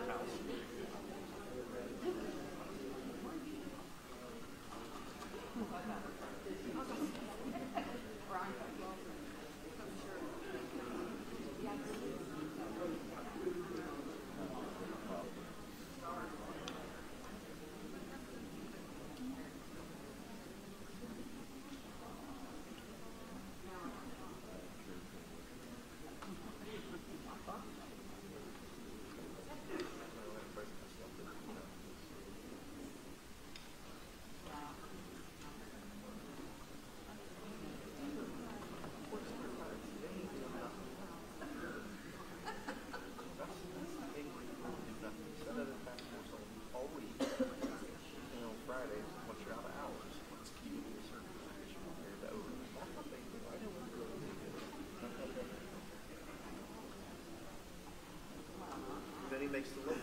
house. Set it at all week. And on Fridays, once you're out of hours, let's keep it a certain position here to over. That's what they do. I don't really do it. Then he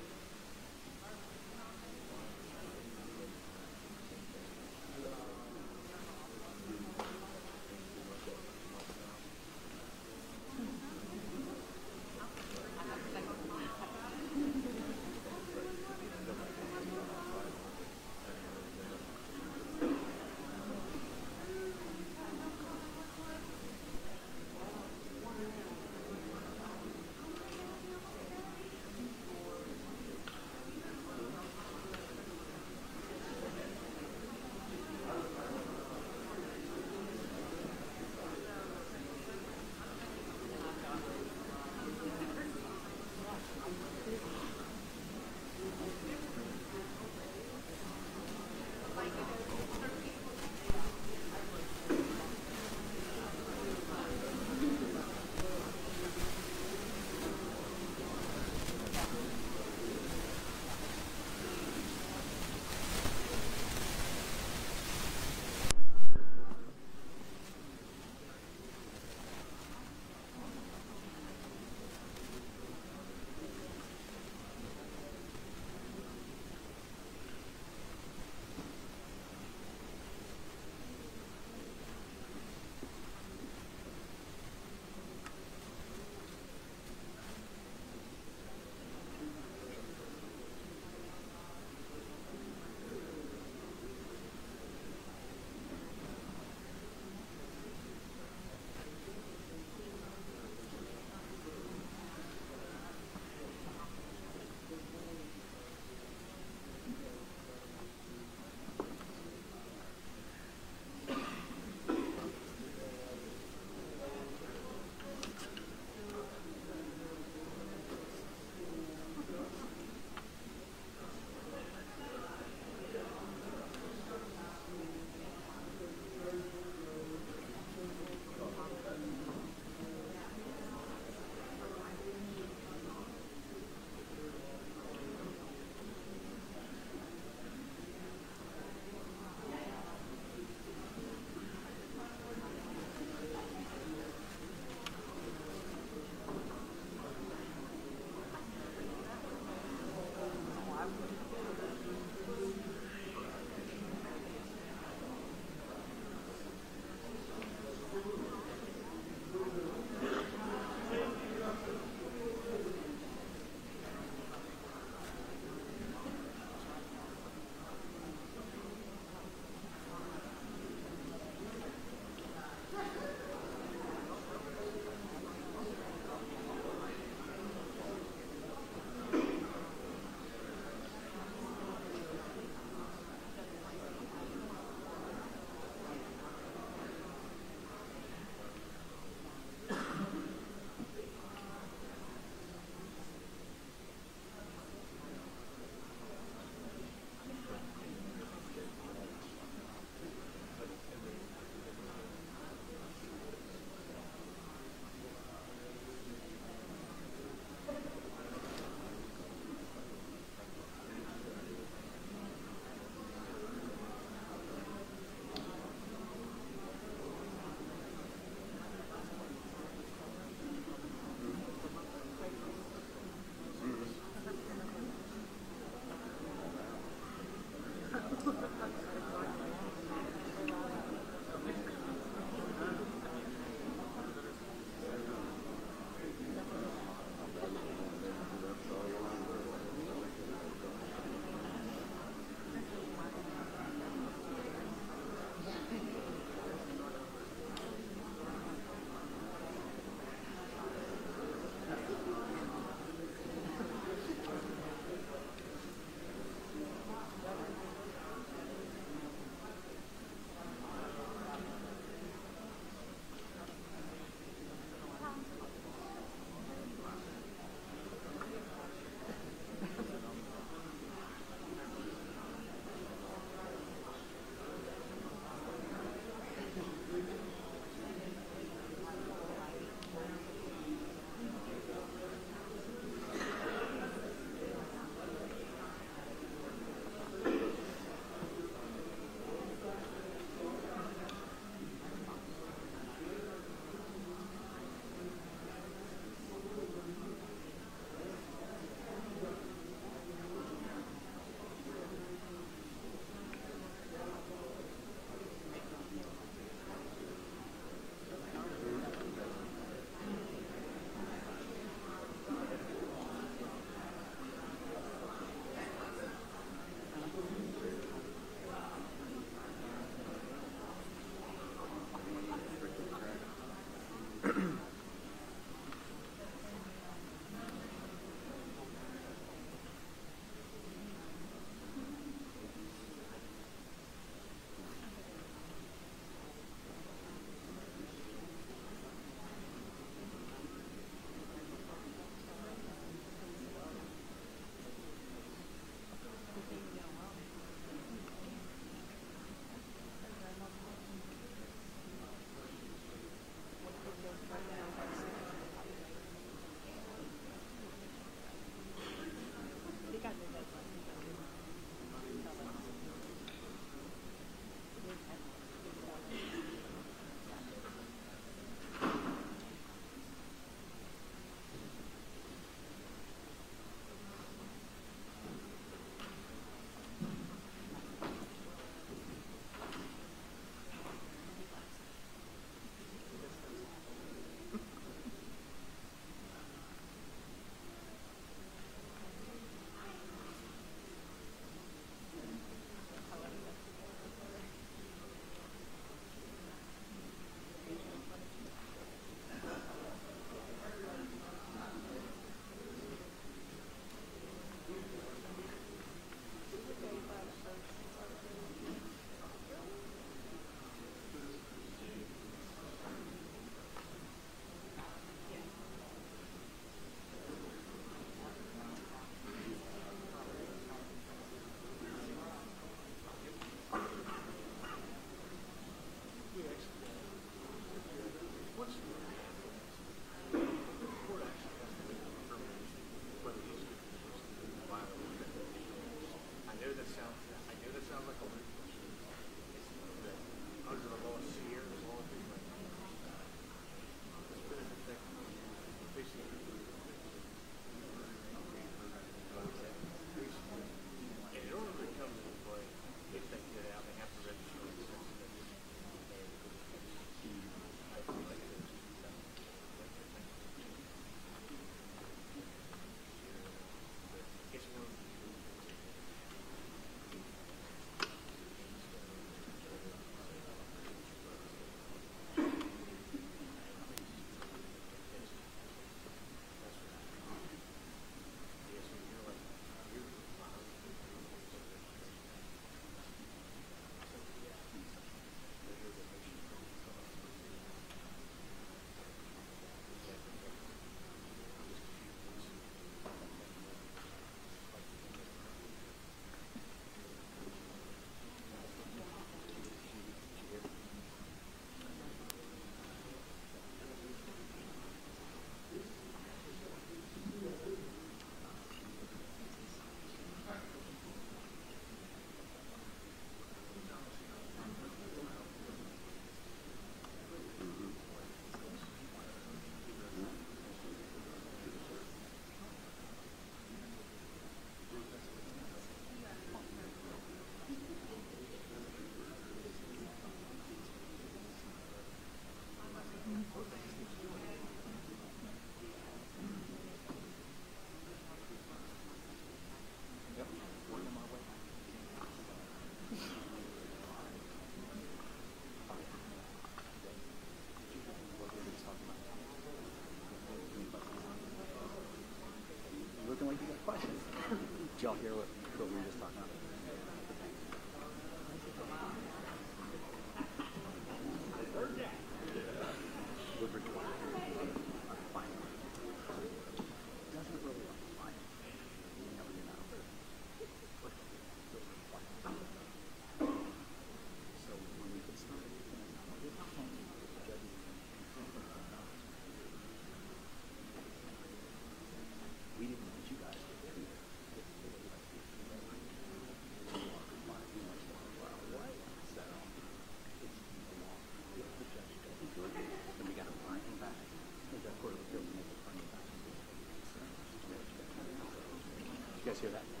guys hear that? Good.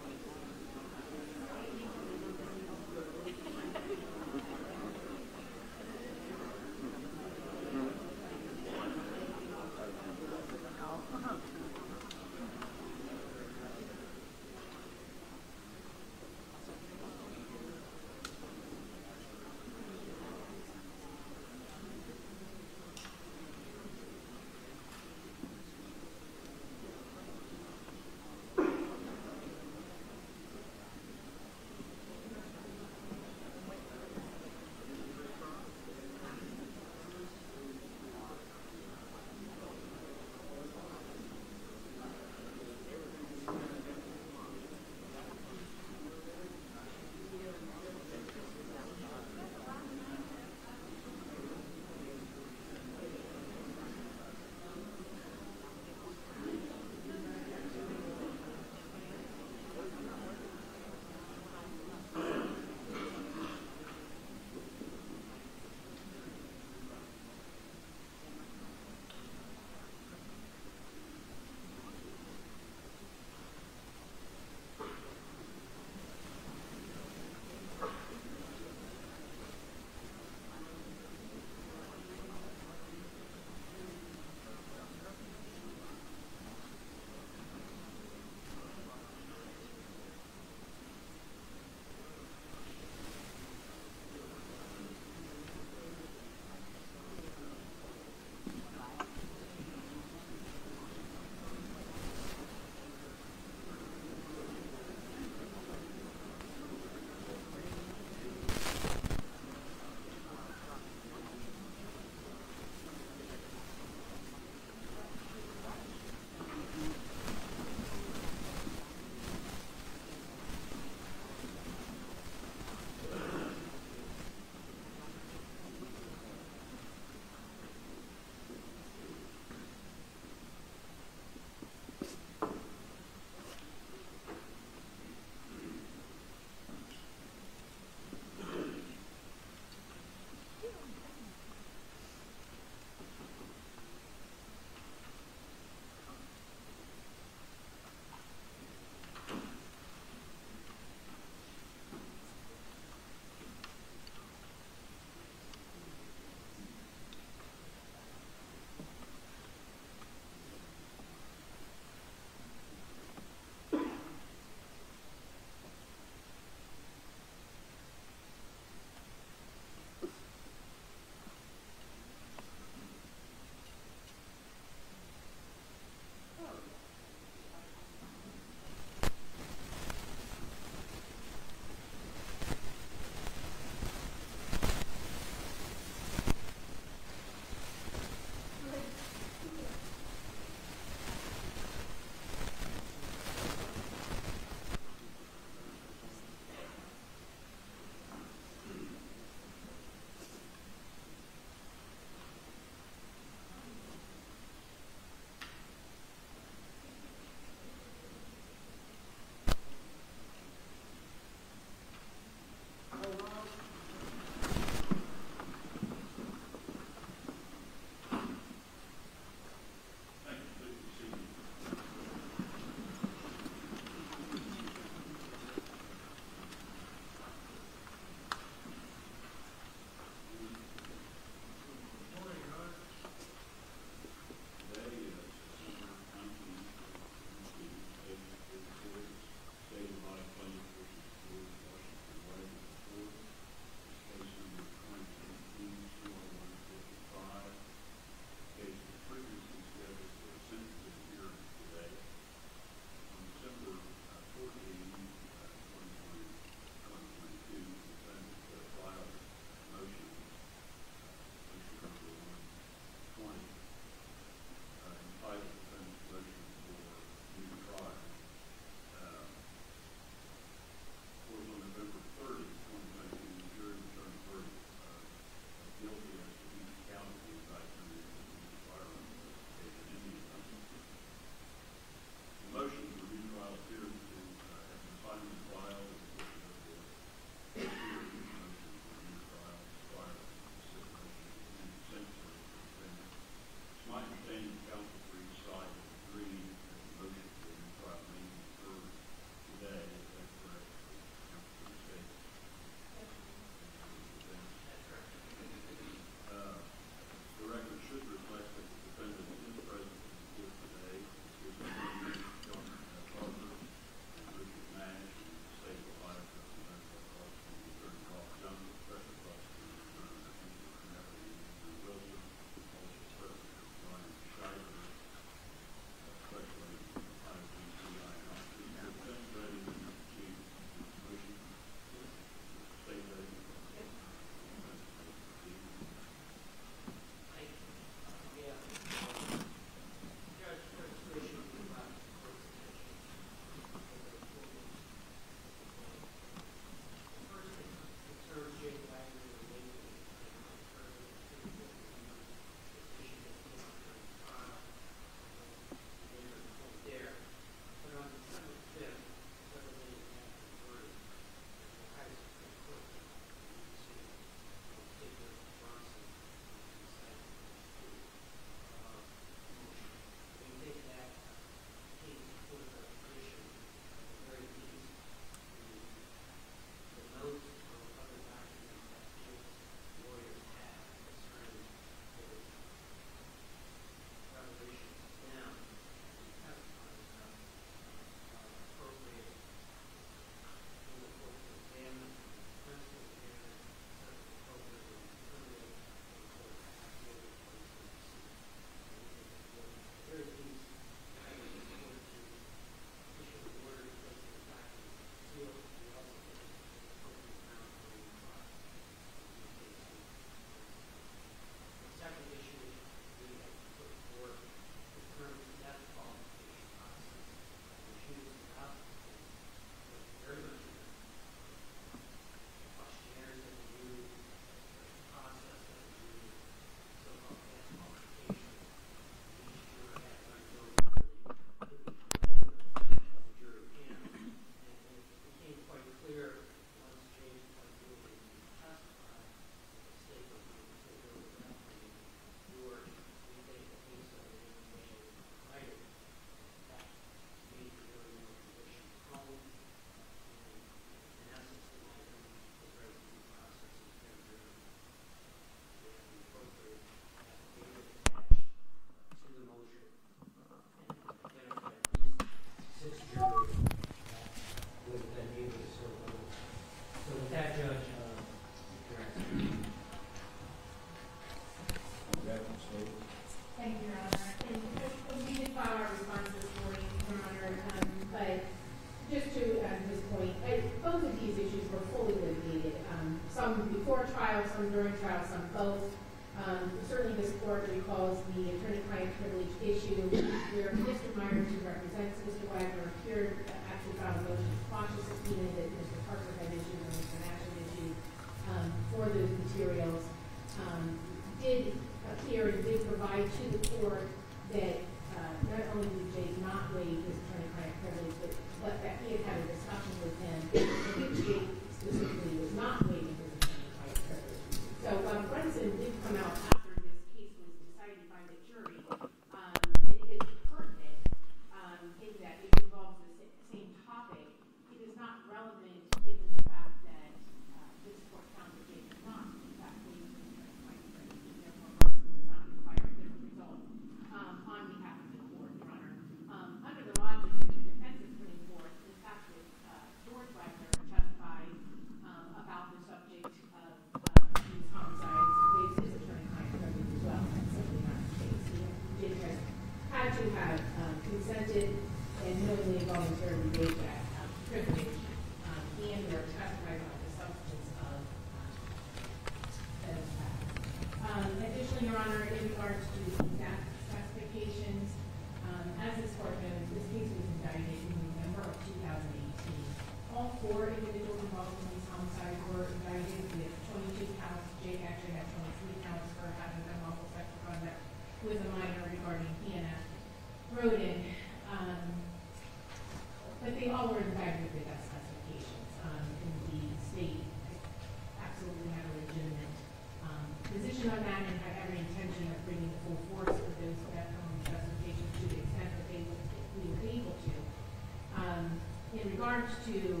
regards to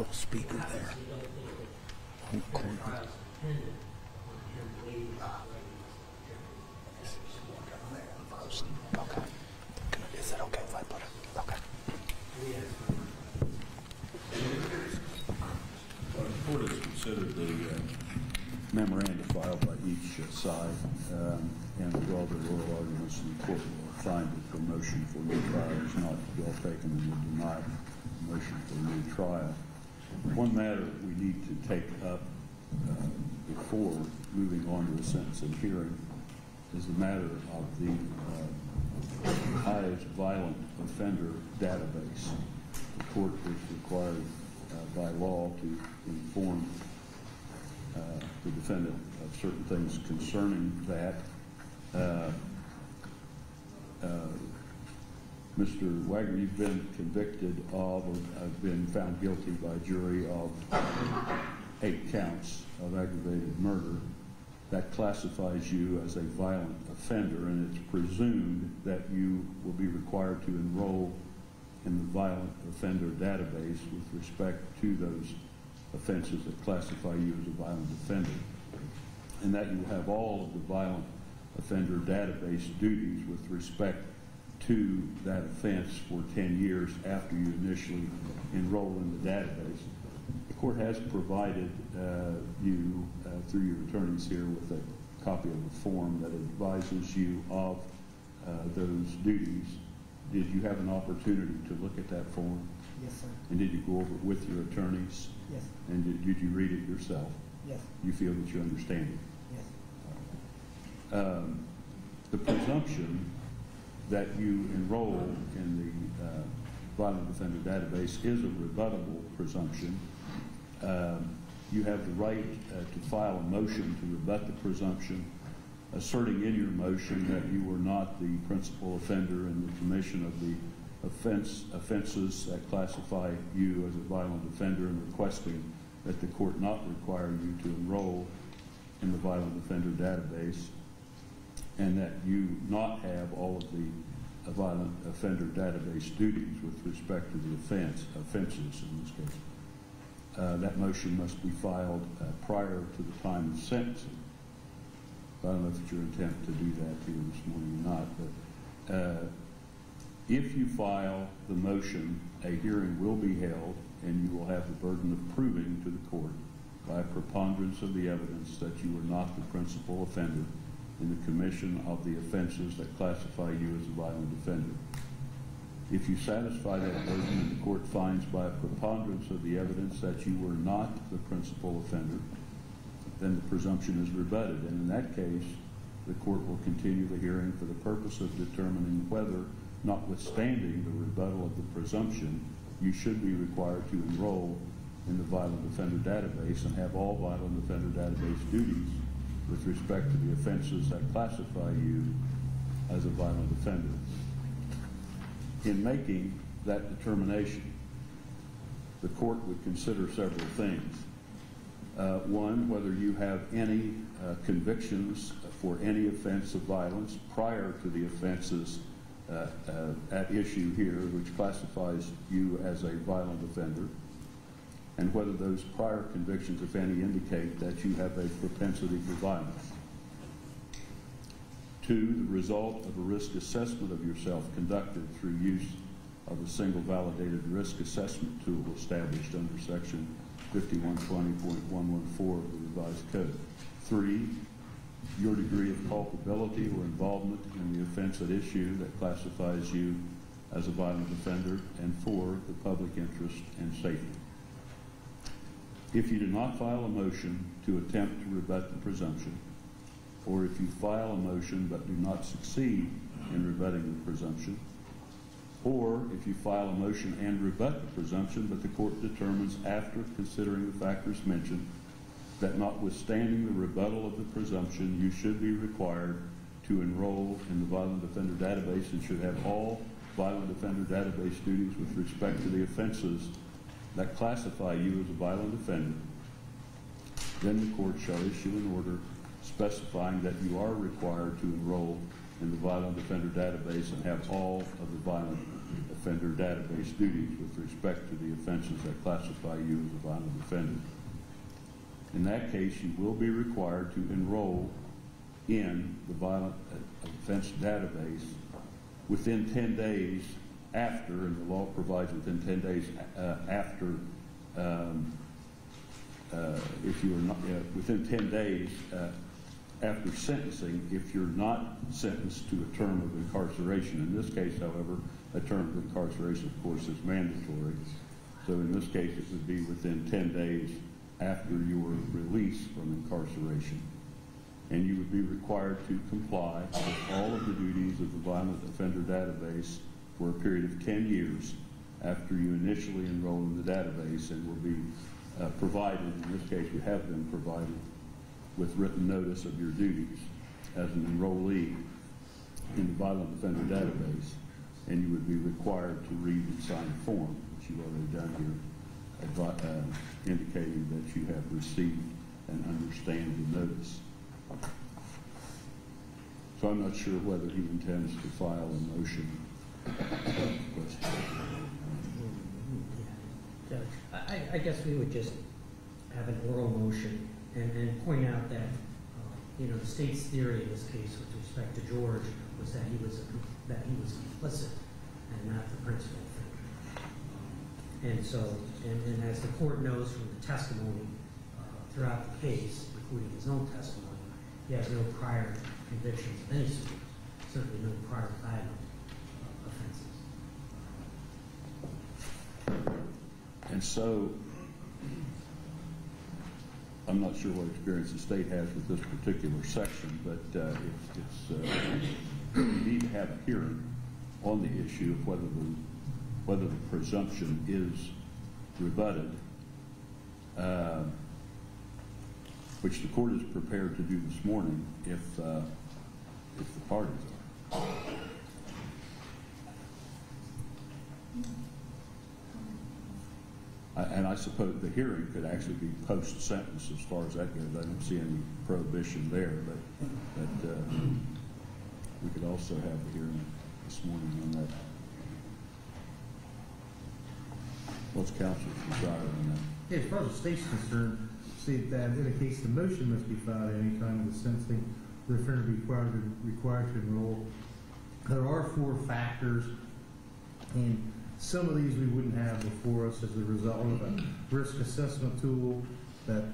little speaker there on the corner. Okay. Is that okay if I put it? Okay. Has considered the uh, memoranda filed by each uh, side um, and the rather oral arguments in the court will find that the motion for new trial is not well taken and will deny the motion for new trial. One matter we need to take up uh, before moving on to the sentencing hearing is the matter of the uh, highest violent offender database. The court is required uh, by law to inform uh, the defendant of certain things concerning that. Uh, uh, Mr. Wagner, you've been convicted of or have been found guilty by jury of eight counts of aggravated murder. That classifies you as a violent offender, and it's presumed that you will be required to enroll in the violent offender database with respect to those offenses that classify you as a violent offender, and that you have all of the violent offender database duties with respect to that offense for 10 years after you initially enroll in the database. The court has provided uh, you, uh, through your attorneys here, with a copy of the form that advises you of uh, those duties. Did you have an opportunity to look at that form? Yes, sir. And did you go over it with your attorneys? Yes, And did, did you read it yourself? yes, You feel that you understand it? yes. um, the presumption that you enroll in the uh, violent offender database is a rebuttable presumption. Um, You have the right uh, to file a motion to rebut the presumption, asserting in your motion that you were not the principal offender in the commission of the offense, offenses that classify you as a violent offender and requesting that the court not require you to enroll in the violent offender database and that you not have all of the violent offender database duties with respect to the offense, offenses in this case. Uh, That motion must be filed uh, prior to the time of sentencing. I don't know if it's your intent to do that here this morning or not, but uh, if you file the motion, a hearing will be held, and you will have the burden of proving to the court by preponderance of the evidence that you were not the principal offender in the commission of the offenses that classify you as a violent offender. If you satisfy that burden and the court finds by a preponderance of the evidence that you were not the principal offender, then the presumption is rebutted. And in that case, the court will continue the hearing for the purpose of determining whether, notwithstanding the rebuttal of the presumption, you should be required to enroll in the violent offender database and have all violent offender database duties with respect to the offenses that classify you as a violent offender. In making that determination, the court would consider several things. Uh, One, whether you have any uh, convictions for any offense of violence prior to the offenses uh, uh, at issue here, which classifies you as a violent offender, and whether those prior convictions, if any, indicate that you have a propensity for violence. Two, the result of a risk assessment of yourself conducted through use of a single validated risk assessment tool established under section 5120.114 of the revised code. Three, your degree of culpability or involvement in the offense at issue that classifies you as a violent offender. And four, the public interest and safety. If you do not file a motion to attempt to rebut the presumption, or if you file a motion but do not succeed in rebutting the presumption, or if you file a motion and rebut the presumption, but the court determines after considering the factors mentioned that notwithstanding the rebuttal of the presumption, you should be required to enroll in the violent offender database and should have all violent offender database duties with respect to the offenses that classify you as a violent offender, then the court shall issue an order specifying that you are required to enroll in the violent offender database and have all of the violent offender database duties with respect to the offenses that classify you as a violent offender. In that case, you will be required to enroll in the violent uh, offense database within 10 days after, and the law provides within 10 days uh, after, um, uh, if you are not, uh, within 10 days uh, after sentencing, if you're not sentenced to a term of incarceration. In this case, however, a term of incarceration, of course, is mandatory. So in this case, it would be within 10 days after your release from incarceration. And you would be required to comply with all of the duties of the violent offender database for a period of 10 years after you initially enroll in the database and will be uh, provided, in this case, you have been provided with written notice of your duties as an enrollee in the violent offender database, and you would be required to read and sign a form, which you've already done here, uh, indicating that you have received and understand the notice. So I'm not sure whether he intends to file a motion. I, I- guess we would just have an oral motion and, and point out that, uh, you know, the state's theory in this case with respect to George was that he was, that he was complicit and not the principal offender. And so, and, and as the court knows from the testimony uh, throughout the case, including his own testimony, he has no prior convictions of any sort, certainly no prior violent uh, offenses. And so, I'm not sure what experience the state has with this particular section, but uh, it's, it's, uh, we need to have a hearing on the issue of whether the, whether the presumption is rebutted, uh, which the court is prepared to do this morning if, uh, if the parties are. And I suppose the hearing could actually be post-sentence as far as that goes. I don't see any prohibition there, but, but uh, we could also have the hearing this morning on that. What's council's desire on that? Yeah, as far as the state's concerned, see that indicates the motion must be filed at any time of the sentencing, the be required to, required to enroll. There are four factors, and some of these we wouldn't have before us as a result of a risk assessment tool. That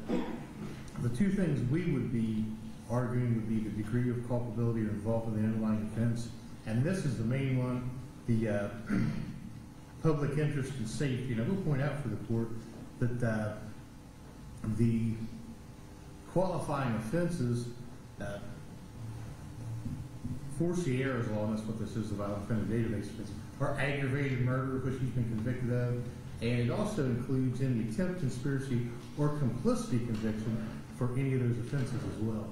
the two things we would be arguing would be the degree of culpability or involvement in the underlying offense, and this is the main one, the uh, public interest and safety. And I will point out for the court that uh, the qualifying offenses, uh, for Sierra's law, and that's what this is, violent offender database, are aggravated murder, which he's been convicted of, and it also includes any attempt, conspiracy, or complicity conviction for any of those offenses as well.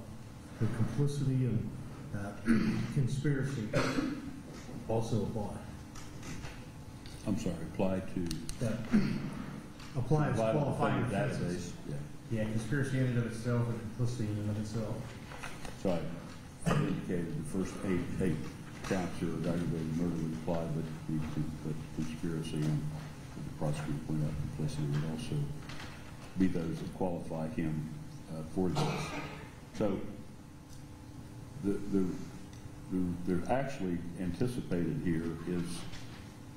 The complicity and uh, conspiracy also apply. I'm sorry, apply to. Applies apply the qualifying offenses. Yeah. Yeah, conspiracy in and of itself and complicity in and of itself. So I I indicated the first eight, eight here of aggravated murder would apply, but the, conspiracy and the prosecutor pointed out complicity would also be those that qualify him uh, for this. So the, the, the, the actually anticipated here is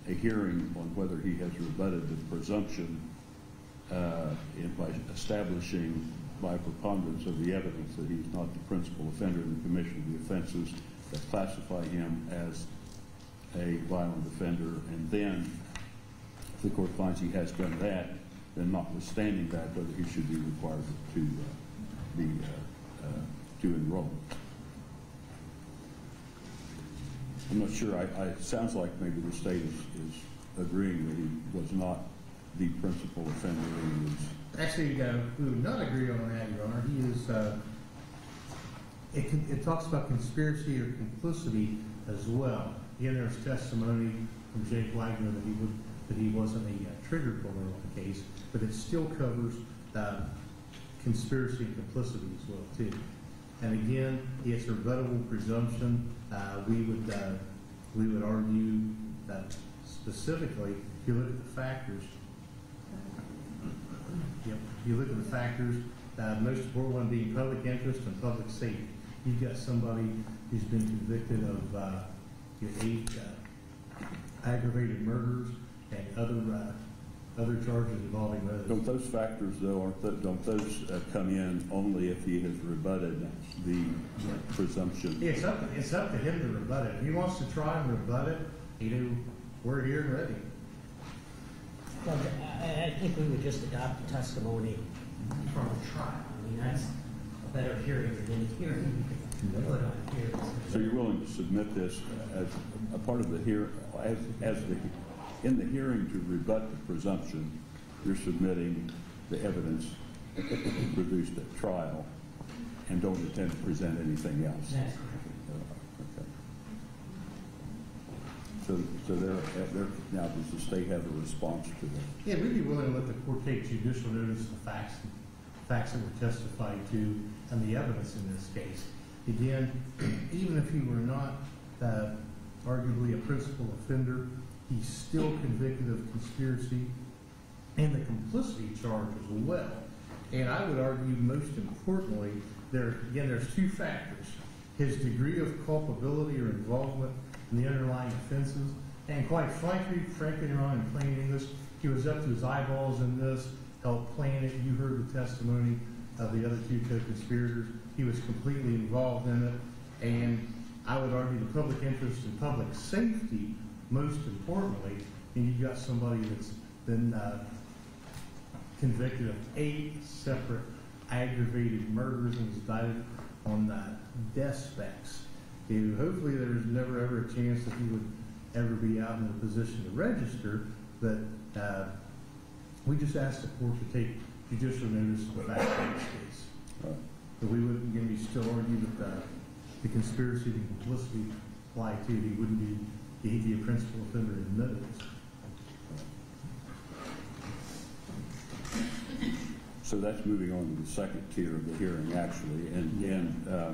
a hearing on whether he has rebutted the presumption uh, by establishing by preponderance of the evidence that he's not the principal offender in the commission of the offenses classify him as a violent offender. And then, if the court finds he has done that, then notwithstanding that, whether he should be required to uh, be, uh, uh, to enroll. I'm not sure, I, I, it sounds like maybe the state is, is agreeing that he was not the principal offender, he was Actually, uh, we would not agree on that, Your Honor. He is, uh, it, it talks about conspiracy or complicity as well. Again, there's testimony from Jake Wagner that he would, that he wasn't a uh, trigger puller on the case, but it still covers, uh, conspiracy and complicity as well, too. And again, it's a rebuttable presumption. Uh, we would, uh, we would argue that specifically, if you look at the factors, Yep, you look at the factors, uh, most important one being public interest and public safety. You've got somebody who's been convicted of, uh, your eight, uh, aggravated murders and other, uh, other charges involving Don't those. those factors, though, aren't, tho- don't those uh, come in only if he has rebutted the presumption? It's up, it's up to him to rebut it. If he wants to try and rebut it, you know, we're here and ready. Well, I, I think we would just adopt the testimony from a trial. I mean, that's a better hearing than hearing we could put on. So you're willing to submit this as a part of the hear, as, as the, in the hearing to rebut the presumption, you're submitting the evidence produced at trial and don't intend to present anything else? That's correct. Okay. So, so there, there, now, does the state have a response to that? Yeah, we'd be willing to let the court take judicial notice of the facts, facts that were testified to and the evidence in this case. Again, even if he were not uh, arguably a principal offender, he's still convicted of conspiracy and the complicity charge as well. And I would argue most importantly, there, again, there's two factors. His degree of culpability or involvement in the underlying offenses. And quite frankly, frankly, Your in plain English, he was up to his eyeballs in this, helped plan it. You heard the testimony of the other two co-conspirators. He was completely involved in it. And I would argue the public interest and public safety, most importantly, and you've got somebody that's been uh, convicted of eight separate aggravated murders and was indicted on uh, death specs. And hopefully there's never ever a chance that he would ever be out in a position to register, but uh, we just asked the court to take judicial notice of the fact of this case. All right. But we wouldn't, again, be still argue that uh, the conspiracy to complicity apply to, he wouldn't be, he'd be a principal offender in those. So that's moving on to the second tier of the hearing, actually, and, and, uh,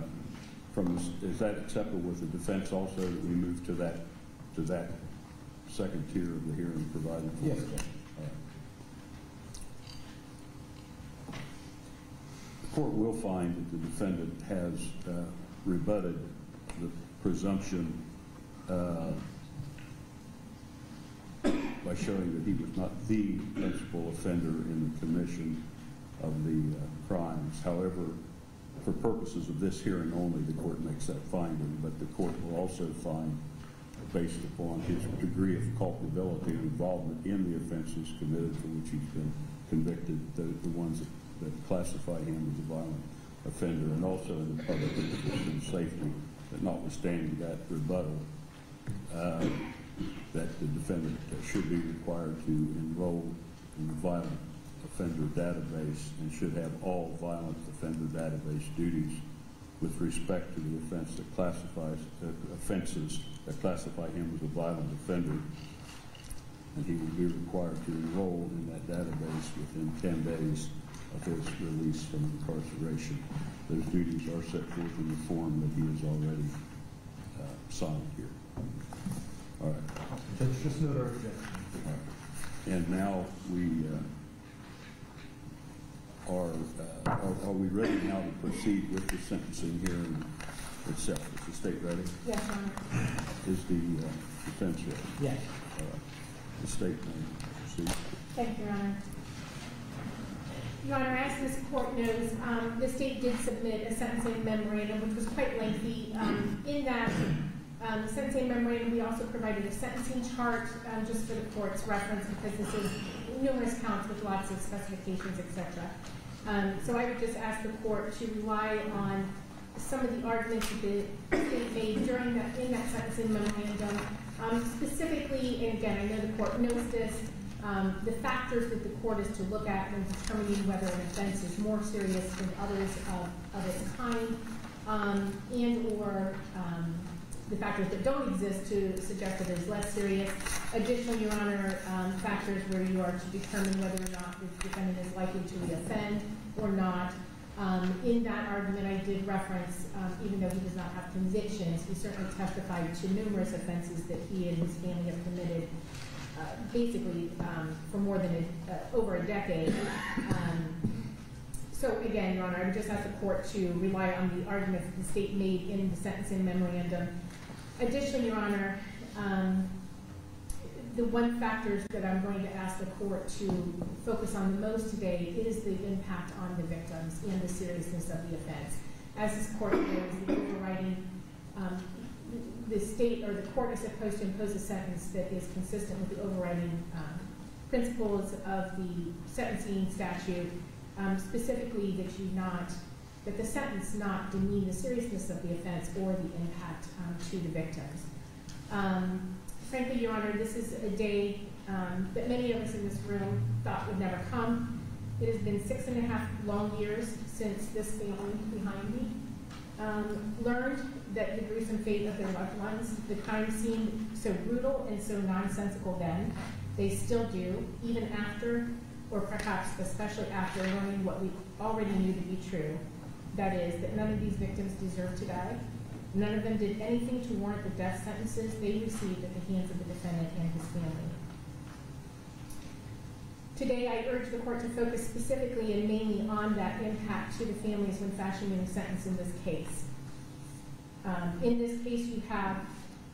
from, this- is that acceptable with the defense also, that we move to that, to that second tier of the hearing provided for? Yes. All right. The court will find that the defendant has uh, rebutted the presumption uh, by showing that he was not the principal offender in the commission of the uh, crimes. However, for purposes of this hearing only, the court makes that finding, but the court will also find, based upon his degree of culpability and involvement in the offenses committed for which he's been convicted, the, the ones that, that classify him as a violent offender, and also in the public interest and safety, that notwithstanding that rebuttal, uh, that the defendant should be required to enroll in the violent offender database and should have all violent offender database duties with respect to the offense that classifies, uh, offenses that classify him as a violent offender. And he would be required to enroll in that database within 10 days of his release from incarceration. Those duties are set forth in the form that he has already uh, signed here. All right. Judge, just note our objection. And now we uh, are, uh, are, are we ready now to proceed with the sentencing hearing itself? Is the state ready? Yes, Your Honor. Is the uh, defense ready? Yes. All right. The state may proceed. Thank you, Your Honor. Your Honor, as this court knows, um, the state did submit a sentencing memorandum, which was quite lengthy. Um, in that um, sentencing memorandum, we also provided a sentencing chart, just for the court's reference, because this is numerous counts with lots of specifications, etc. So I would just ask the court to rely on some of the arguments that the state made during that, in that sentencing memorandum. Um, specifically, and again, I know the court knows this, um, the factors that the court is to look at when determining whether an offense is more serious than others of, of its kind, um, and/or um, the factors that don't exist to suggest that it is less serious. Additionally, Your Honor, um, factors where you are to determine whether or not the defendant is likely to reoffend or not. Um, in that argument, I did reference, um, even though he does not have convictions, he certainly testified to numerous offenses that he and his family have committed uh, basically um, for more than a, uh, over a decade. Um, so again, Your Honor, I would just ask the court to rely on the arguments that the state made in the sentencing memorandum. Additionally, Your Honor, um, the one factors that I'm going to ask the court to focus on the most today is the impact on the victims and the seriousness of the offense. As this court knows, the overriding, um, the state or the court is supposed to impose a sentence that is consistent with the overriding um, principles of the sentencing statute, um, specifically that you not, that the sentence not demean the seriousness of the offense or the impact um, to the victims. Um, frankly, Your Honor, this is a day um, that many of us in this room thought would never come. It has been six and a half long years since this family behind me um, learned that the gruesome fate of their loved ones, the crime seemed so brutal and so nonsensical then. They still do, even after, or perhaps especially after learning what we already knew to be true. That is, that none of these victims deserve to die. None of them did anything to warrant the death sentences they received at the hands of the defendant and his family. Today, I urge the court to focus specifically and mainly on that impact to the families when fashioning a sentence in this case. Um, in this case, you have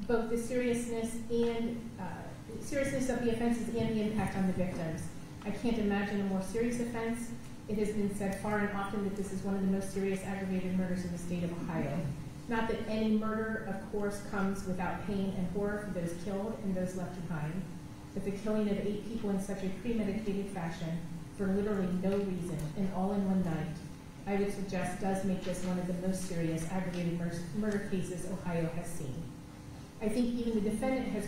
both the seriousness and, uh, seriousness of the offenses and the impact on the victims. I can't imagine a more serious offense. It has been said far and often that this is one of the most serious aggravated murders in the state of Ohio. Not that any murder, of course, comes without pain and horror for those killed and those left behind, but the killing of eight people in such a premeditated fashion for literally no reason and all in one night, I would suggest does make this one of the most serious aggravated mur- murder cases Ohio has seen. I think even the defendant has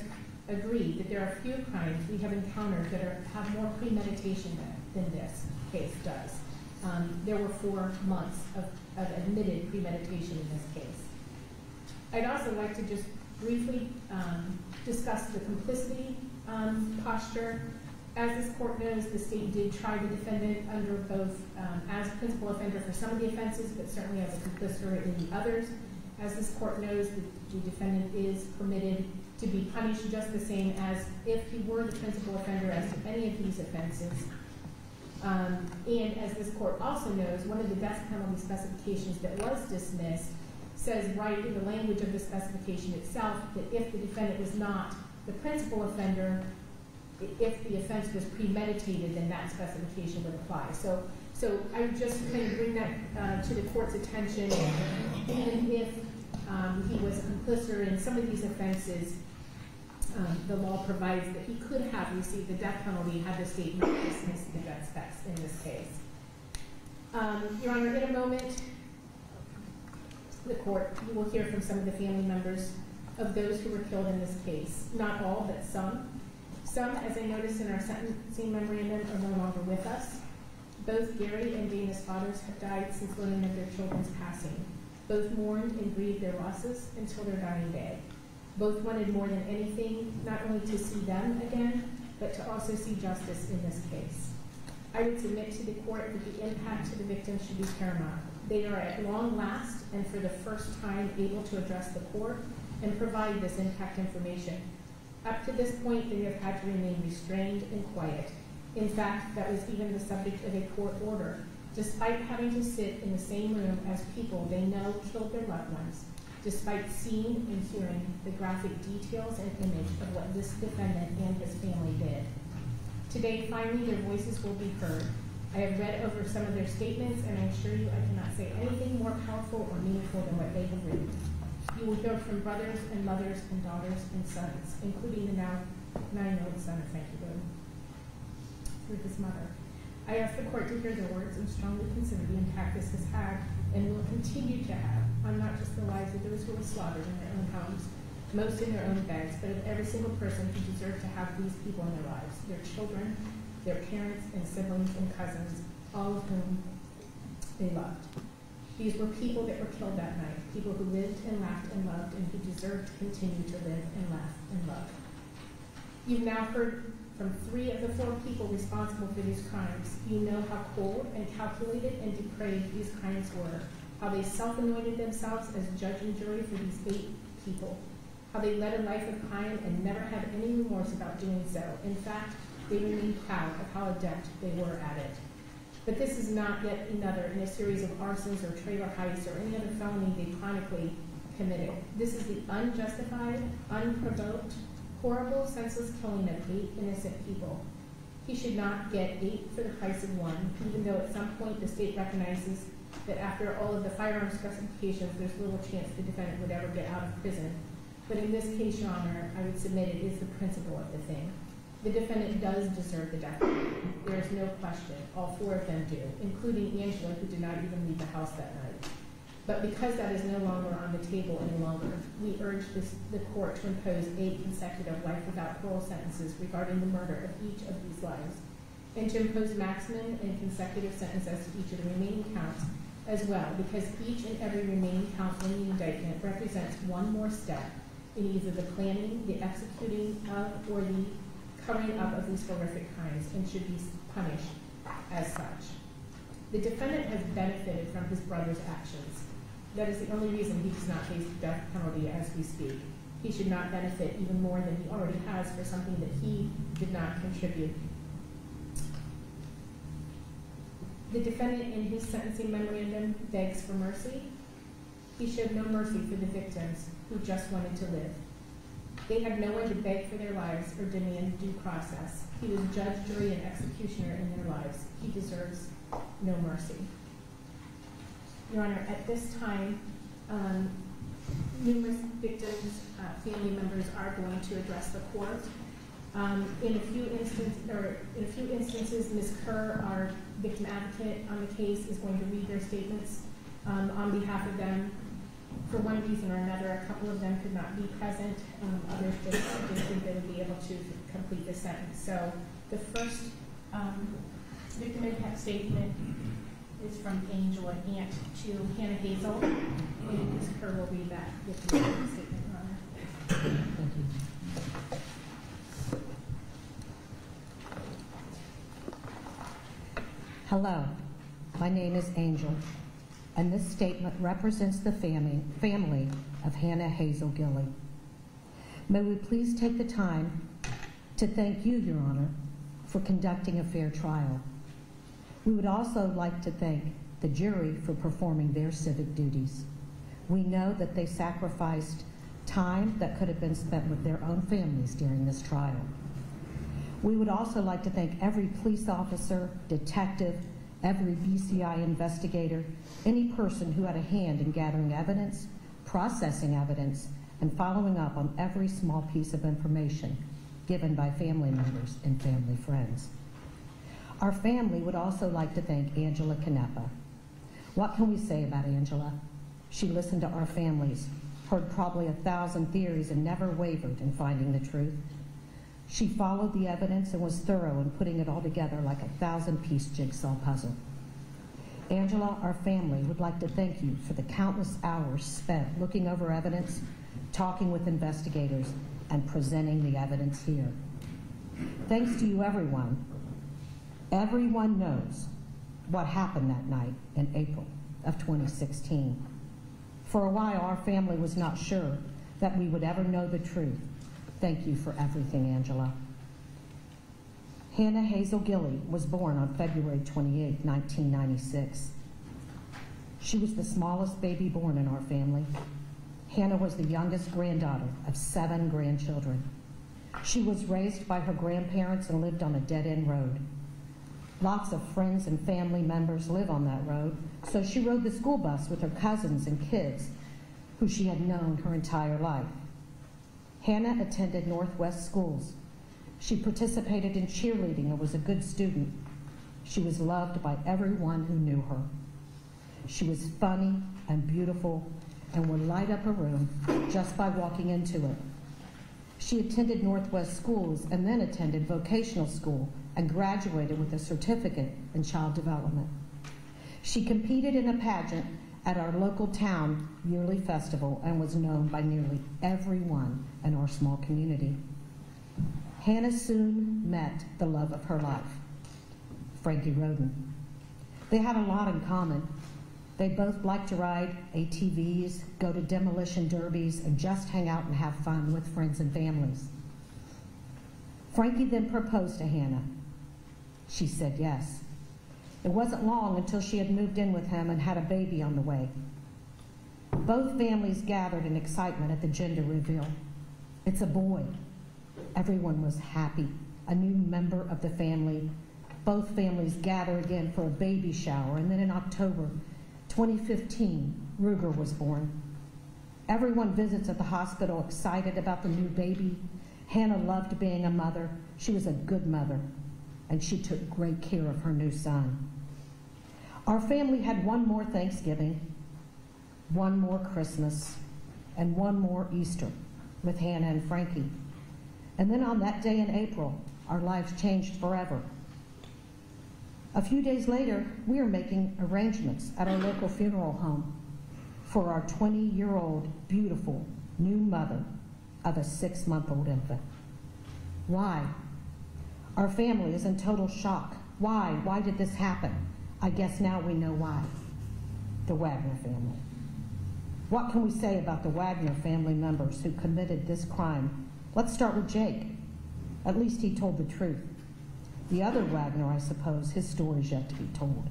agreed that there are few crimes we have encountered that are, have more premeditation than, than this case does. Um, there were four months of, of admitted premeditation in this case. I'd also like to just briefly um, discuss the complicity um, posture. As this court knows, the state did try the defendant under both um, as principal offender for some of the offenses, but certainly as a complicit in the others. As this court knows, the, defendant is permitted to be punished just the same as if he were the principal offender as to any of these offenses. Um, and as this court also knows, one of the death penalty specifications that was dismissed says right in the language of the specification itself that if the defendant was not the principal offender, if the offense was premeditated, then that specification would apply. So, so I would just kind of bring that uh, to the court's attention. Even if um, he was a complicit in some of these offenses, um, the law provides that he could have received the death penalty had the state not dismissed the death specs in this case. Um, Your Honor, in a moment, the court, you will hear from some of the family members of those who were killed in this case. Not all, but some. Some, as I noticed in our sentencing memorandum, are no longer with us. Both Gary and Dana's fathers have died since learning of their children's passing. Both mourned and grieved their losses until their dying day. Both wanted more than anything, not only to see them again, but to also see justice in this case. I would submit to the court that the impact to the victims should be paramount. They are at long last and for the first time able to address the court and provide this impact information. Up to this point, they have had to remain restrained and quiet. In fact, that was even the subject of a court order, despite having to sit in the same room as people they know killed their loved ones, despite seeing and hearing the graphic details and image of what this defendant and his family did. Today, finally, their voices will be heard. I have read over some of their statements, and I assure you I cannot say anything more powerful or meaningful than what they have written. You will hear from brothers and mothers and daughters and sons, including the now nine-year-old son of Frankie Boone, with his mother. I ask the court to hear their words and strongly consider the impact this has had and will continue to have on not just the lives of those who were slaughtered in their own homes, most in their own beds, but of every single person who deserved to have these people in their lives, their children, their parents and siblings and cousins, all of whom they loved. These were people that were killed that night, people who lived and laughed and loved and who deserved to continue to live and laugh and love. You've now heard from three of the four people responsible for these crimes. You know how cold and calculated and depraved these crimes were, how they self-anointed themselves as judge and jury for these eight people, how they led a life of crime and never had any remorse about doing so. In fact, they remained proud of how adept they were at it. But this is not yet another in a series of arsons or trailer heists or any other felony they chronically committed. This is the unjustified, unprovoked, horrible, senseless killing of eight innocent people. He should not get eight for the price of one, even though at some point the state recognizes that after all of the firearm specifications, there's little chance the defendant would ever get out of prison. But in this case, Your Honor, I would submit it is the principle of the thing. The defendant does deserve the death penalty. There is no question. All four of them do, including Angela, who did not even leave the house that night. But because that is no longer on the table any longer, we urge the court to impose eight consecutive life without parole sentences regarding the murder of each of these lives, and to impose maximum and consecutive sentences to each of the remaining counts as well, because each and every remaining count in the indictment represents one more step in either the planning, the executing of, or the covering up of these horrific crimes and should be punished as such. The defendant has benefited from his brother's actions. That is the only reason he does not face the death penalty as we speak. He should not benefit even more than he already has for something that he did not contribute. The defendant in his sentencing memorandum begs for mercy. He showed no mercy for the victims who just wanted to live. They had no one to beg for their lives or demand due process. He was judge, jury, and executioner in their lives. He deserves no mercy. Your Honor, at this time, um, numerous victims, uh, family members are going to address the court. Um, in a few instances, or in a few instances, Ms. Kerr, our victim advocate on the case, is going to read their statements um, on behalf of them. For one reason or another, a couple of them could not be present. Um, others just didn't think they would be able to complete the sentence. So the first um, victim impact statement is from Angela Ant to Hannah Hazel. And Ms. Kerr will read that victim impact statement, Your Honor. Thank you. Hello, my name is Angel, and this statement represents the family, family of Hannah Hazel Gilley. May we please take the time to thank you, Your Honor, for conducting a fair trial. We would also like to thank the jury for performing their civic duties. We know that they sacrificed time that could have been spent with their own families during this trial. We would also like to thank every police officer, detective, every BCI investigator, any person who had a hand in gathering evidence, processing evidence, and following up on every small piece of information given by family members and family friends. Our family would also like to thank Angela Canepa. What can we say about Angela? She listened to our families, heard probably a thousand theories, and never wavered in finding the truth. She followed the evidence and was thorough in putting it all together like a thousand piece jigsaw puzzle. Angela, our family, would like to thank you for the countless hours spent looking over evidence, talking with investigators, and presenting the evidence here. Thanks to you, everyone. Everyone knows what happened that night in April of 2016. For a while, our family was not sure that we would ever know the truth. Thank you for everything, Angela. Hannah Hazel Gilley was born on February 28, 1996. She was the smallest baby born in our family. Hannah was the youngest granddaughter of seven grandchildren. She was raised by her grandparents and lived on a dead end road. Lots of friends and family members live on that road, so she rode the school bus with her cousins and kids who she had known her entire life. Hannah attended Northwest schools. She participated in cheerleading and was a good student. She was loved by everyone who knew her. She was funny and beautiful and would light up a room just by walking into it. She attended Northwest schools and then attended vocational school and graduated with a certificate in child development. She competed in a pageant at our local town yearly festival and was known by nearly everyone in our small community. Hannah soon met the love of her life, Frankie Rhoden. They had a lot in common. They both liked to ride ATVs, go to demolition derbies, and just hang out and have fun with friends and families. Frankie then proposed to Hannah. She said yes. It wasn't long until she had moved in with him and had a baby on the way. Both families gathered in excitement at the gender reveal. It's a boy. Everyone was happy. A new member of the family. Both families gather again for a baby shower, and then in October 2015, Ruger was born. Everyone visits at the hospital excited about the new baby. Hannah loved being a mother. She was a good mother, and she took great care of her new son. Our family had one more Thanksgiving, one more Christmas, and one more Easter with Hannah and Frankie. And then on that day in April, our lives changed forever. A few days later, we are making arrangements at our local funeral home for our 20 year old beautiful new mother of a six month old infant. Why? Our family is in total shock. Why? Why did this happen? I guess now we know why. The Wagner family. What can we say about the Wagner family members who committed this crime? Let's start with Jake. At least he told the truth. The other Wagner, I suppose, his story's yet to be told.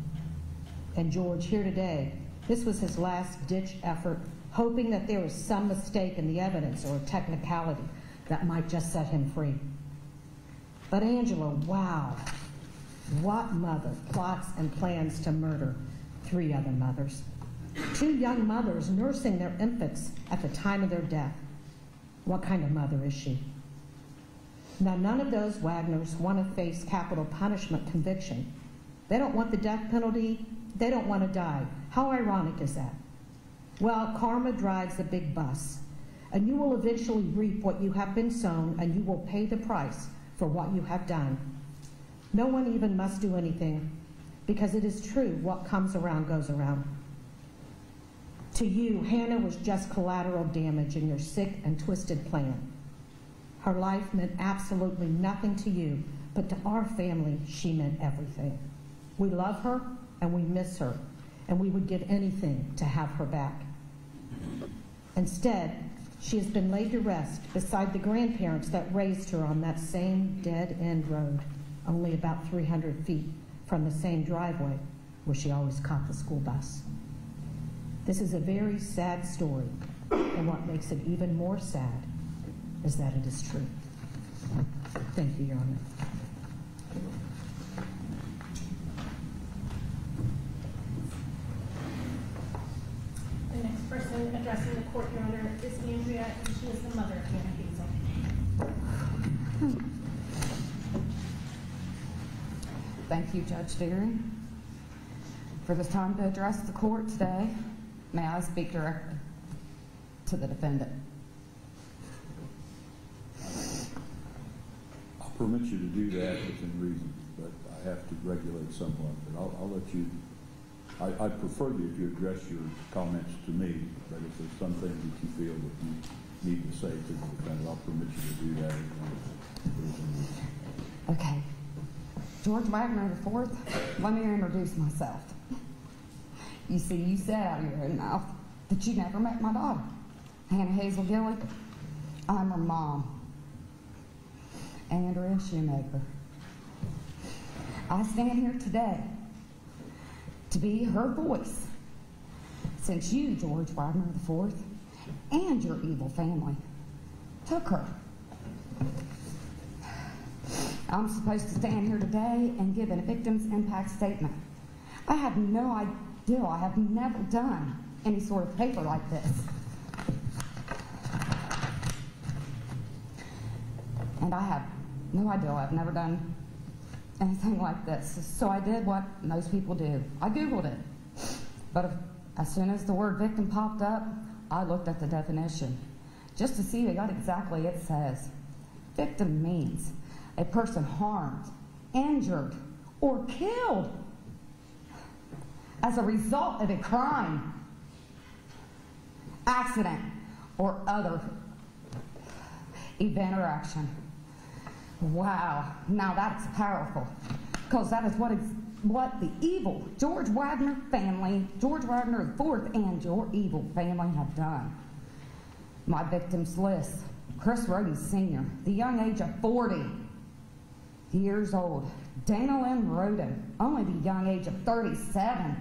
And George, here today, this was his last ditch effort, hoping that there was some mistake in the evidence or technicality that might just set him free. But Angela, wow, what mother plots and plans to murder three other mothers? Two young mothers nursing their infants at the time of their death. What kind of mother is she? Now, none of those Wagners want to face capital punishment conviction. They don't want the death penalty. They don't want to die. How ironic is that? Well, karma drives a big bus, and you will eventually reap what you have been sown, and you will pay the price for what you have done. No one even must do anything, because it is true what comes around goes around. To you, Hannah was just collateral damage in your sick and twisted plan. Her life meant absolutely nothing to you, but to our family, she meant everything. We love her and we miss her, and we would give anything to have her back. Instead, she has been laid to rest beside the grandparents that raised her on that same dead end road, only about 300 feet from the same driveway where she always caught the school bus. This is a very sad story, and what makes it even more sad is that it is true. Thank you, Your Honor. The next person addressing the court, Your Honor, is Andrea, and she is the mother of Hannah Hazel. Thank you, Judge Deering, for this time to address the court today. May I speak directly to the defendant? I'll permit you to do that within reason, but I have to regulate somewhat. But I'll, I'll let you, I, I'd prefer that you to address your comments to me, but if there's something that you feel that you need to say to the defendant, I'll permit you to do that. within reason. Okay. George Wagner IV, let me introduce myself. You see, you said out of your own mouth that you never met my daughter, Hannah Hazel Gilley. I'm her mom, Andrea Shoemaker. I stand here today to be her voice since you, George Wagner IV, and your evil family took her. I'm supposed to stand here today and give a victim's impact statement. I have no idea. I have never done any sort of paper like this. And I have no idea. I've never done anything like this. So I did what most people do. I Googled it. But as soon as the word victim popped up, I looked at the definition just to see what exactly it says. Victim means a person harmed, injured, or killed as a result of a crime, accident, or other event or action. Wow, now that's powerful, because that is what is what the evil George Wagner family, George Wagner IV, and your evil family have done. My victims list: Chris Rhoden Sr., the young age of 40 years old. Dana Lynn Rhoden, only the young age of 37.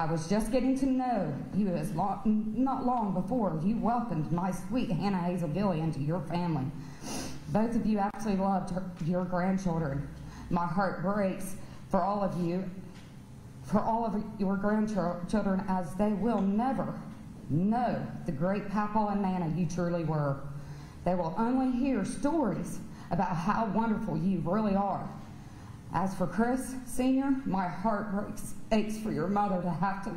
I was just getting to know you as long, not long before you welcomed my sweet Hannah Hazel Gilley into your family. Both of you absolutely loved her, your grandchildren. My heart breaks for all of you, for all of your grandchildren, as they will never know the great papa and nana you truly were. They will only hear stories about how wonderful you really are. As for Chris Sr., my heart breaks, aches for your mother to have to,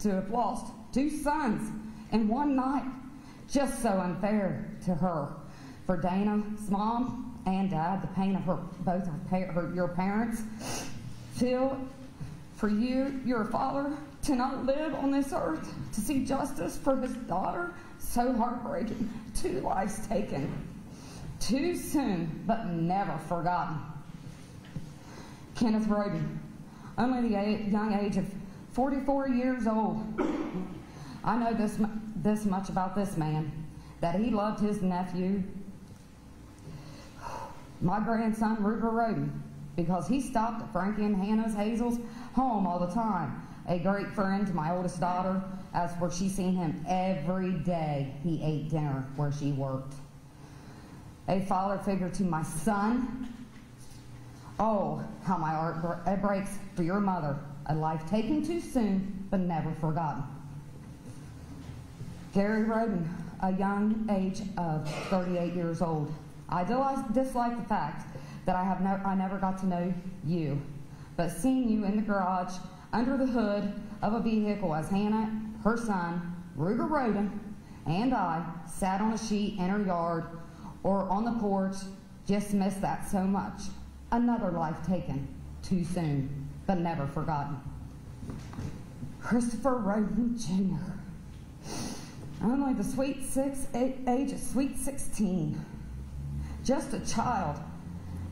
to have lost two sons in one night. Just so unfair to her. For Dana's mom and dad, the pain of her, both her, her, your parents. Phil, for you, your father, to not live on this earth to see justice for his daughter, so heartbreaking. Two lives taken too soon, but never forgotten. Kenneth Rhoden, only the young age of 44 years old. I know this, this much about this man, that he loved his nephew, my grandson, Ruger Rhoden, because he stopped at Frankie and Hannah's Hazel's home all the time. a great friend to my oldest daughter, as for she seen him every day he ate dinner where she worked. A father figure to my son. Oh, how my heart breaks for your mother, a life taken too soon but never forgotten. Gary Rhoden, a young age of 38 years old. I dislike the fact that I have no- I never got to know you, but seeing you in the garage under the hood of a vehicle as Hannah, her son, Ruger Rhoden, and I sat on a sheet in her yard or on the porch, just missed that so much. Another life taken too soon, but never forgotten. Christopher Rhoden Jr. Only the sweet six, a- age of sweet 16. Just a child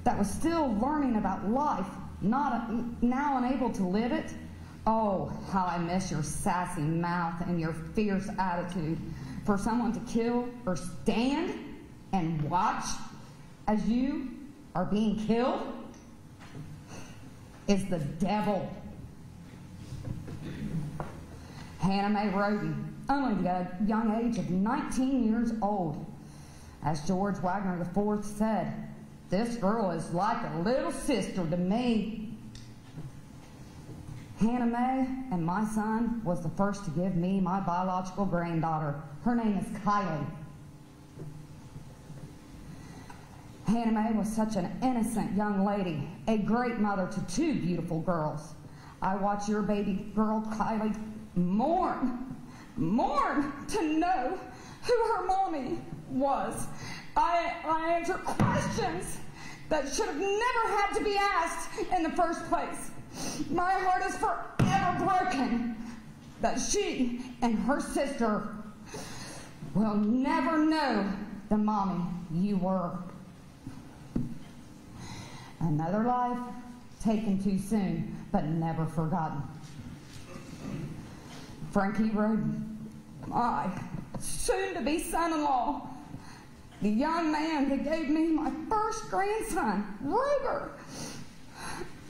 that was still learning about life, not now unable to live it. Oh, how I miss your sassy mouth and your fierce attitude. For someone to kill or stand and watch as you are being killed is the devil. Hanna May Rhoden, only the young age of 19 years old. As George Wagner IV said, this girl is like a little sister to me. Hanna May and my son was the first to give me my biological granddaughter. Her name is Kylie. Hanna May was such an innocent young lady, a great mother to two beautiful girls. I watch your baby girl Kylie mourn, mourn to know who her mommy was. I, I answer questions that should have never had to be asked in the first place. My heart is forever broken that she and her sister will never know the mommy you were. Another life taken too soon, but never forgotten. Frankie Rhoden, my soon to be son in law, the young man that gave me my first grandson, Ruger.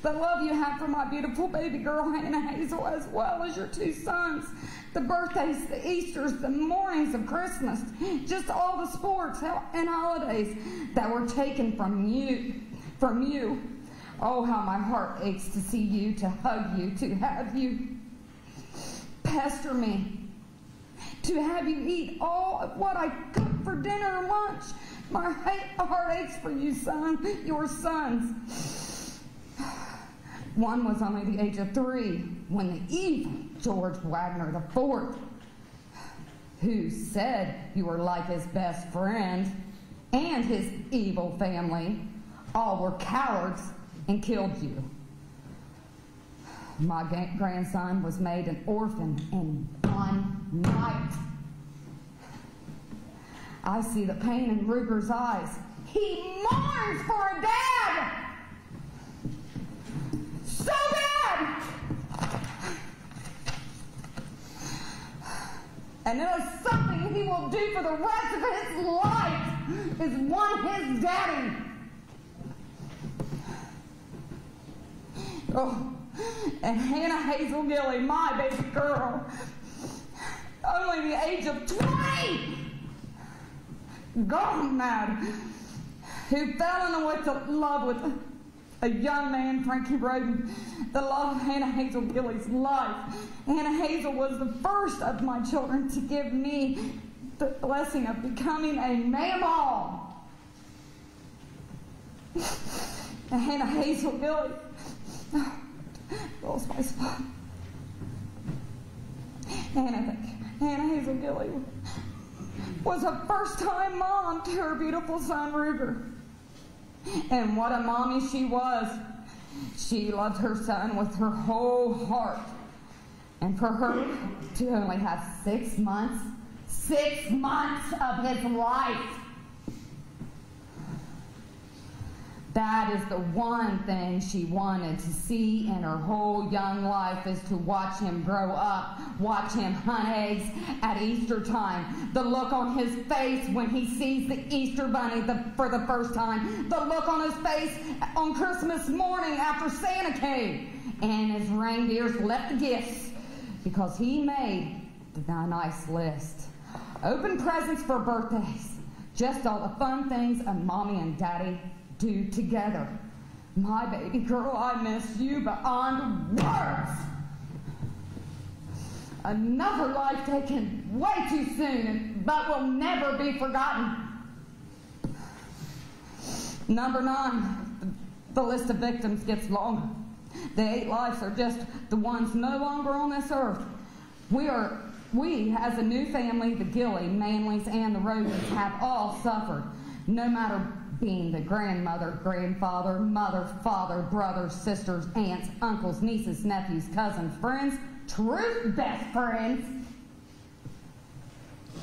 The love you have for my beautiful baby girl, Hannah Hazel, as well as your two sons. The birthdays, the Easters, the mornings of Christmas, just all the sports and holidays that were taken from you, from you. Oh, how my heart aches to see you, to hug you, to have you pester me, to have you eat all of what I cook for dinner and lunch. My heart aches for you, son, your sons. One was only the age of three when the evil George Wagner IV, who said you were like his best friend, and his evil family, all were cowards and killed you. My grandson was made an orphan in one night. I see the pain in Ruger's eyes. He mourns for a dad! So bad! And it is something he will do for the rest of his life, is want his daddy. Oh, and Hannah Hazel Gilley, my baby girl, only the age of 20, gone mad, who fell in love with a young man, Frankie Rhoden, the love of Hannah Hazel Gilley's life. Hannah Hazel was the first of my children to give me the blessing of becoming a mammal. And Hannah Hazel Gilley lost my spot. Hannah, Anna Hazel Gilley was a first time mom to her beautiful son Ruger. And what a mommy she was. She loved her son with her whole heart. And for her to only have six months, six months of his life That is the one thing she wanted to see in her whole young life is to watch him grow up, watch him hunt eggs at Easter time. The look on his face when he sees the Easter bunny the, for the first time. The look on his face on Christmas morning after Santa came and his reindeers left the gifts because he made the nice list. Open presents for birthdays. Just all the fun things a mommy and daddy do together. My baby girl, I miss you beyond words. Another life taken way too soon, but will never be forgotten. Number nine, the list of victims gets longer. The eight lives are just the ones no longer on this earth. We are, we as a new family, the Gilley, Manleys, and the Rhodens have all suffered, no matter being the grandmother, grandfather, mother, father, brothers, sisters, aunts, uncles, nieces, nephews, cousins, friends, true best friends.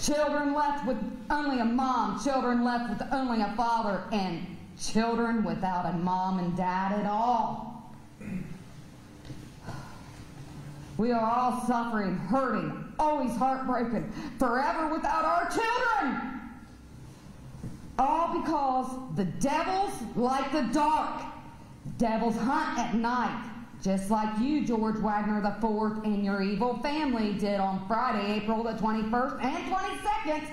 Children left with only a mom, children left with only a father, and children without a mom and dad at all. We are all suffering, hurting, always heartbroken, forever without our children. All because the devils like the dark. Devils hunt at night, just like you, George Wagner IV, and your evil family did on Friday, April the 21st and 22nd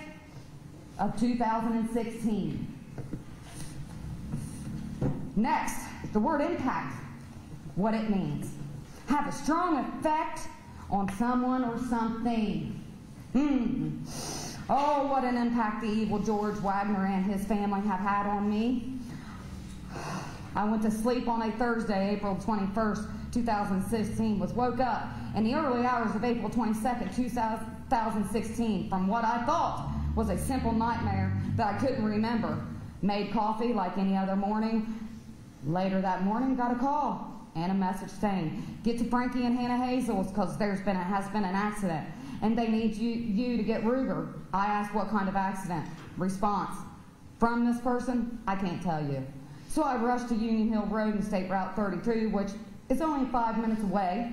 of 2016. Next, the word impact, what it means. Have a strong effect on someone or something. Hmm. Oh, what an impact the evil George Wagner and his family have had on me. I went to sleep on a Thursday, April 21st, 2016, was woke up in the early hours of April 22nd, 2016, from what I thought was a simple nightmare that I couldn't remember. Made coffee like any other morning. Later that morning, got a call and a message saying, "Get to Frankie and Hannah Hazel's because there's been a, has been an accident, and they need you you to get Ruger." I asked, "What kind of accident?" Response: From this person, I can't tell you. So I rushed to Union Hill Road and State Route 32, which is only five minutes away.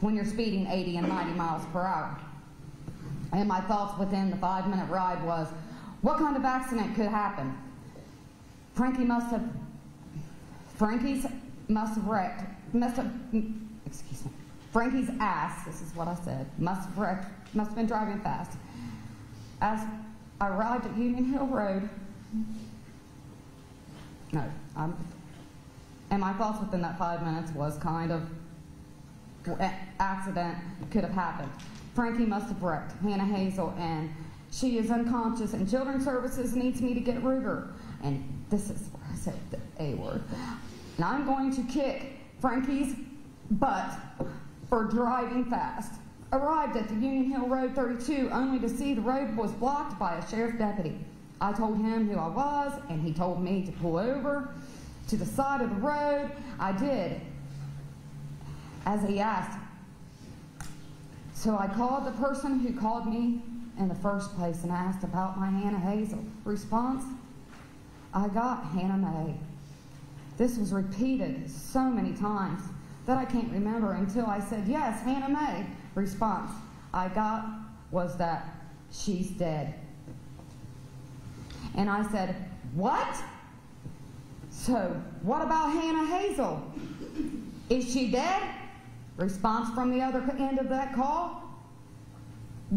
When you're speeding 80 and 90 miles per hour. And my thoughts within the five minute ride was, what kind of accident could happen? Frankie must have, Frankie's must have wrecked, must have, excuse me, Frankie's ass, this is what I said, must have wrecked, must have been driving fast. As I arrived at Union Hill Road, no, I'm, and my thoughts within that five minutes was kind of, accident could have happened. Frankie must have wrecked Hannah Hazel, and she is unconscious, and Children's Services needs me to get Ruger. And this is where I said the A word. And I'm going to kick Frankie's butt for driving fast. Arrived at the Union Hill Road 32 only to see the road was blocked by a sheriff deputy. I told him who I was, and he told me to pull over to the side of the road. I did, as he asked. So I called the person who called me in the first place and asked about my Hannah Hazel. Response I got Hanna May. This was repeated so many times that I can't remember until I said, Yes, Hanna May. Response I got was that she's dead. And I said, What? So, what about Hannah Hazel? Is she dead? Response from the other end of that call?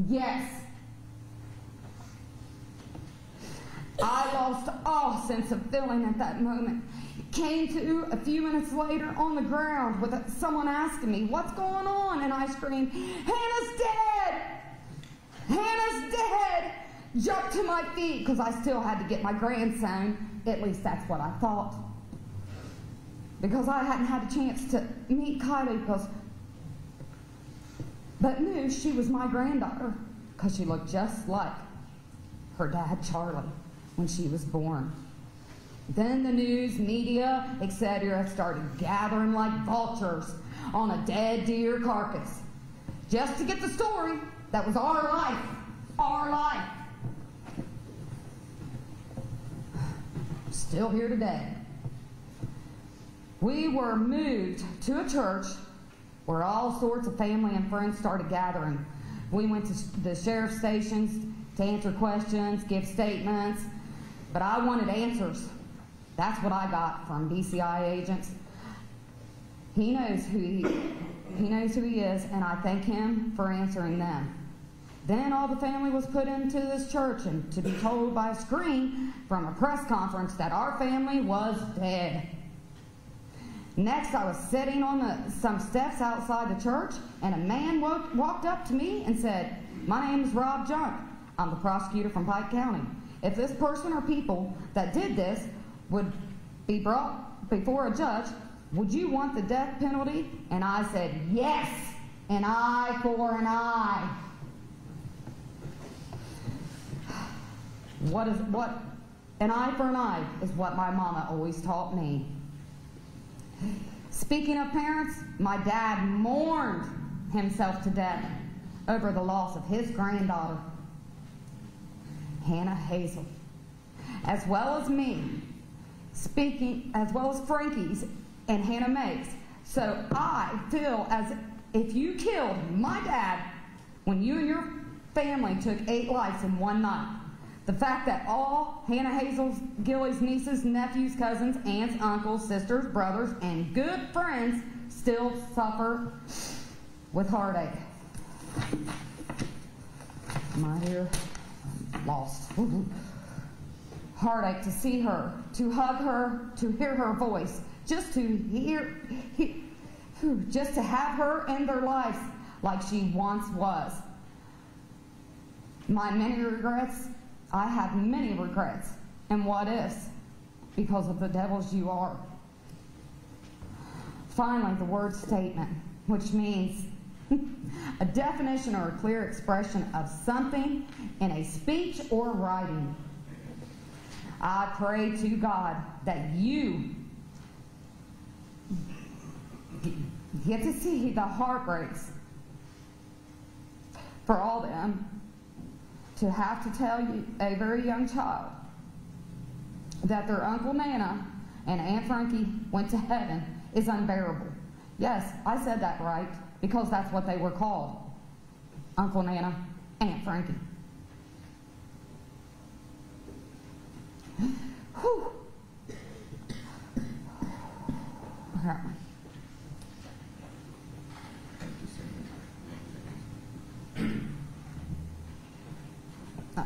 Yes. I lost all sense of feeling at that moment. Came to a few minutes later on the ground with someone asking me, What's going on? And I screamed, Hannah's dead! Hannah's dead! Jumped to my feet because I still had to get my grandson. At least that's what I thought. Because I hadn't had a chance to meet Kylie because but knew she was my granddaughter because she looked just like her dad, Charlie, when she was born. Then the news, media, etc., started gathering like vultures on a dead deer carcass just to get the story that was our life, our life. Still here today. We were moved to a church where all sorts of family and friends started gathering. We went to the sheriff's stations to answer questions, give statements, but I wanted answers. That's what I got from BCI agents. He knows who he, he knows who he is, and I thank him for answering them. Then all the family was put into this church, and to be told by a screen from a press conference that our family was dead. Next, I was sitting on the, some steps outside the church, and a man woke, walked up to me and said, My name is Rob Junk. I'm the prosecutor from Pike County. If this person or people that did this would be brought before a judge, would you want the death penalty? And I said, Yes, an eye for an eye. What is what? An eye for an eye is what my mama always taught me. Speaking of parents, my dad mourned himself to death over the loss of his granddaughter, Hannah Hazel, as well as me, speaking as well as Frankie's and Hanna May's. So I feel as if you killed my dad when you and your family took eight lives in one night. The fact that all Hannah Hazel's Gilley's nieces, nephews, cousins, aunts, uncles, sisters, brothers, and good friends still suffer with heartache. My dear, I'm lost. heartache to see her, to hug her, to hear her voice, just to hear, he, just to have her in their lives like she once was. My many regrets I have many regrets and what ifs because of the devils you are. Finally, the word statement, which means a definition or a clear expression of something in a speech or writing. I pray to God that you get to see the heartbreaks for all them to have to tell you, a very young child that their Uncle Nana and Aunt Frankie went to heaven is unbearable. Yes, I said that right, because that's what they were called. Uncle Nana, Aunt Frankie. Whew.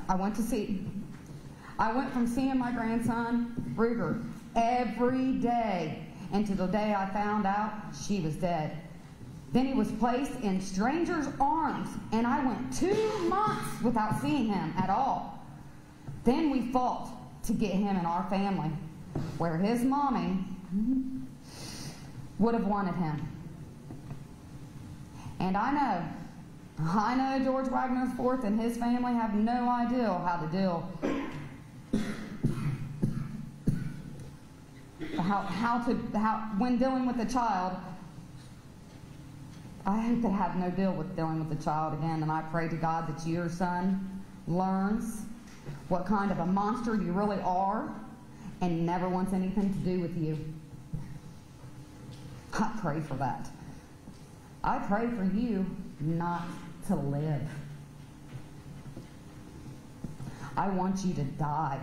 I went to see, I went from seeing my grandson, Ruger, every day until the day I found out she was dead. Then he was placed in strangers' arms, and I went two months without seeing him at all. Then we fought to get him in our family, where his mommy would have wanted him. And I know I know George Wagner IV and his family have no idea how to deal how, how to how when dealing with a child. I hope they have no deal with dealing with the child again, and I pray to God that your son learns what kind of a monster you really are and never wants anything to do with you. I pray for that. I pray for you not to live. I want you to die,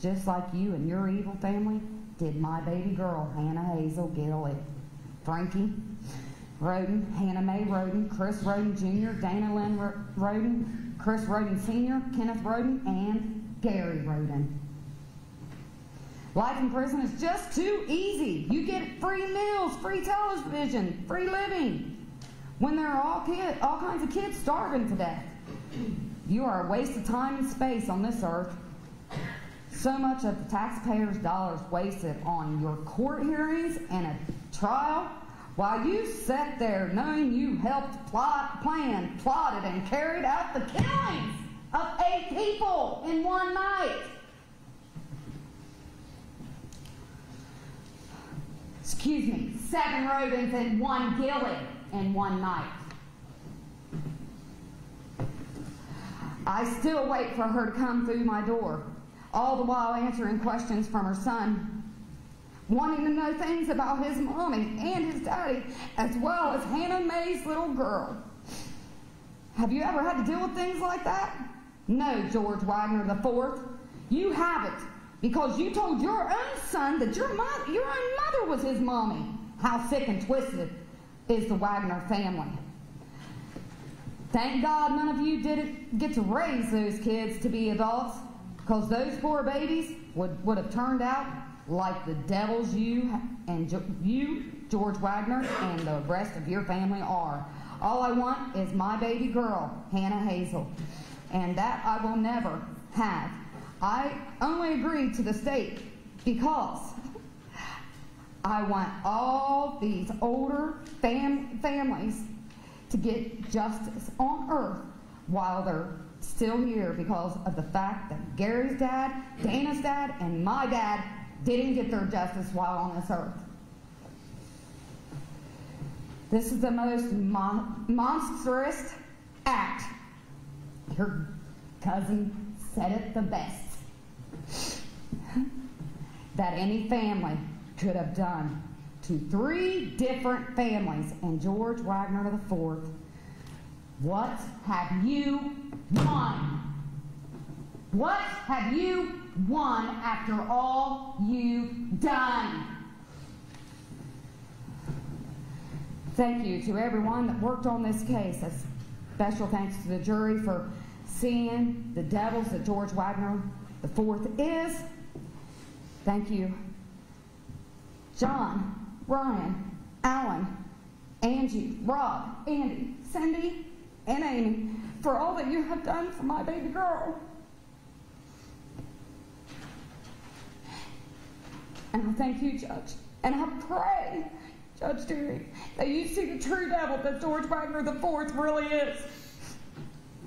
just like you and your evil family did my baby girl, Hannah Hazel Gilley. Frankie Rhoden, Hanna May Rhoden, Chris Rhoden Jr., Dana Lynn Rhoden, Chris Rhoden Sr., Kenneth Rhoden, and Gary Rhoden. Life in prison is just too easy. You get free meals, free television, free living when there are all, kid, all kinds of kids starving to death. You are a waste of time and space on this earth. So much of the taxpayers' dollars wasted on your court hearings and a trial while you sat there knowing you helped plot, plan, plotted, and carried out the killings of eight people in one night. Excuse me, seven Rhodens and one Gilley in one night. I still wait for her to come through my door, all the while answering questions from her son, wanting to know things about his mommy and his daddy, as well as Hanna May's little girl. Have you ever had to deal with things like that? No, George Wagner IV. You haven't, because you told your own son that your, mo- your own mother was his mommy how sick and twisted is the Wagner family. Thank God none of you didn't get to raise those kids to be adults, because those poor babies would, would have turned out like the devils you and you, George Wagner, and the rest of your family are. All I want is my baby girl, Hannah Hazel, and that I will never have. I only agreed to the state because I want all these older fam- families to get justice on earth while they're still here because of the fact that Gary's dad, Dana's dad, and my dad didn't get their justice while on this earth. This is the most mon- monstrous act. Your cousin said it the best. that any family could have done to three different families and George Wagner IV. What have you won? What have you won after all you've done? Thank you to everyone that worked on this case. A special thanks to the jury for seeing the devils that George Wagner IV is. Thank you, John, Ryan, Alan, Angie, Rob, Andy, Cindy, and Amy for all that you have done for my baby girl. And I thank you, Judge. And I pray, Judge Deering, that you see the true devil that George Wagner IV really is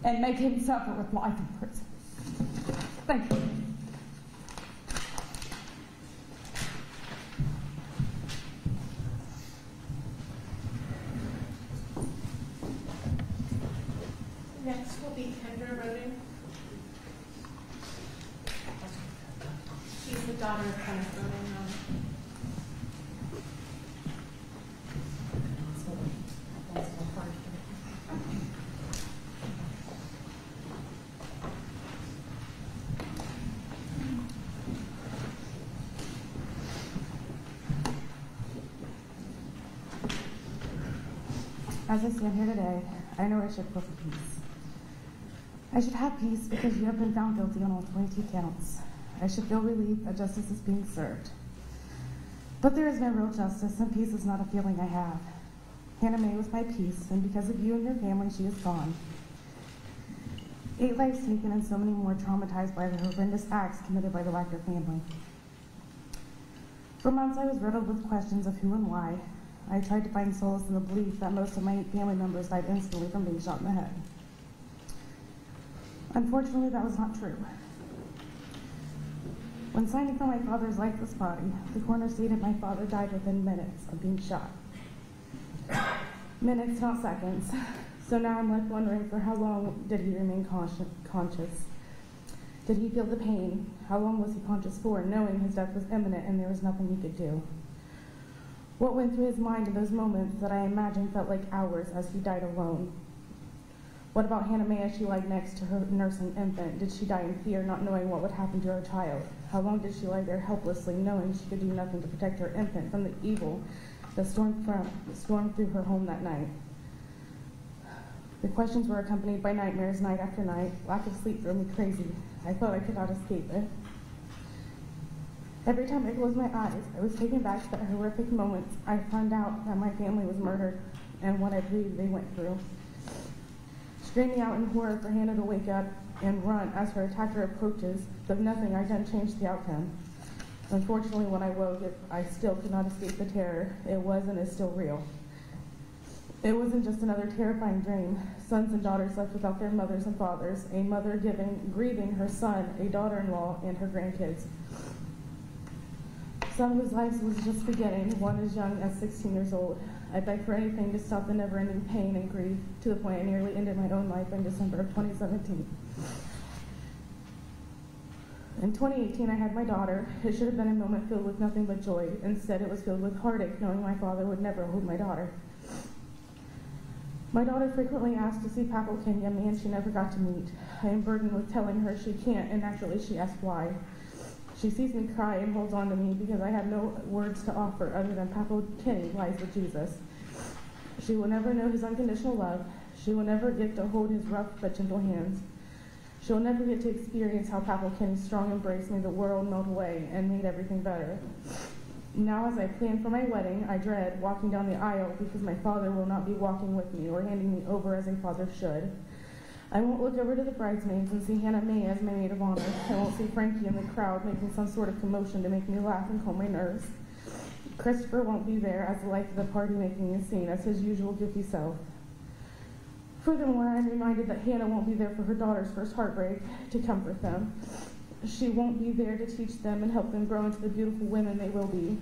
and make him suffer with life in prison. Thank you. Next will be Kendra Rhoden. She's the daughter of Kenneth Rhoden. um, As I stand here today, I know I should feel for peace. I should have peace because you have been found guilty on all 22 counts. I should feel relief that justice is being served. But there is no real justice, and peace is not a feeling I have. Hanna May was my peace, and because of you and your family, she is gone. Eight lives taken, and so many more traumatized by the horrendous acts committed by the Wagner family. For months, I was riddled with questions of who and why. I tried to find solace in the belief that most of my family members died instantly from being shot in the head. Unfortunately, that was not true. When signing for my father's lifeless body, the coroner stated my father died within minutes of being shot. Minutes, not seconds. So now I'm left wondering for how long did he remain consci- conscious? Did he feel the pain? How long was he conscious for, knowing his death was imminent and there was nothing he could do? What went through his mind in those moments that I imagine felt like hours as he died alone? What about Hanna May as she lay next to her nursing infant? Did she die in fear, not knowing what would happen to her child? How long did she lie there helplessly, knowing she could do nothing to protect her infant from the evil that stormed, from, stormed through her home that night? The questions were accompanied by nightmares night after night. Lack of sleep drove me crazy. I thought I could not escape it. Every time I closed my eyes, I was taken back to the horrific moments I found out that my family was murdered and what I believed they went through. Screaming out in horror for Hannah to wake up and run as her attacker approaches, but nothing I done changed the outcome. Unfortunately, when I woke, it, I still could not escape the terror. It was and is still real. It wasn't just another terrifying dream. Sons and daughters left without their mothers and fathers, a mother giving, grieving her son, a daughter-in-law, and her grandkids. Some whose lives was just beginning, one as young as 16 years old. I begged for anything to stop the never-ending pain and grief, to the point I nearly ended my own life in December of 2017. In 2018, I had my daughter. It should have been a moment filled with nothing but joy. Instead, it was filled with heartache, knowing my father would never hold my daughter. My daughter frequently asked to see Papa Kenny, a man she never got to meet. I am burdened with telling her she can't, and naturally she asked why. She sees me cry and holds on to me because I have no words to offer other than Papa Kenny lies with Jesus. She will never know his unconditional love. She will never get to hold his rough but gentle hands. She will never get to experience how Papa Kenny's strong embrace made the world melt away and made everything better. Now, as I plan for my wedding, I dread walking down the aisle because my father will not be walking with me or handing me over as a father should. I won't look over to the bridesmaids and see Hanna May as my maid of honor. I won't see Frankie in the crowd making some sort of commotion to make me laugh and calm my nerves. Christopher won't be there as the life of the party making a scene as his usual goofy self. Furthermore, I'm reminded that Hannah won't be there for her daughter's first heartbreak to comfort them. She won't be there to teach them and help them grow into the beautiful women they will be.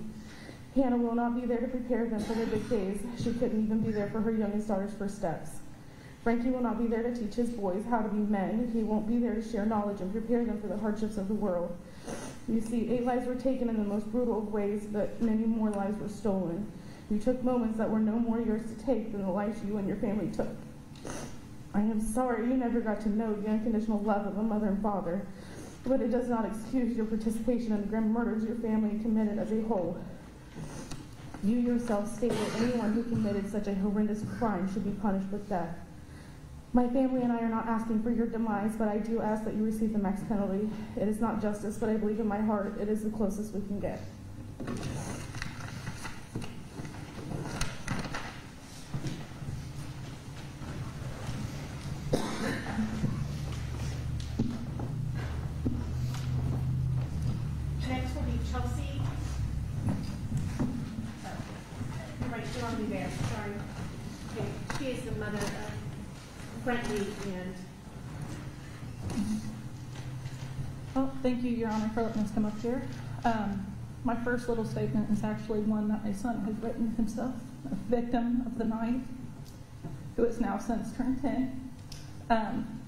Hannah will not be there to prepare them for their big days. She couldn't even be there for her youngest daughter's first steps. Frankie will not be there to teach his boys how to be men. He won't be there to share knowledge and prepare them for the hardships of the world. You see, eight lives were taken in the most brutal of ways, but many more lives were stolen. You took moments that were no more yours to take than the lives you and your family took. I am sorry you never got to know the unconditional love of a mother and father, but it does not excuse your participation in the grim murders your family committed as a whole. You yourself stated anyone who committed such a horrendous crime should be punished with death. My family and I are not asking for your demise, but I do ask that you receive the max penalty. It is not justice, but I believe in my heart it is the closest we can get. Next will be Chelsea. Oh, Right, she'll only be there, sorry. Okay, She is the mother of Brentley and Well, us come up here. Um, my first little statement is actually one that my son has written himself, a victim of the night, who has now since turned 10. Um,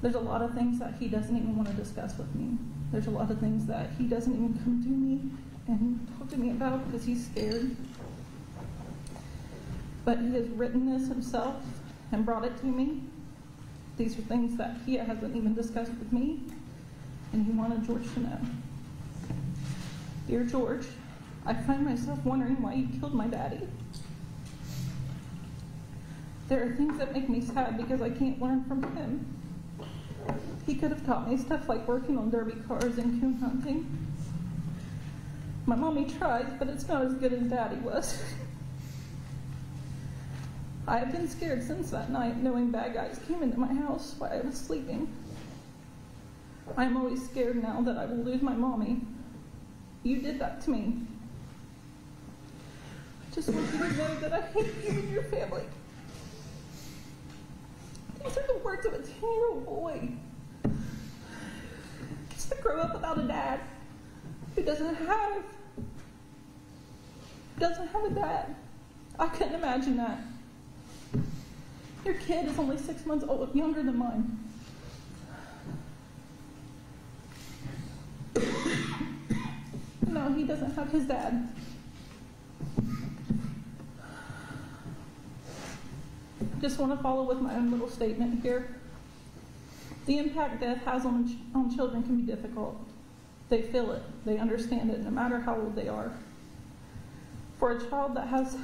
there's a lot of things that he doesn't even want to discuss with me. There's a lot of things that he doesn't even come to me and talk to me about because he's scared. But he has written this himself and brought it to me. These are things that he hasn't even discussed with me, and he wanted George to know. Dear George, I find myself wondering why you killed my daddy. There are things that make me sad because I can't learn from him. He could have taught me stuff like working on derby cars and coon hunting. My mommy tried, but it's not as good as daddy was. I have been scared since that night, knowing bad guys came into my house while I was sleeping. I am always scared now that I will lose my mommy. You did that to me. I just want you to know that I hate you and your family. These are the words of a 10 year old boy. Just to grow up without a dad who doesn't have doesn't have a dad. I couldn't imagine that. Your kid is only six months old, younger than mine. no, he doesn't have his dad. Just want to follow with my own little statement here. The impact death has on, on children can be difficult. They feel it, they understand it, no matter how old they are. For a child that has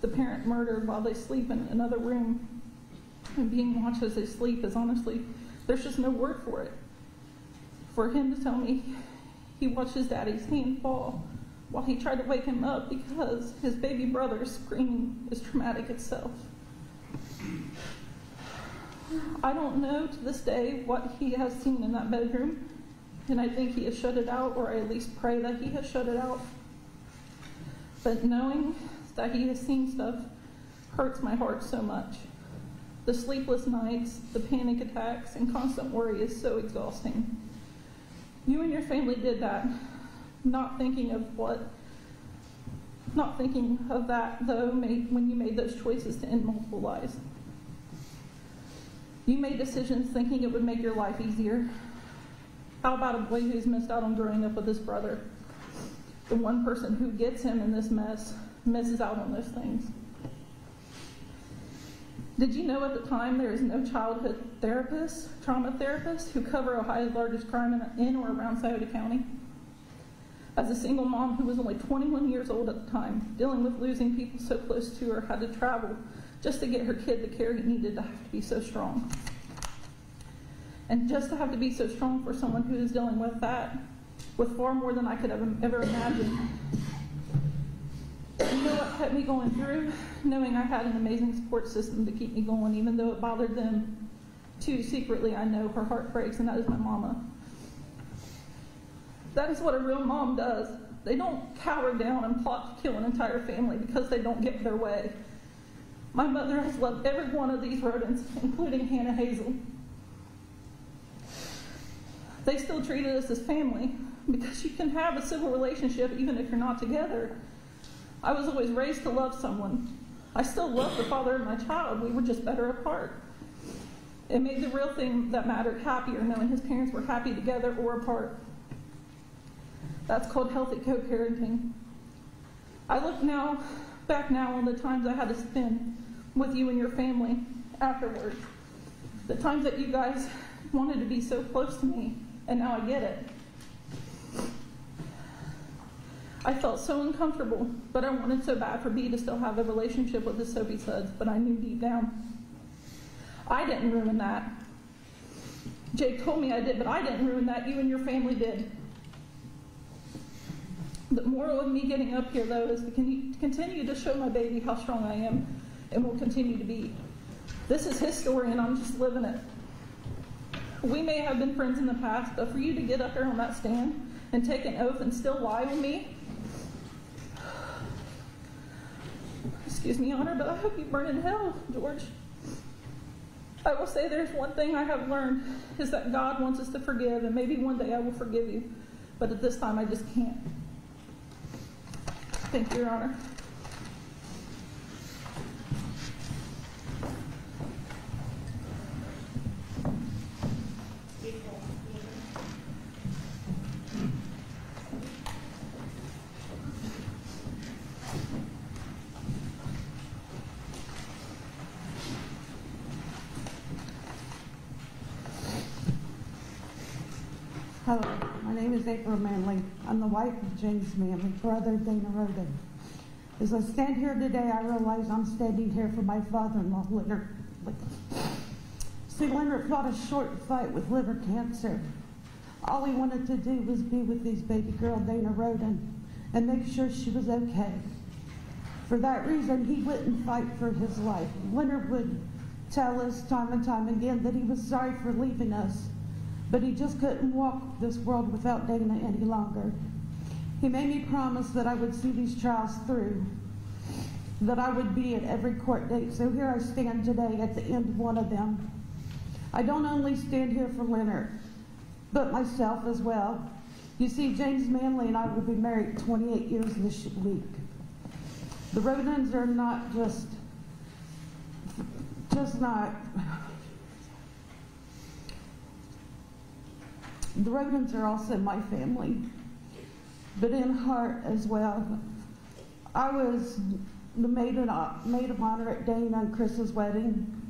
the parent murdered while they sleep in another room and being watched as they sleep is honestly, there's just no word for it. For him to tell me he watched his daddy's hand fall while he tried to wake him up because his baby brother's screaming is traumatic itself. I don't know to this day what he has seen in that bedroom, and I think he has shut it out, or I at least pray that he has shut it out. But knowing that he has seen stuff hurts my heart so much. The sleepless nights, the panic attacks, and constant worry is so exhausting. You and your family did that, not thinking of what, not thinking of that though made, when you made those choices to end multiple lives. You made decisions thinking it would make your life easier. How about a boy who's missed out on growing up with his brother? The one person who gets him in this mess misses out on those things. Did you know at the time there is no childhood therapists, trauma therapists who cover Ohio's largest crime in, in or around Scioto County? As a single mom who was only 21 years old at the time, dealing with losing people so close to her, had to travel just to get her kid the care he needed to have to be so strong. And just to have to be so strong for someone who is dealing with that, with far more than I could ever, ever imagine. You know what kept me going through? Knowing I had an amazing support system to keep me going, even though it bothered them too secretly. I know her heart breaks, and that is my mama. That is what a real mom does. They don't cower down and plot to kill an entire family because they don't get their way. My mother has loved every one of these Rhodens, including Hannah Hazel. They still treated us as family because you can have a civil relationship even if you're not together. I was always raised to love someone. I still love the father of my child. We were just better apart. It made the real thing that mattered happier, knowing his parents were happy together or apart. That's called healthy co-parenting. I look now, back now on the times I had to spend with you and your family afterwards. The times that you guys wanted to be so close to me, and now I get it. I felt so uncomfortable, but I wanted so bad for B to still have a relationship with his Soapy Suds, but I knew deep down. I didn't ruin that. Jake told me I did, but I didn't ruin that. You and your family did. The moral of me getting up here, though, is to continue to show my baby how strong I am and will continue to be. This is his story, and I'm just living it. We may have been friends in the past, but for you to get up there on that stand and take an oath and still lie on me, excuse me, Honor, but I hope you burn in hell, George. I will say there's one thing I have learned is that God wants us to forgive, and maybe one day I will forgive you, but at this time I just can't. Thank you, Your Honor. Hello, my name is April Manley. I'm the wife of James Manley, brother Dana Rhoden. As I stand here today, I realize I'm standing here for my father-in-law, Leonard. See, Leonard fought a short fight with liver cancer. All he wanted to do was be with his baby girl, Dana Rhoden, and make sure she was okay. For that reason, he wouldn't fight for his life. Leonard would tell us time and time again that he was sorry for leaving us but he just couldn't walk this world without Dana any longer. He made me promise that I would see these trials through, that I would be at every court date. So here I stand today at the end of one of them. I don't only stand here for Leonard, but myself as well. You see, James Manley and I will be married 28 years this week. The Rhodens are not just, just not The Rhodens are also my family, but in heart as well. I was the maid of, maid of honor at Dana and Chris's wedding.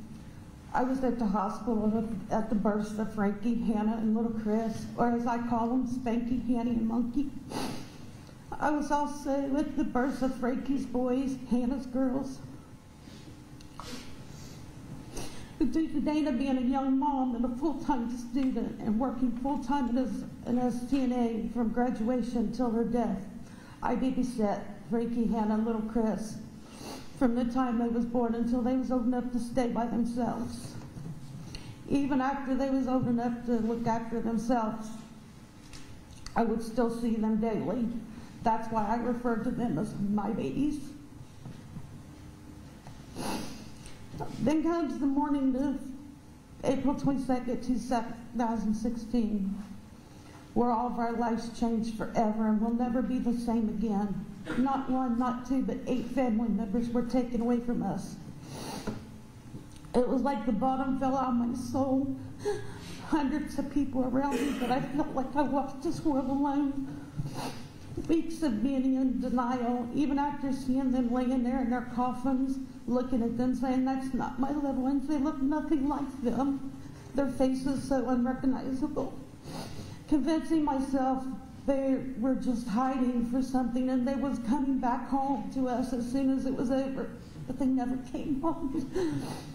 I was at the hospital at the births of Frankie, Hannah, and little Chris, or as I call them, Spanky, Hanny, and Monkey. I was also at the births of Frankie's boys, Hannah's girls, to Dana being a young mom and a full-time student and working full-time as an STNA from graduation until her death, I babysat Frankie, Hannah, and little Chris from the time they was born until they was old enough to stay by themselves. Even after they was old enough to look after themselves, I would still see them daily. That's why I refer to them as my babies. Then comes the morning of April 22nd, 2016, where all of our lives changed forever and we'll never be the same again. Not one, not two, but eight family members were taken away from us. It was like the bottom fell out of my soul. Hundreds of people around me, but I felt like I walked this world alone. Weeks of being in denial, even after seeing them laying there in their coffins, looking at them saying, that's not my loved ones, they look nothing like them. Their faces so unrecognizable. Convincing myself they were just hiding for something and they was coming back home to us as soon as it was over, but they never came home.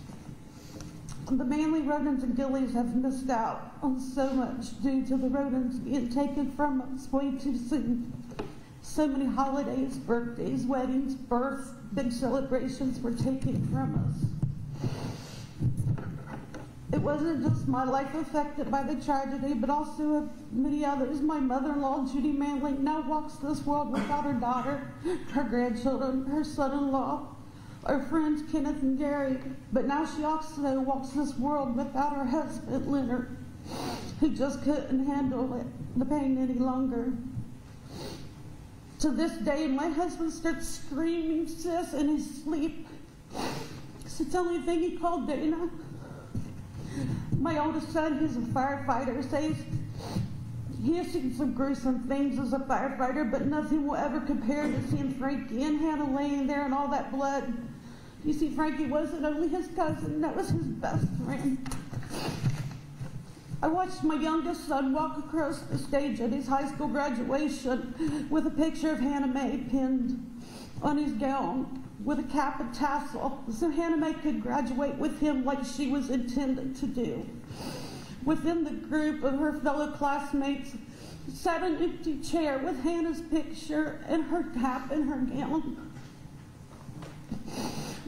The Manley Rhodens and Gilleys have missed out on so much due to the Rhodens being taken from us way too soon. So many holidays, birthdays, weddings, births, big celebrations were taken from us. It wasn't just my life affected by the tragedy, but also many others. My mother-in-law, Judy Manley, now walks this world without her daughter, her grandchildren, her son-in-law, our friends Kenneth and Gary. But now she also walks this world without her husband, Leonard, who just couldn't handle it, the pain any longer. To this day, my husband starts screaming, sis, in his sleep. It's the only thing he called Dana. My oldest son, who's a firefighter, says he has seen some gruesome things as a firefighter, but nothing will ever compare to seeing Frankie and Hannah laying there and all that blood. You see, Frankie wasn't only his cousin, that was his best friend. I watched my youngest son walk across the stage at his high school graduation with a picture of Hanna May pinned on his gown with a cap and tassel so Hanna May could graduate with him like she was intended to do. Within the group of her fellow classmates sat an empty chair with Hannah's picture and her cap and her gown.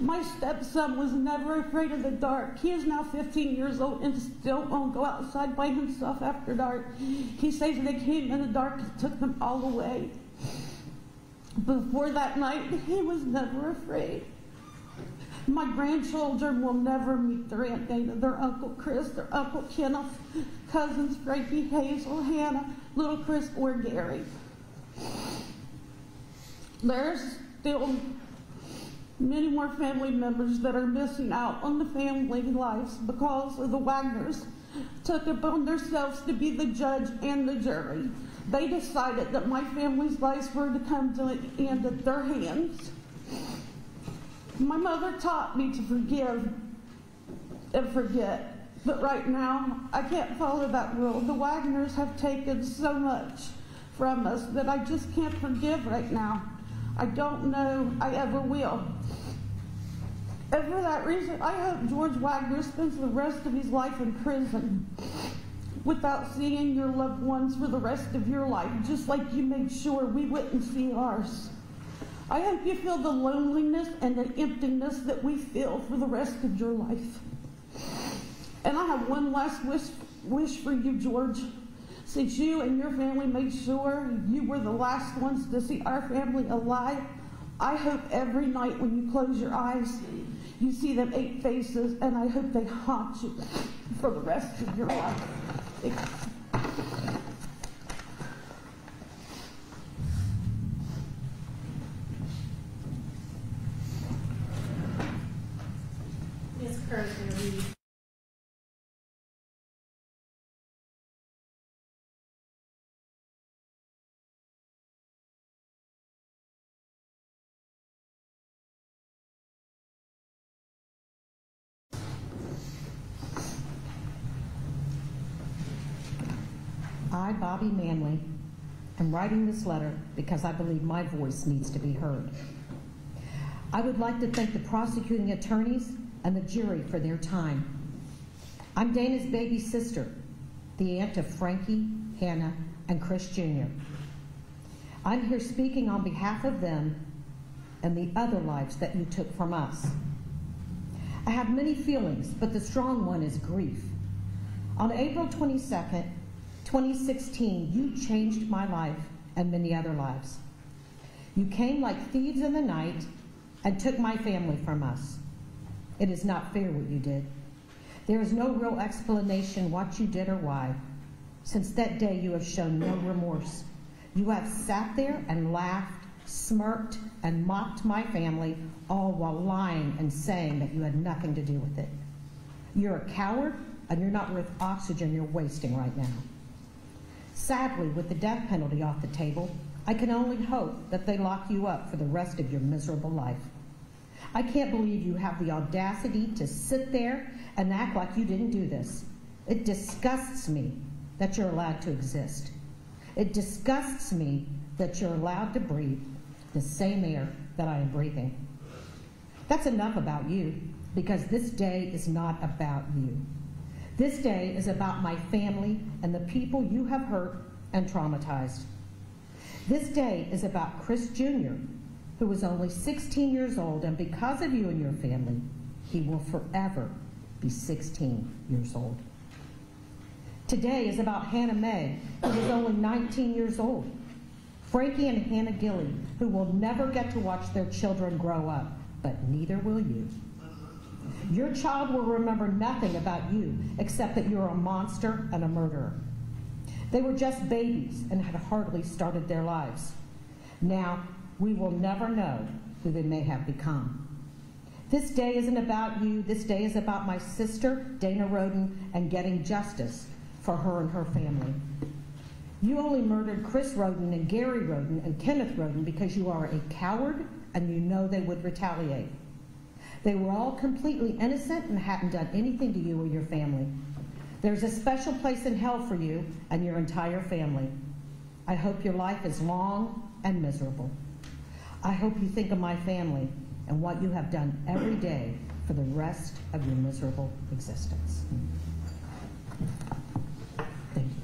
My stepson was never afraid of the dark. He is now 15 years old and still won't go outside by himself after dark. He says they came in the dark and took them all away. Before that night, he was never afraid. My grandchildren will never meet their Aunt Dana, their Uncle Chris, their Uncle Kenneth, cousins Frankie, Hazel, Hannah, little Chris, or Gary. There's still many more family members that are missing out on the family lives because of the Wagners took upon themselves to be the judge and the jury. They decided that my family's lives were to come to an end at their hands. My mother taught me to forgive and forget, but right now I can't follow that rule. The Wagners have taken so much from us that I just can't forgive right now. I don't know I ever will. And for that reason, I hope George Wagner spends the rest of his life in prison without seeing your loved ones for the rest of your life, just like you made sure we wouldn't see ours. I hope you feel the loneliness and the emptiness that we feel for the rest of your life. And I have one last wish, wish for you, George. Since you and your family made sure you were the last ones to see our family alive, I hope every night when you close your eyes, you see them eight faces, and I hope they haunt you for the rest of your life. Ms. Kerr I, Bobby Manley, am writing this letter because I believe my voice needs to be heard. I would like to thank the prosecuting attorneys and the jury for their time. I'm Dana's baby sister, the aunt of Frankie, Hannah, and Chris Jr. I'm here speaking on behalf of them and the other lives that you took from us. I have many feelings, but the strong one is grief. On April 22nd, 2016, you changed my life and many other lives. You came like thieves in the night and took my family from us. It is not fair what you did. There is no real explanation what you did or why. Since that day, you have shown no remorse. You have sat there and laughed, smirked, and mocked my family, all while lying and saying that you had nothing to do with it. You're a coward, and you're not worth oxygen you're wasting right now. Sadly, with the death penalty off the table, I can only hope that they lock you up for the rest of your miserable life. I can't believe you have the audacity to sit there and act like you didn't do this. It disgusts me that you're allowed to exist. It disgusts me that you're allowed to breathe the same air that I am breathing. That's enough about you, because this day is not about you. This day is about my family and the people you have hurt and traumatized. This day is about Chris Jr., who was only 16 years old, and because of you and your family, he will forever be 16 years old. Today is about Hanna May, who was only 19 years old. Frankie and Hannah Gilley, who will never get to watch their children grow up, but neither will you. Your child will remember nothing about you except that you're a monster and a murderer. They were just babies and had hardly started their lives. Now, we will never know who they may have become. This day isn't about you. This day is about my sister, Dana Rhoden, and getting justice for her and her family. You only murdered Chris Rhoden and Gary Rhoden and Kenneth Rhoden because you are a coward and you know they would retaliate. They were all completely innocent and hadn't done anything to you or your family. There's a special place in hell for you and your entire family. I hope your life is long and miserable. I hope you think of my family and what you have done every day for the rest of your miserable existence. Thank you.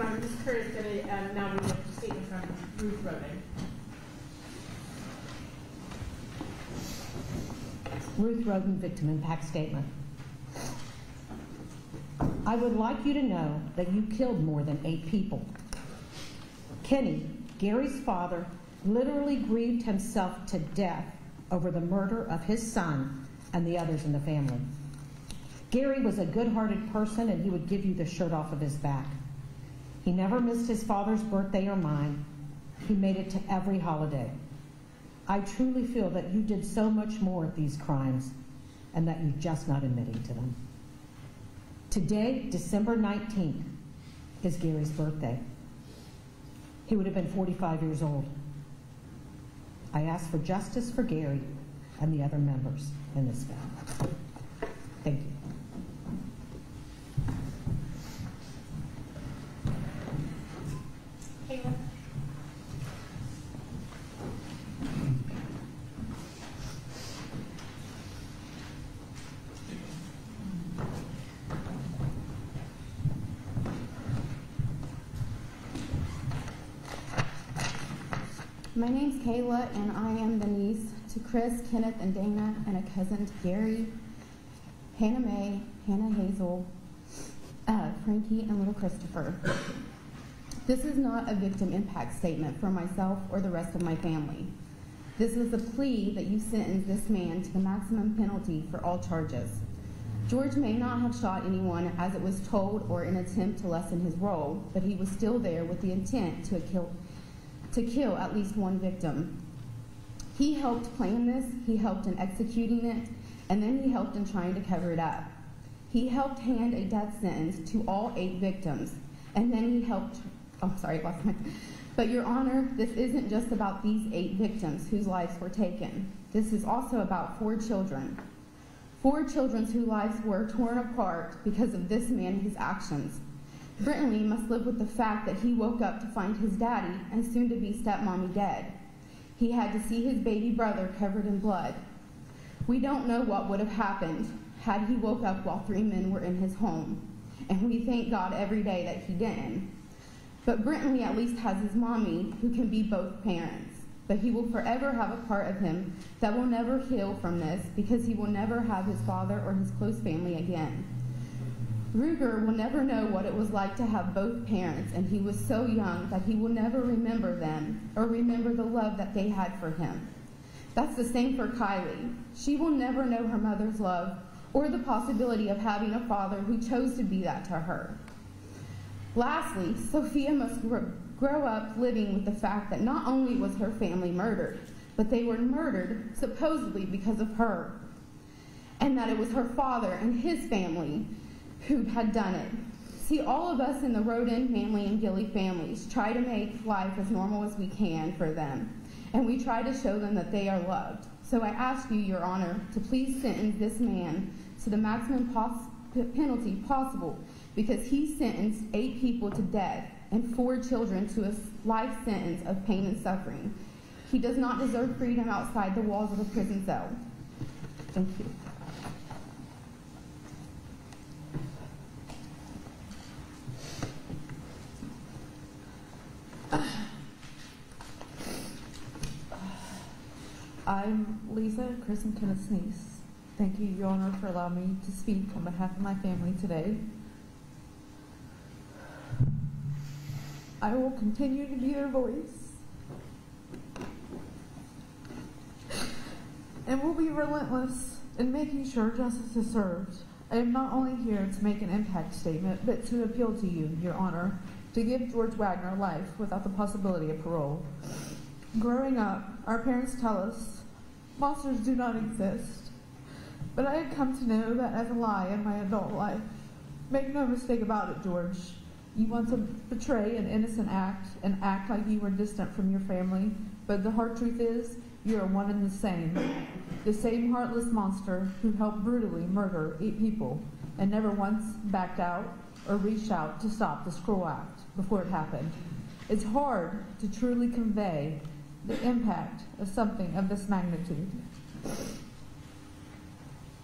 Honor, Ms. Curtis is going to uh, now read a statement from Ruth Rhoden. Ruth Rhoden Victim Impact Statement. I would like you to know that you killed more than eight people. Kenny, Gary's father, literally grieved himself to death over the murder of his son and the others in the family. Gary was a good hearted person and he would give you the shirt off of his back. He never missed his father's birthday or mine. He made it to every holiday. I truly feel that you did so much more at these crimes and that you're just not admitting to them. Today, December 19th, is Gary's birthday. He would have been 45 years old. I ask for justice for Gary and the other members in this family. Thank you. My name's Kayla, and I am the niece to Chris, Kenneth, and Dana, and a cousin to Gary, Hanna May, Hannah Hazel, uh, Frankie, and little Christopher. This is not a victim impact statement for myself or the rest of my family. This is a plea that you sentence this man to the maximum penalty for all charges. George may not have shot anyone as it was told or in attempt to lessen his role, but he was still there with the intent to kill, to kill at least one victim. He helped plan this, he helped in executing it, and then he helped in trying to cover it up. He helped hand a death sentence to all eight victims, and then he helped, oh, sorry, lost my, but Your Honor, this isn't just about these eight victims whose lives were taken. This is also about four children. Four children whose lives were torn apart because of this man and his actions. Brentley must live with the fact that he woke up to find his daddy and soon to be stepmommy dead. He had to see his baby brother covered in blood. We don't know what would have happened had he woke up while three men were in his home, and we thank God every day that he didn't. But Brentley at least has his mommy who can be both parents. But he will forever have a part of him that will never heal from this because he will never have his father or his close family again. Ruger will never know what it was like to have both parents, and he was so young that he will never remember them or remember the love that they had for him. That's the same for Kylie. She will never know her mother's love or the possibility of having a father who chose to be that to her. Lastly, Sophia must grow up living with the fact that not only was her family murdered, but they were murdered supposedly because of her. And that it was her father and his family who had done it. See, all of us in the Rhoden, Manley, and Gilley families try to make life as normal as we can for them, and we try to show them that they are loved. So I ask you, Your Honor, to please sentence this man to the maximum pos- penalty possible because he sentenced eight people to death and four children to a life sentence of pain and suffering. He does not deserve freedom outside the walls of a prison cell. Thank you. I'm And Kenneth's niece. Thank you, Your Honor, for allowing me to speak on behalf of my family today. I will continue to be their voice and will be relentless in making sure justice is served. I am not only here to make an impact statement, but to appeal to you, Your Honor, to give George Wagner life without the possibility of parole. Growing up, our parents tell us monsters do not exist. But I had come to know that as a lie in my adult life. Make no mistake about it, George. You want to betray an innocent act and act like you were distant from your family, but the hard truth is, you are one and the same. The same heartless monster who helped brutally murder eight people and never once backed out or reached out to stop this cruel act before it happened. It's hard to truly convey the impact of something of this magnitude.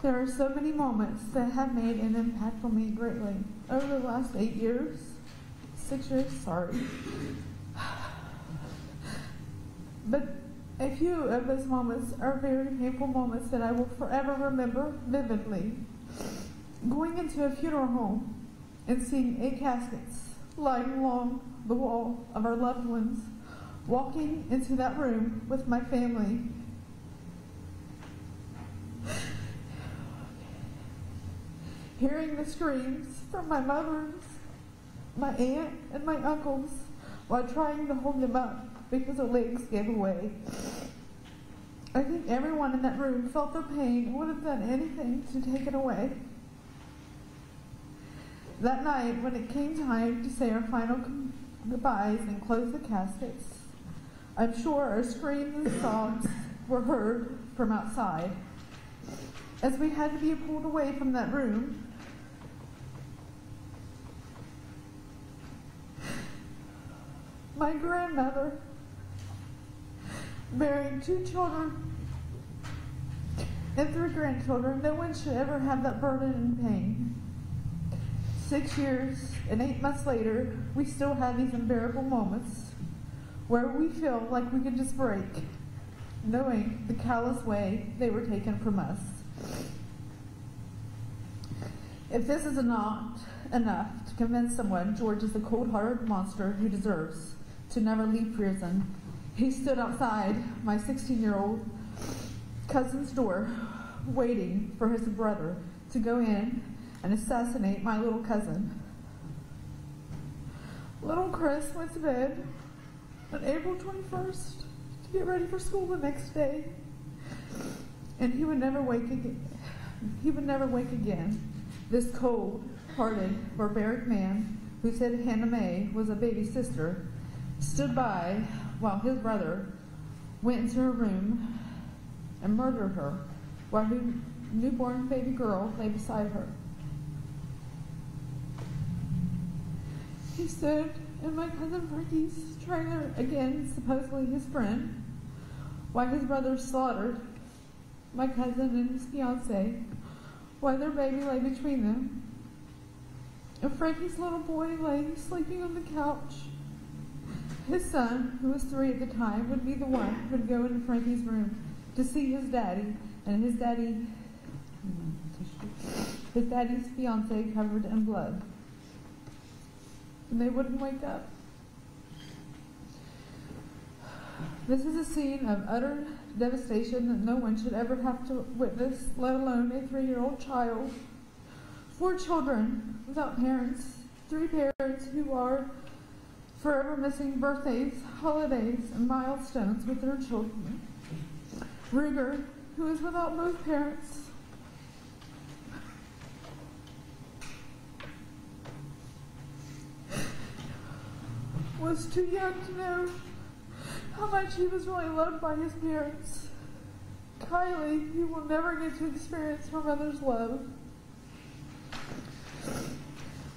There are so many moments that have made an impact on me greatly over the last eight years, six years, sorry. But a few of those moments are very painful moments that I will forever remember vividly. Going into a funeral home and seeing eight caskets lying along the wall of our loved ones walking into that room with my family. Hearing the screams from my mothers, my aunt, and my uncles while trying to hold them up because their legs gave away. I think everyone in that room felt the pain and would have done anything to take it away. That night, when it came time to say our final goodbyes and close the caskets, I'm sure our screams and sobs were heard from outside. As we had to be pulled away from that room, my grandmother, bearing two children and three grandchildren, no one should ever have that burden and pain. Six years and eight months later, we still have these unbearable moments where we feel like we can just break, knowing the callous way they were taken from us. If this is not enough to convince someone George is a cold hearted monster who deserves to never leave prison, he stood outside my 16 year old cousin's door, waiting for his brother to go in and assassinate my little cousin. Little Chris went to bed on April 21st to get ready for school the next day. And he would never wake again. He would never wake again. This cold-hearted, barbaric man who said Hanna May was a baby sister stood by while his brother went into her room and murdered her while her newborn baby girl lay beside her. He stood in my cousin Frankie's trailer again, supposedly his friend, why his brother slaughtered my cousin and his fiance, why their baby lay between them. And Frankie's little boy lay sleeping on the couch. His son, who was three at the time, would be the one who would go into Frankie's room to see his daddy, and his daddy, his daddy's fiance covered in blood. And they wouldn't wake up. This is a scene of utter devastation that no one should ever have to witness, let alone a three year old child. Four children without parents, three parents who are forever missing birthdays, holidays, and milestones with their children. Ruger, who is without both parents, was too young to know how much he was really loved by his parents. Kylie, you will never get to experience her mother's love.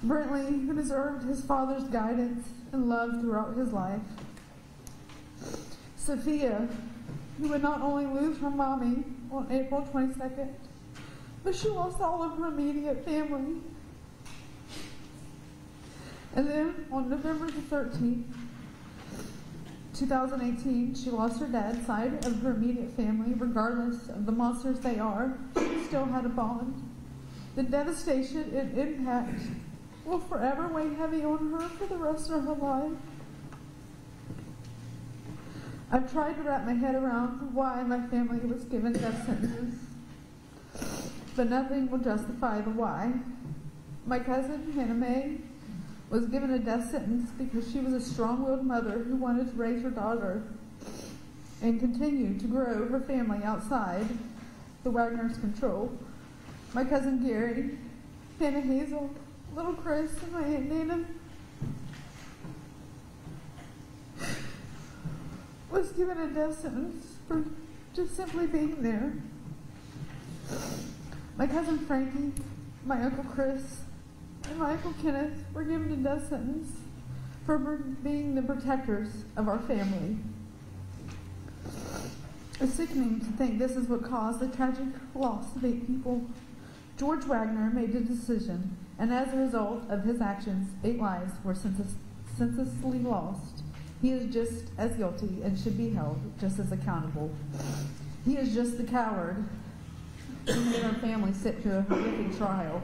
Brentley, who deserved his father's guidance and love throughout his life. Sophia, who would not only lose her mommy on April 22nd, but she lost all of her immediate family. And then on November the 13th, 2018, she lost her dad, side of her immediate family, regardless of the monsters they are. She still had a bond. The devastation and impact will forever weigh heavy on her for the rest of her life. I've tried to wrap my head around why my family was given death sentences, but nothing will justify the why. My cousin, Hanna May, was given a death sentence because she was a strong willed mother who wanted to raise her daughter and continue to grow her family outside the Wagner's control. My cousin Gary, Hannah Hazel, little Chris, and my Aunt Nana was given a death sentence for just simply being there. My cousin Frankie, my Uncle Chris, and Uncle Kenneth were given a death sentence for being the protectors of our family. It's sickening to think this is what caused the tragic loss of eight people. George Wagner made a decision, and as a result of his actions, eight lives were senselessly lost. He is just as guilty and should be held just as accountable. He is just the coward who made our family sit through a horrific trial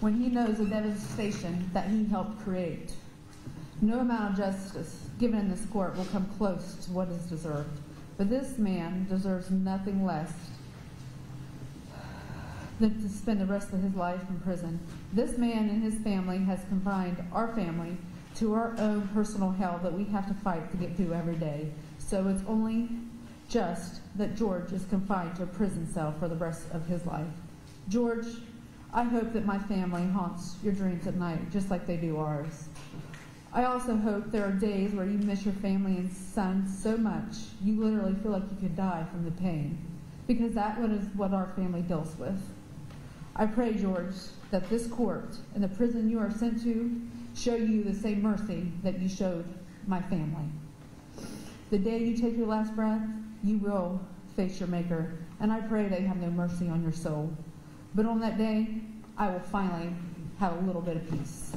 when he knows the devastation that he helped create. No amount of justice given in this court will come close to what is deserved. But this man deserves nothing less than to spend the rest of his life in prison. This man and his family has confined our family to our own personal hell that we have to fight to get through every day. So it's only just that George is confined to a prison cell for the rest of his life. George, I hope that my family haunts your dreams at night just like they do ours. I also hope there are days where you miss your family and son so much you literally feel like you could die from the pain, because that is what our family deals with. I pray, George, that this court and the prison you are sent to show you the same mercy that you showed my family. The day you take your last breath, you will face your Maker, and I pray they have no mercy on your soul. But on that day, I will finally have a little bit of peace.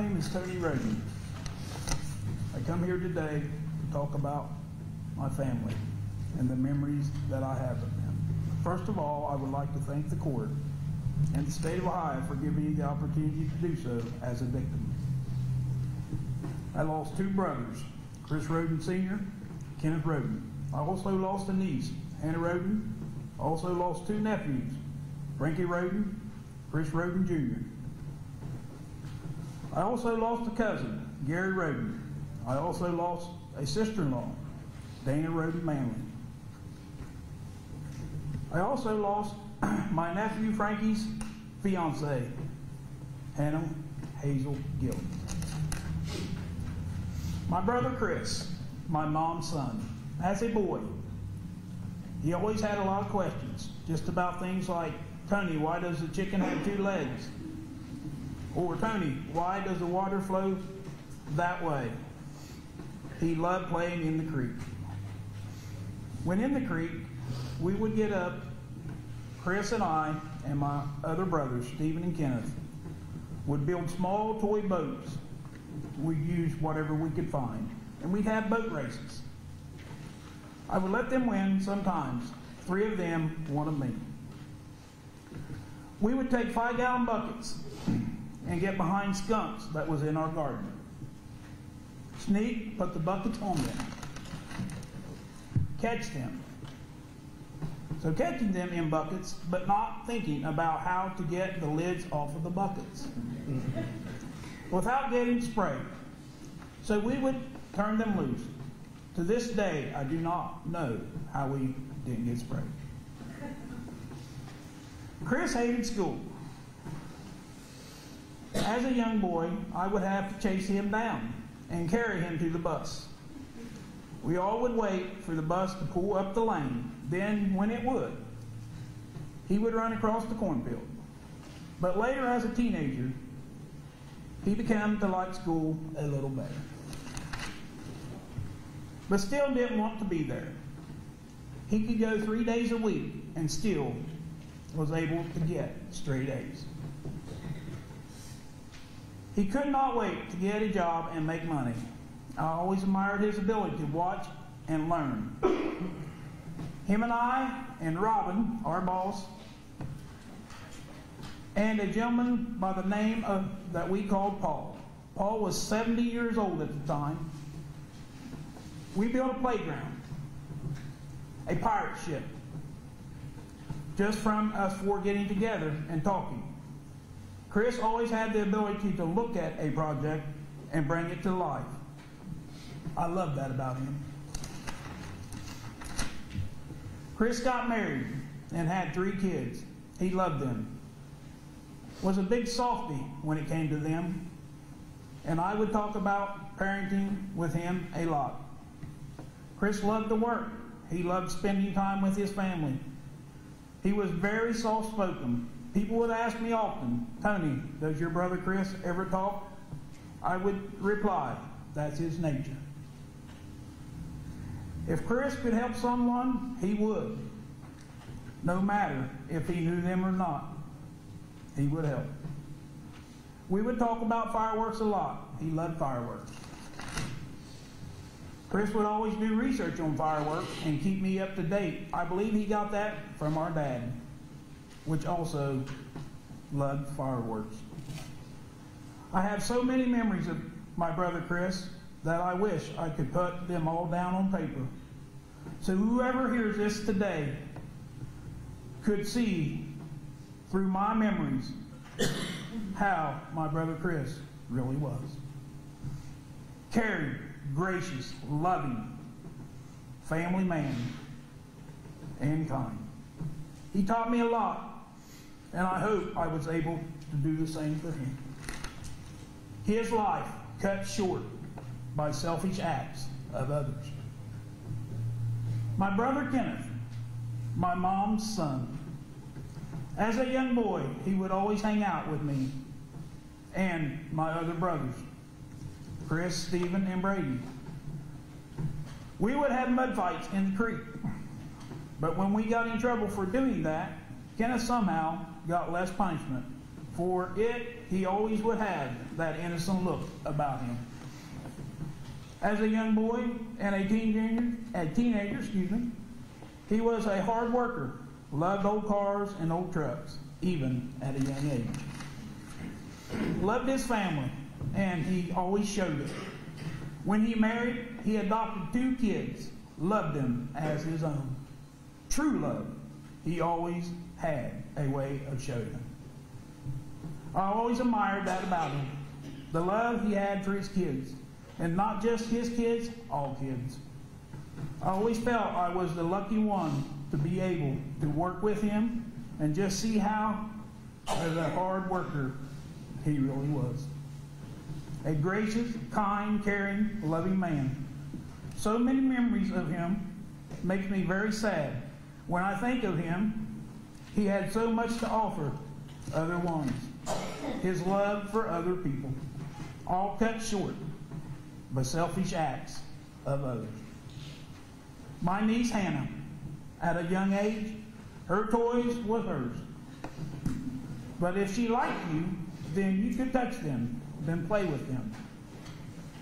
My name is Tony Rhoden. I come here today to talk about my family and the memories that I have of them. First of all, I would like to thank the court and the state of Ohio for giving me the opportunity to do so as a victim. I lost two brothers, Chris Rhoden Sr., Kenneth Rhoden. I also lost a niece, Hannah Rhoden. I also lost two nephews, Frankie Rhoden, Chris Rhoden Jr. I also lost a cousin, Gary Rhoden. I also lost a sister-in-law, Dana Rhoden Manley. I also lost my nephew Frankie's fiancee, Hannah Hazel Gilley. My brother Chris, my mom's son, as a boy, he always had a lot of questions, just about things like, Tony, why does the chicken have two legs? Or Tony, why does the water flow that way? He loved playing in the creek. When in the creek, we would get up, Chris and I and my other brothers, Stephen and Kenneth, would build small toy boats. We'd use whatever we could find. And we'd have boat races. I would let them win sometimes. Three of them, one of me. We would take five gallon buckets and get behind skunks that was in our garden. Sneak, put the buckets on them. Catch them, So catching them in buckets, but not thinking about how to get the lids off of the buckets without getting sprayed. So we would turn them loose. To this day, I do not know how we didn't get sprayed. Chris hated school. As a young boy, I would have to chase him down and carry him to the bus. We all would wait for the bus to pull up the lane. Then, when it would, he would run across the cornfield. But later, as a teenager, he began to like school a little better. But still didn't want to be there. He could go three days a week and still was able to get straight A's. He could not wait to get a job and make money. I always admired his ability to watch and learn. Him and I and Robin, our boss, and a gentleman by the name of that we called Paul. Paul was 70 years old at the time. We built a playground, a pirate ship, just from us four getting together and talking. Chris always had the ability to look at a project and bring it to life. I love that about him. Chris got married and had three kids. He loved them. Was a big softy when it came to them. And I would talk about parenting with him a lot. Chris loved to work. He loved spending time with his family. He was very soft spoken. People would ask me often, Tony, does your brother Chris ever talk? I would reply, that's his nature. If Chris could help someone, he would. No matter if he knew them or not, he would help. We would talk about fireworks a lot. He loved fireworks. Chris would always do research on fireworks and keep me up to date. I believe he got that from our dad, which also loved fireworks. I have so many memories of my brother Chris that I wish I could put them all down on paper. So whoever hears this today could see through my memories how my brother Chris really was. Caring, gracious, loving, family man, and kind. He taught me a lot, and I hope I was able to do the same for him. His life cut short by selfish acts of others. My brother Kenneth, my mom's son. As a young boy, he would always hang out with me and my other brothers, Chris, Stephen, and Brady. We would have mud fights in the creek. But when we got in trouble for doing that, Kenneth somehow got less punishment. For it, he always would have that innocent look about him. As a young boy and a teenager, a teenager, excuse me, he was a hard worker, loved old cars and old trucks, even at a young age. Loved his family, and he always showed it. When he married, he adopted two kids, loved them as his own. True love, he always had a way of showing them. I always admired that about him the love he had for his kids. And not just his kids, all kids. I always felt I was the lucky one to be able to work with him and just see how, as a hard worker, he really was. A gracious, kind, caring, loving man. So many memories of him makes me very sad. When I think of him, he had so much to offer other ones. His love for other people, all cut short by selfish acts of others. My niece Hannah, at a young age, her toys were hers. But if she liked you, then you could touch them, then play with them.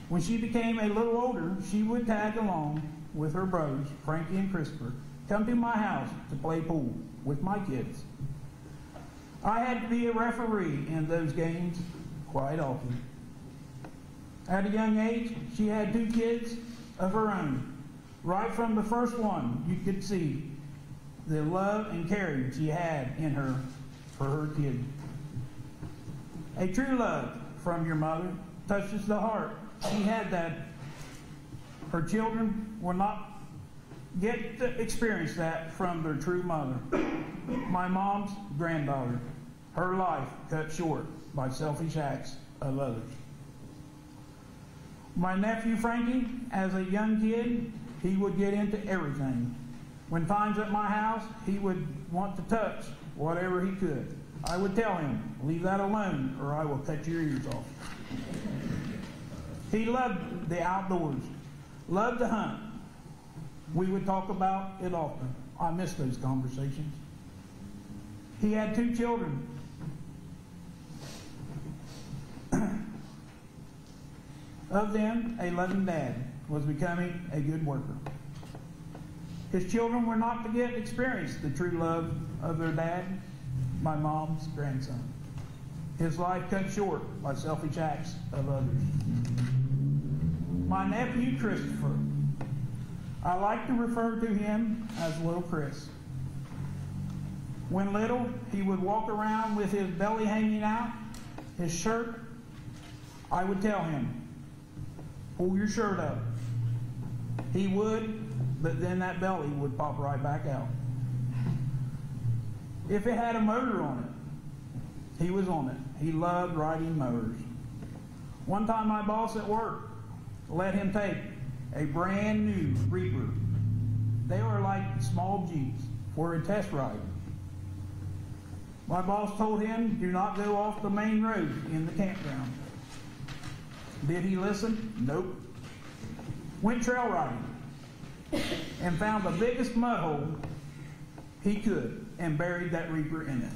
When she became a little older, she would tag along with her brothers, Frankie and Christopher, come to my house to play pool with my kids. I had to be a referee in those games quite often. At a young age, she had two kids of her own. Right from the first one, you could see the love and caring she had in her for her kid. A true love from your mother touches the heart. She had that. Her children were not get to experience that from their true mother. My mom's granddaughter, her life cut short by selfish acts of others. My nephew Frankie, as a young kid, he would get into everything. When times at my house, he would want to touch whatever he could. I would tell him, leave that alone or I will cut your ears off. He loved the outdoors, loved to hunt. We would talk about it often. I miss those conversations. He had two children. of them, a loving dad was becoming a good worker. His children were not to get experience the true love of their dad, my mom's grandson. His life cut short by selfish acts of others. My nephew Christopher, I like to refer to him as little Chris. When little, he would walk around with his belly hanging out, his shirt. I would tell him, pull your shirt up. He would, but then that belly would pop right back out. If it had a motor on it, he was on it. He loved riding motors. One time, my boss at work let him take a brand new Reaper. They were like small Jeeps for a test ride. My boss told him, do not go off the main road in the campground. Did he listen? Nope. Went trail riding and found the biggest mud hole he could and buried that reaper in it.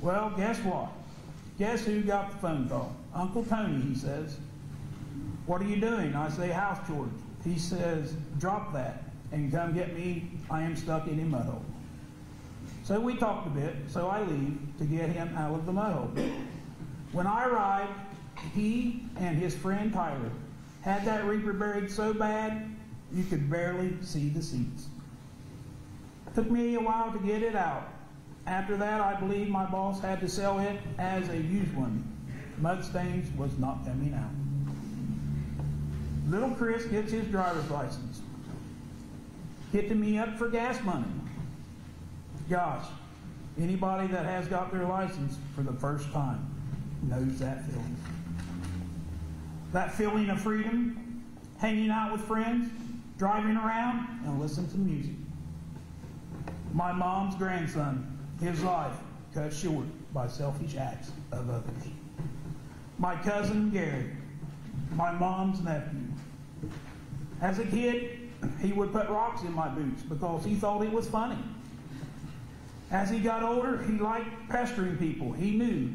Well, guess what? Guess who got the phone call? Uncle Tony, he says. What are you doing? I say, house chores. He says, drop that and come get me. I am stuck in a mud hole. So we talked a bit, so I leave to get him out of the mud hole. When I arrived, he and his friend Tyler had that reaper buried so bad you could barely see the seats. Took me a while to get it out. After that, I believe my boss had to sell it as a used one. Mud stains was not coming out. Little Chris gets his driver's license. Hitting me up for gas money. Gosh, anybody that has got their license for the first time knows that feeling. That feeling of freedom, hanging out with friends, driving around, and listening to music. My mom's grandson, his life cut short by selfish acts of others. My cousin Gary, my mom's nephew. As a kid, he would put rocks in my boots because he thought it was funny. As he got older, he liked pestering people. He knew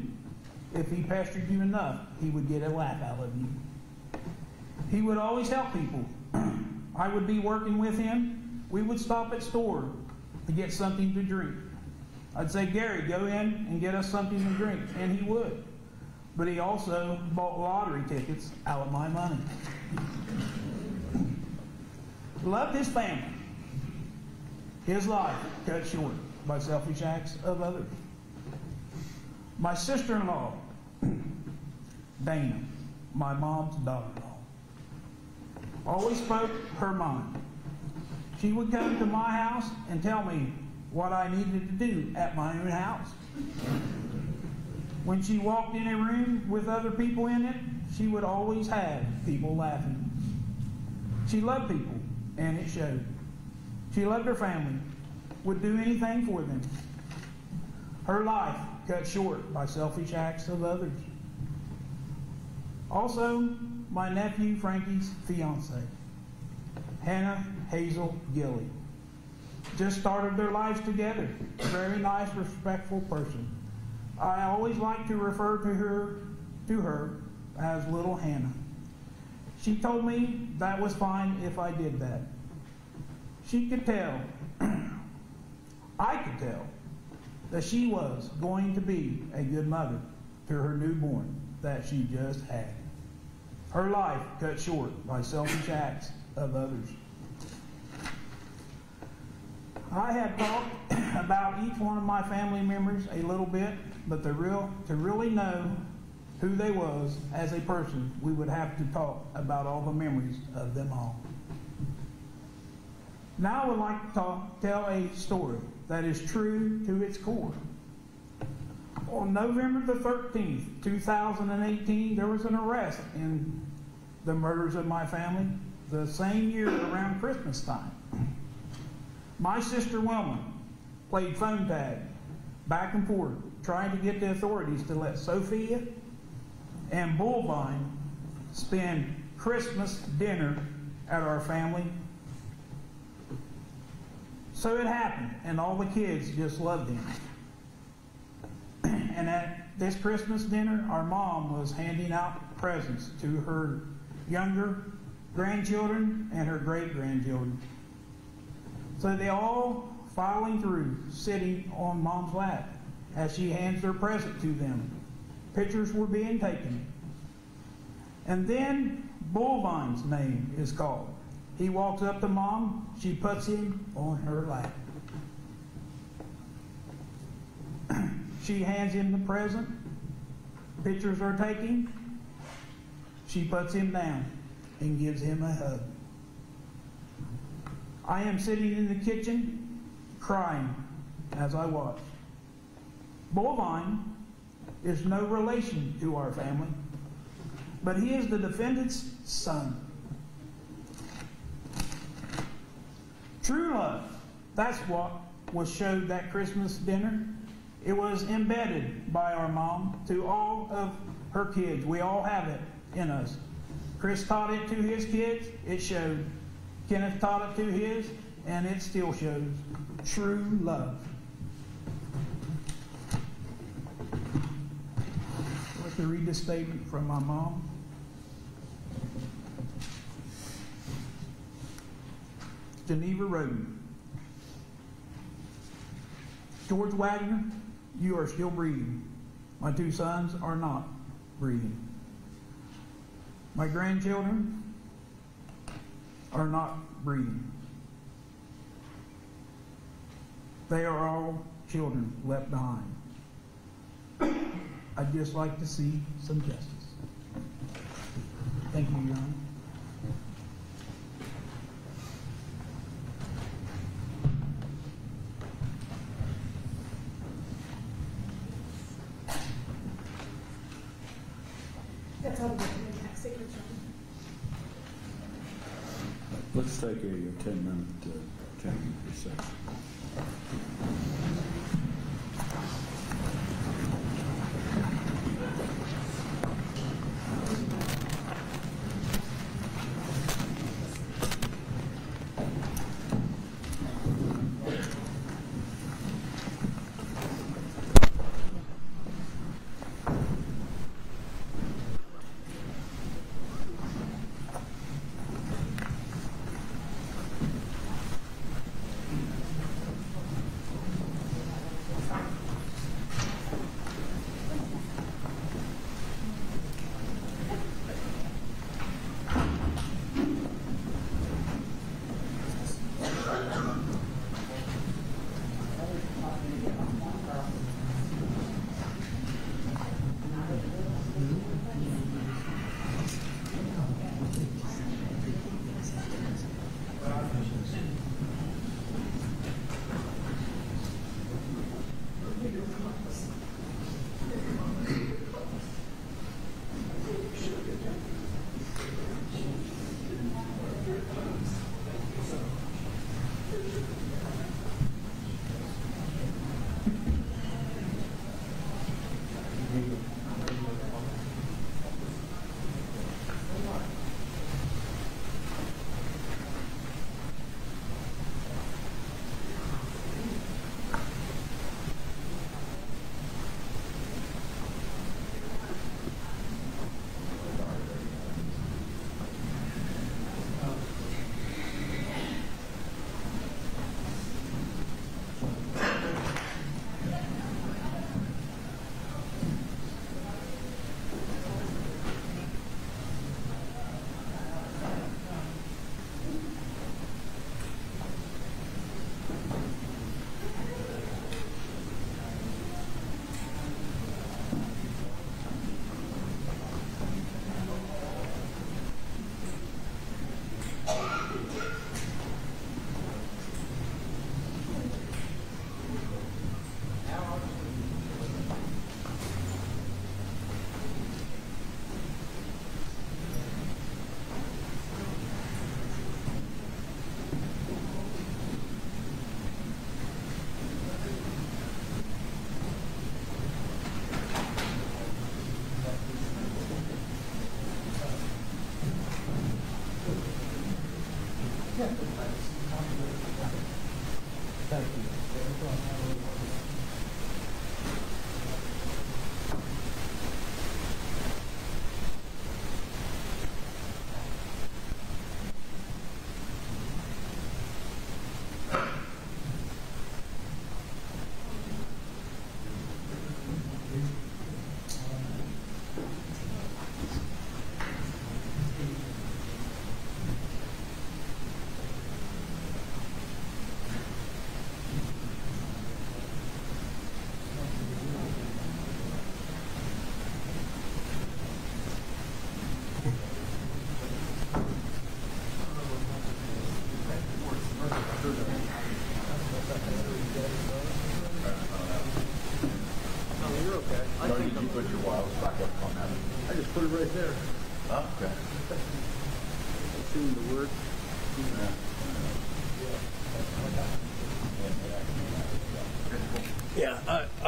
if he pestered you enough, he would get a laugh out of you. He would always help people. I would be working with him. We would stop at store to get something to drink. I'd say, Gary, go in and get us something to drink. And he would. But he also bought lottery tickets out of my money. Loved his family. His life cut short by selfish acts of others. My sister in law, Dana, my mom's daughter in law, always spoke her mind. She would come to my house and tell me what I needed to do at my own house. When she walked in a room with other people in it, she would always have people laughing. She loved people, and it showed. She loved her family, would do anything for them. Her life cut short by selfish acts of others. Also, my nephew Frankie's fiance, Hannah Hazel Gilley, just started their lives together. Very nice, respectful person. I always like to refer to her to her as little Hannah. She told me that was fine if I did that. She could tell, I could tell, that she was going to be a good mother to her newborn that she just had. Her life cut short by selfish acts of others. I have talked about each one of my family members a little bit, but the real, to really know who they was as a person, we would have to talk about all the memories of them all. Now I would like to talk, tell a story that is true to its core. On November the 13th, 2018, there was an arrest in the murders of my family the same year around Christmas time. My sister Wilma played phone tag back and forth, trying to get the authorities to let Sophia and Bullvine spend Christmas dinner at our family. So it happened, and all the kids just loved him. And at this Christmas dinner, our mom was handing out presents to her younger grandchildren and her great grandchildren. So they all filing through, sitting on mom's lap as she hands their present to them. Pictures were being taken. And then Bullvine's name is called. He walks up to mom, she puts him on her lap. she hands him the present. Pictures are taken. She puts him down and gives him a hug. I am sitting in the kitchen crying as I watch. Bullvine is no relation to our family, but he is the defendant's son. True love, that's what was showed that Christmas dinner. It was embedded by our mom to all of her kids. We all have it in us. Chris taught it to his kids, it showed. Kenneth taught it to his, and it still shows. True love. I'd like to read this statement from my mom. Geneva Rhoden. George Wagner, you are still breathing. My two sons are not breathing. My grandchildren are not breathing. They are all children left behind. I'd just like to see some justice. Thank you, Your Honor. That's all the document signature. Let's take a uh, ten-minute uh, ten recess.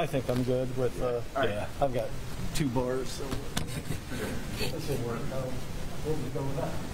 I, think I'm good with, uh, yeah, I've got two bars, so. This will work. We'll just go with that.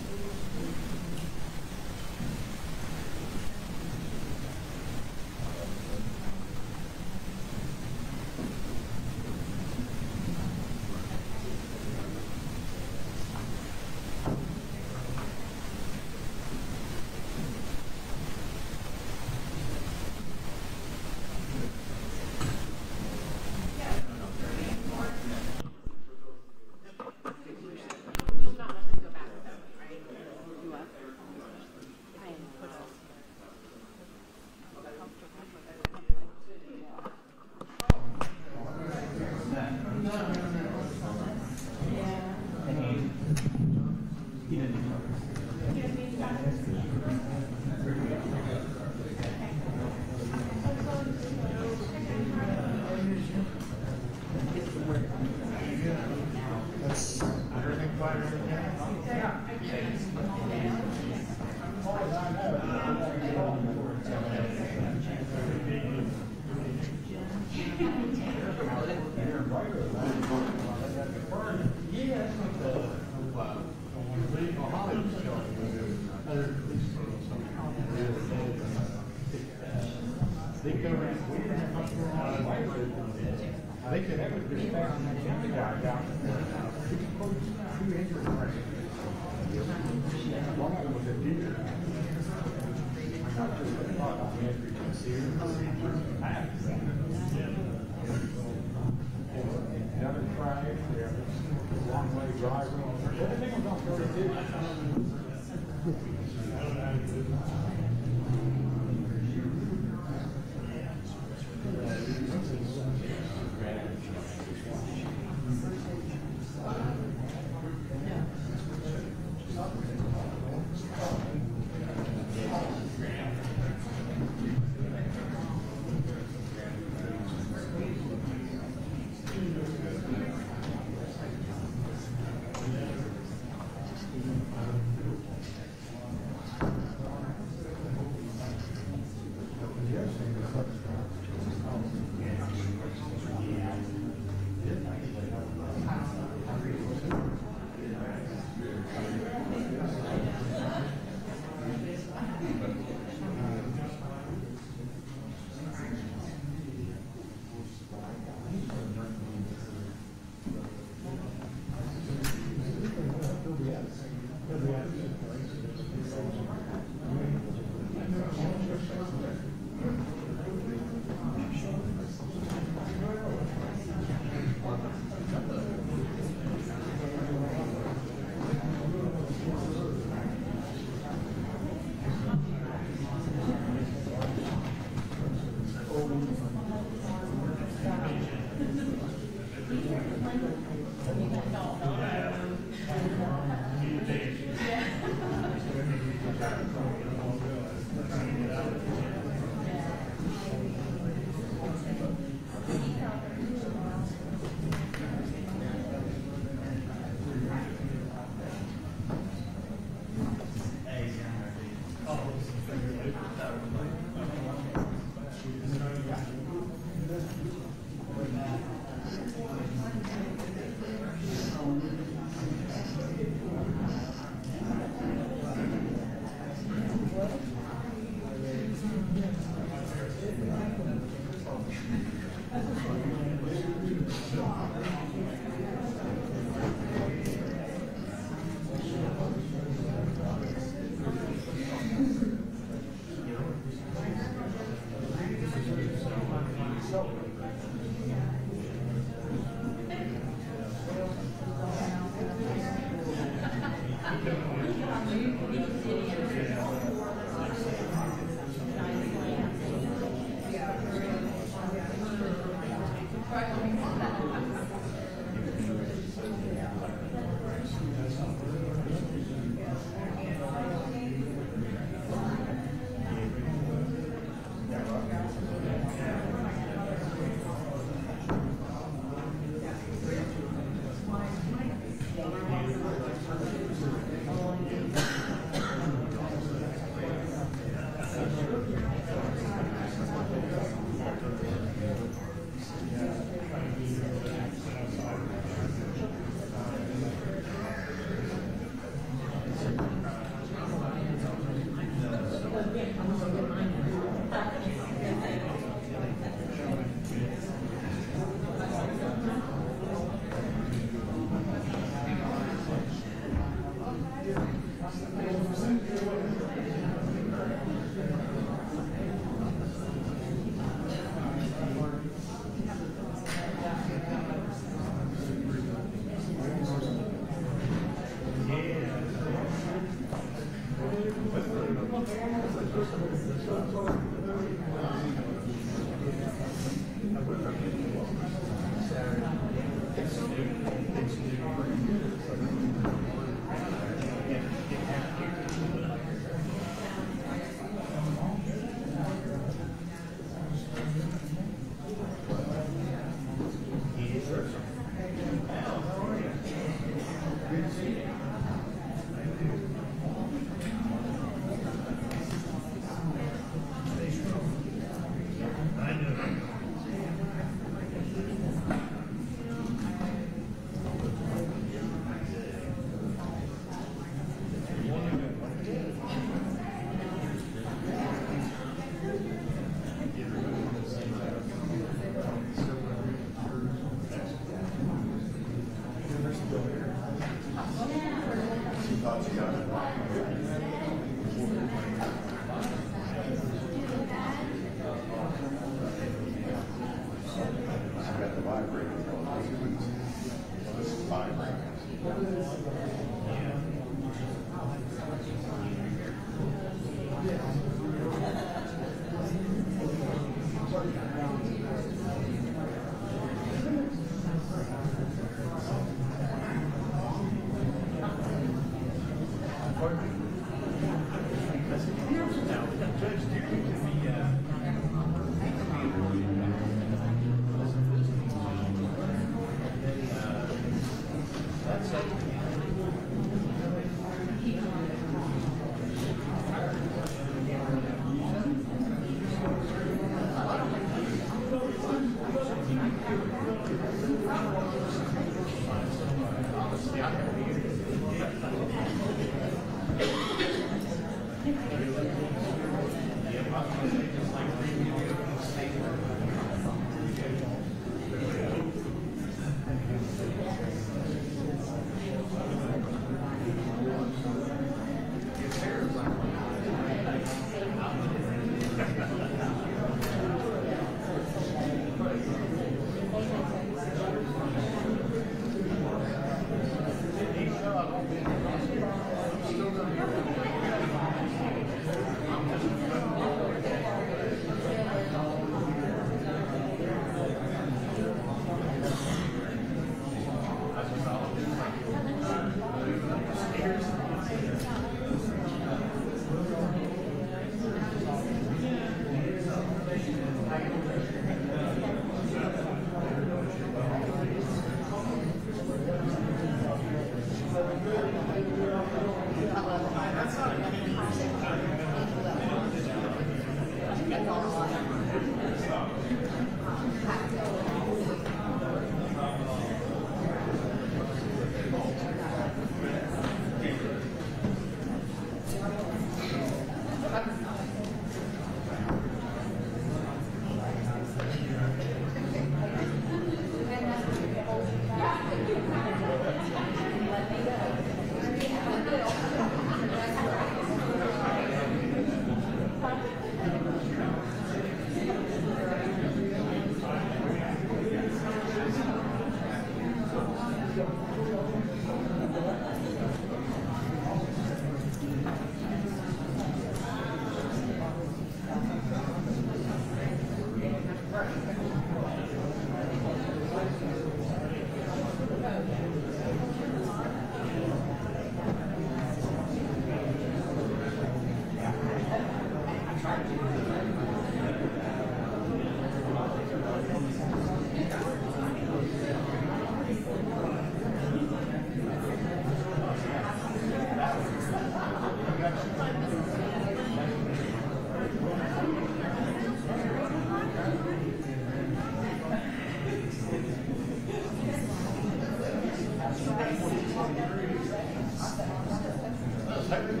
Hoping,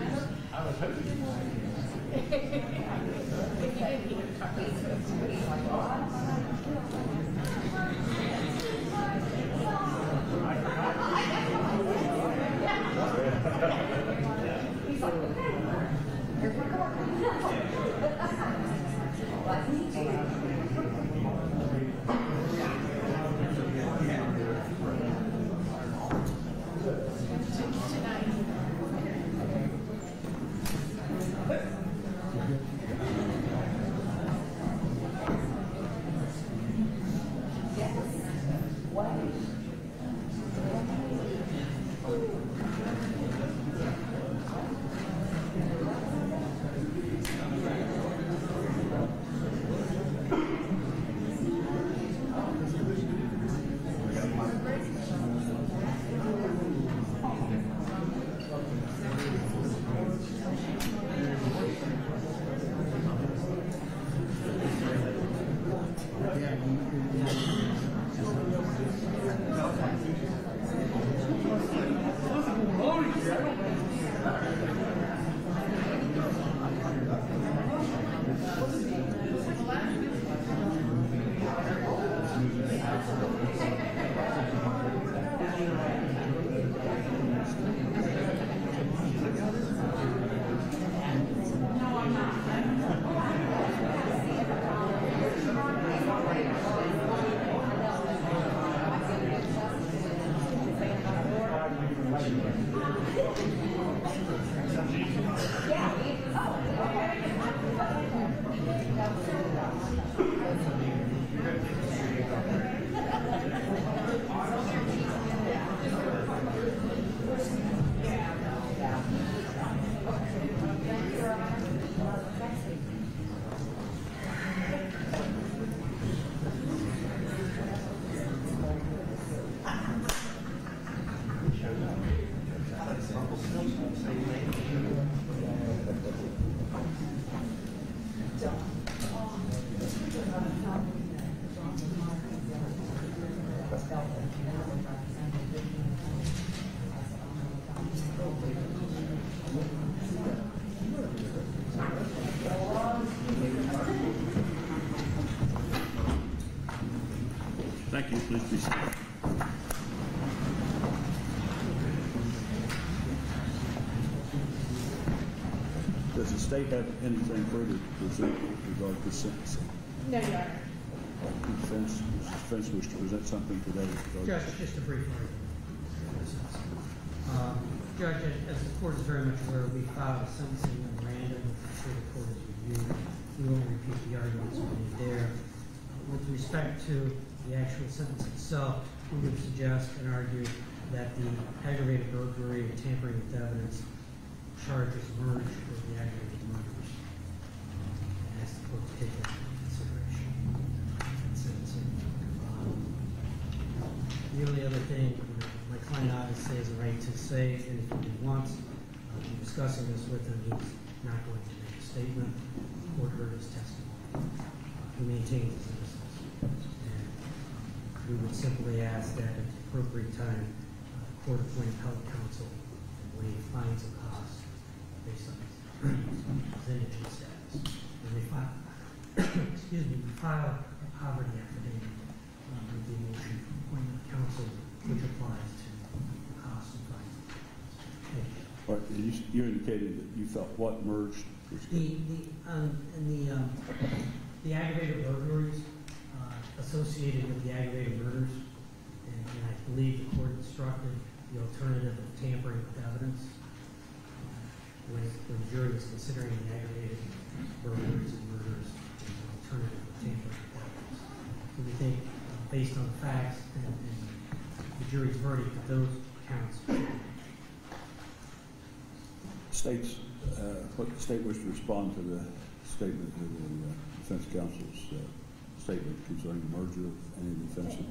I was hoping. state have anything further to present with regard to sentencing? No, Your Honor. Defense, does the defense wish to present something today? with regard to- Judge, just a brief argument. Um, Judge, as- as the court is very much aware, we filed a sentencing memorandum, which sure the court has reviewed. We won't repeat the arguments we made there. With respect to the actual sentence itself, we would suggest and argue that the aggravated burglary and tampering with evidence charges merge with the aggravated murders. The. Um, only other thing, my client obviously has a right to say anything he wants. Uh, in discussing this with him, he's not going to make a statement. The court heard his testimony. Uh, He maintains his innocence. And we would simply ask that at the appropriate time, uh, the court appoint appellate counsel and waive fines and costs based on his indigent status. And we file, excuse me, file a poverty affidavit um, with the motion for appointment of counsel, which applies to the and fines. Thank you. All right, you, you indicated that you felt what merged? The, the, um, and the, um, the aggravated burglaries, uh, associated with the aggravated murders, and, and I believe the court instructed the alternative of tampering with evidence. uh, When, when the jury was considering the aggravated burglaries and murders, there's an alternative of tampering with evidence. So we think, uh, based on the facts and, and the jury's verdict, that those counts States, uh, what the state wish to respond to the statement, to the uh, defense counsel's uh, statement concerning the merger of any of the offenses?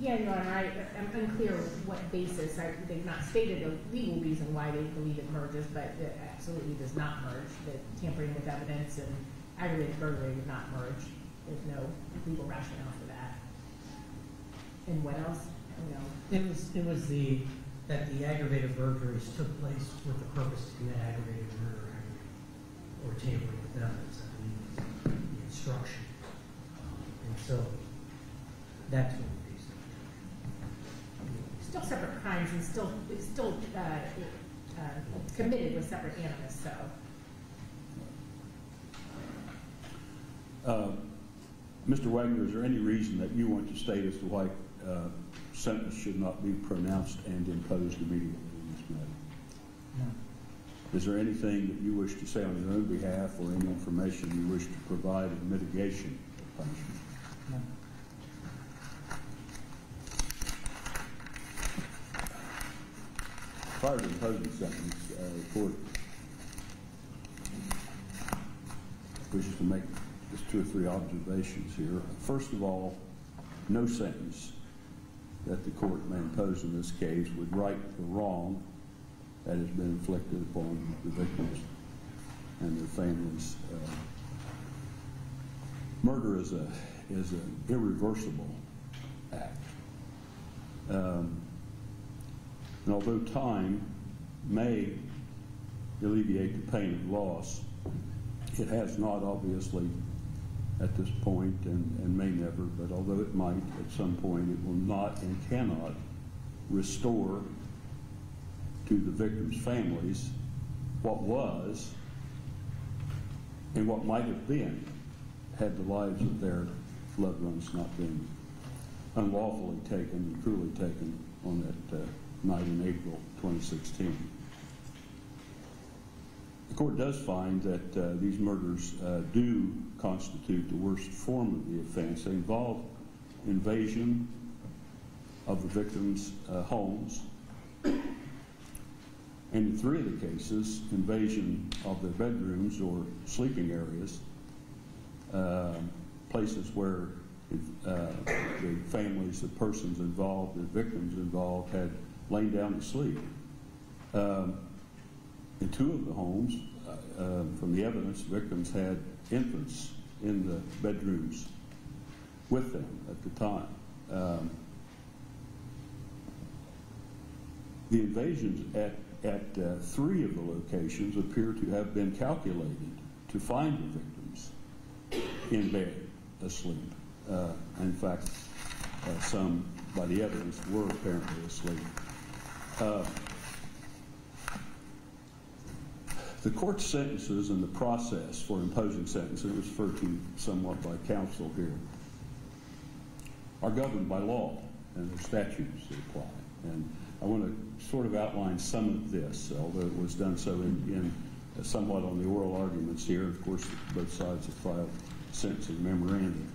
Yeah, Your Honor, I, I'm unclear what basis, I, they've not stated a legal reason why they believe it merges, but it absolutely does not merge. The tampering with evidence and aggravated burglary would not merge. There's no legal rationale for that. And what else? You know, It was, it was the, that the aggravated burglaries took place with the purpose to commit aggravated murder or tampering with evidence, I believe was the instruction. And so, that's what it is. Still separate crimes and still, it's still, uh, uh, committed with separate animus, so. Uh, Mr. Wagner, is there any reason that you want to state as to why uh, sentence should not be pronounced and imposed immediately in this matter? No. Is there anything that you wish to say on your own behalf or any information you wish to provide in mitigation of punishment? No. Prior to imposing sentence, uh, the court wishes to make just two or three observations here. First of all, no sentence that the court may impose in this case would right the wrong that has been inflicted upon the victims and their families. Uh, murder is a is an irreversible act. Um, and although time may alleviate the pain of loss, it has not obviously at this point and, and may never, but although it might at some point, it will not and cannot restore to the victims' families what was and what might have been had the lives of their loved ones not been unlawfully taken and cruelly taken on that uh, night in April 2016. The court does find that uh, these murders uh, do constitute the worst form of the offense. They involve invasion of the victims' uh, homes, and in three of the cases, invasion of their bedrooms or sleeping areas, uh, places where uh, the families, the persons involved, the victims involved had lain down to sleep. Um, in two of the homes, uh, uh, from the evidence, victims had infants in the bedrooms with them at the time. Um, the invasions at, at uh, three of the locations appear to have been calculated to find the victims in bed, asleep. Uh, in fact, uh, some, by the evidence, were apparently asleep. Uh, the court sentences and the process for imposing sentences, referred to somewhat by counsel here, are governed by law and the statutes that apply. And I want to sort of outline some of this, although it was done so in, in somewhat on the oral arguments here. Of course, both sides have filed sentencing memorandum.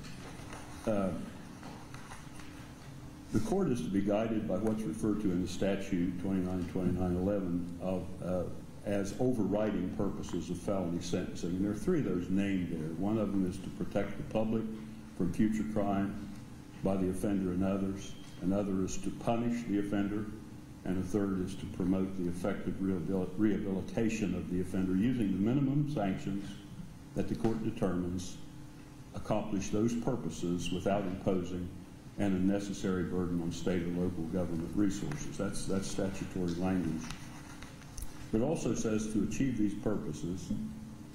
Uh, the court is to be guided by what's referred to in the statute 292911 of uh, as overriding purposes of felony sentencing. And there are three of those named there. One of them is to protect the public from future crime by the offender and others. Another is to punish the offender. And a third is to promote the effective rehabilitation of the offender using the minimum sanctions that the court determines accomplish those purposes without imposing an unnecessary burden on state or local government resources. That's, that's statutory language. It also says to achieve these purposes,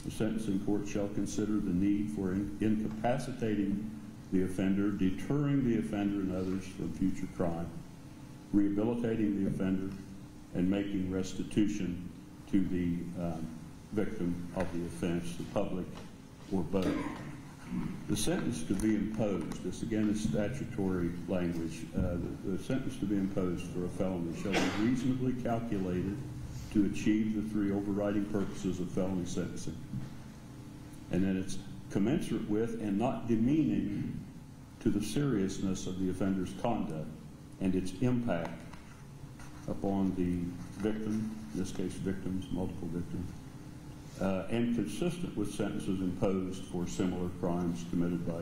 the sentencing court shall consider the need for in incapacitating the offender, deterring the offender and others from future crime, rehabilitating the offender, and making restitution to the um, victim of the offense, the public, or both. The sentence to be imposed, this again is statutory language, uh, the, the sentence to be imposed for a felony shall be reasonably calculated to achieve the three overriding purposes of felony sentencing. And that it's commensurate with and not demeaning to the seriousness of the offender's conduct and its impact upon the victim, in this case victims, multiple victims, uh, and consistent with sentences imposed for similar crimes committed by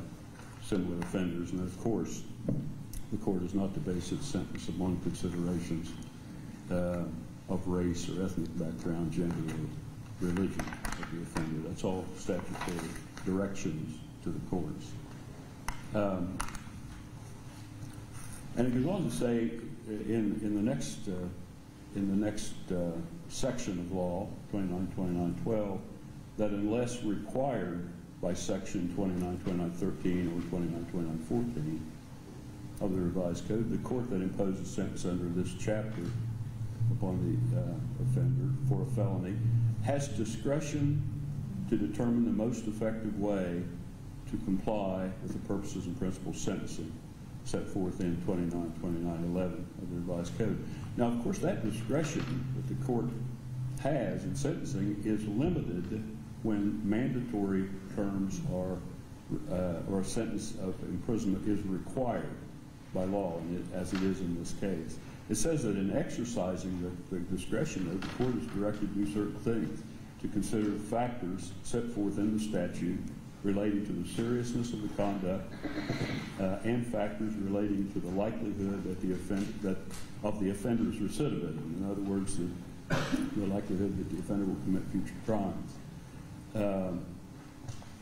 similar offenders. And of course, the court is not to base its sentence upon considerations uh, of race or ethnic background, gender, or religion of the offender. That's all statutory directions to the courts. Um, and it goes on to say in, in the next uh, in the next uh, section of law, 292912, that unless required by section 292913 or 292914 of the revised code, the court that imposes sentence under this chapter upon the uh, offender for a felony has discretion to determine the most effective way to comply with the purposes and principles sentencing set forth in 29, 29, 11 of the revised code. Now, of course, that discretion that the court has in sentencing is limited when mandatory terms are, uh, or a sentence of imprisonment is required by law, as it is in this case. It says that in exercising the, the discretion, though, the court is directed to do certain things, to consider factors set forth in the statute relating to the seriousness of the conduct uh, and factors relating to the likelihood that the offend- that of the offender's recidivism. In other words, the, the likelihood that the offender will commit future crimes. Um,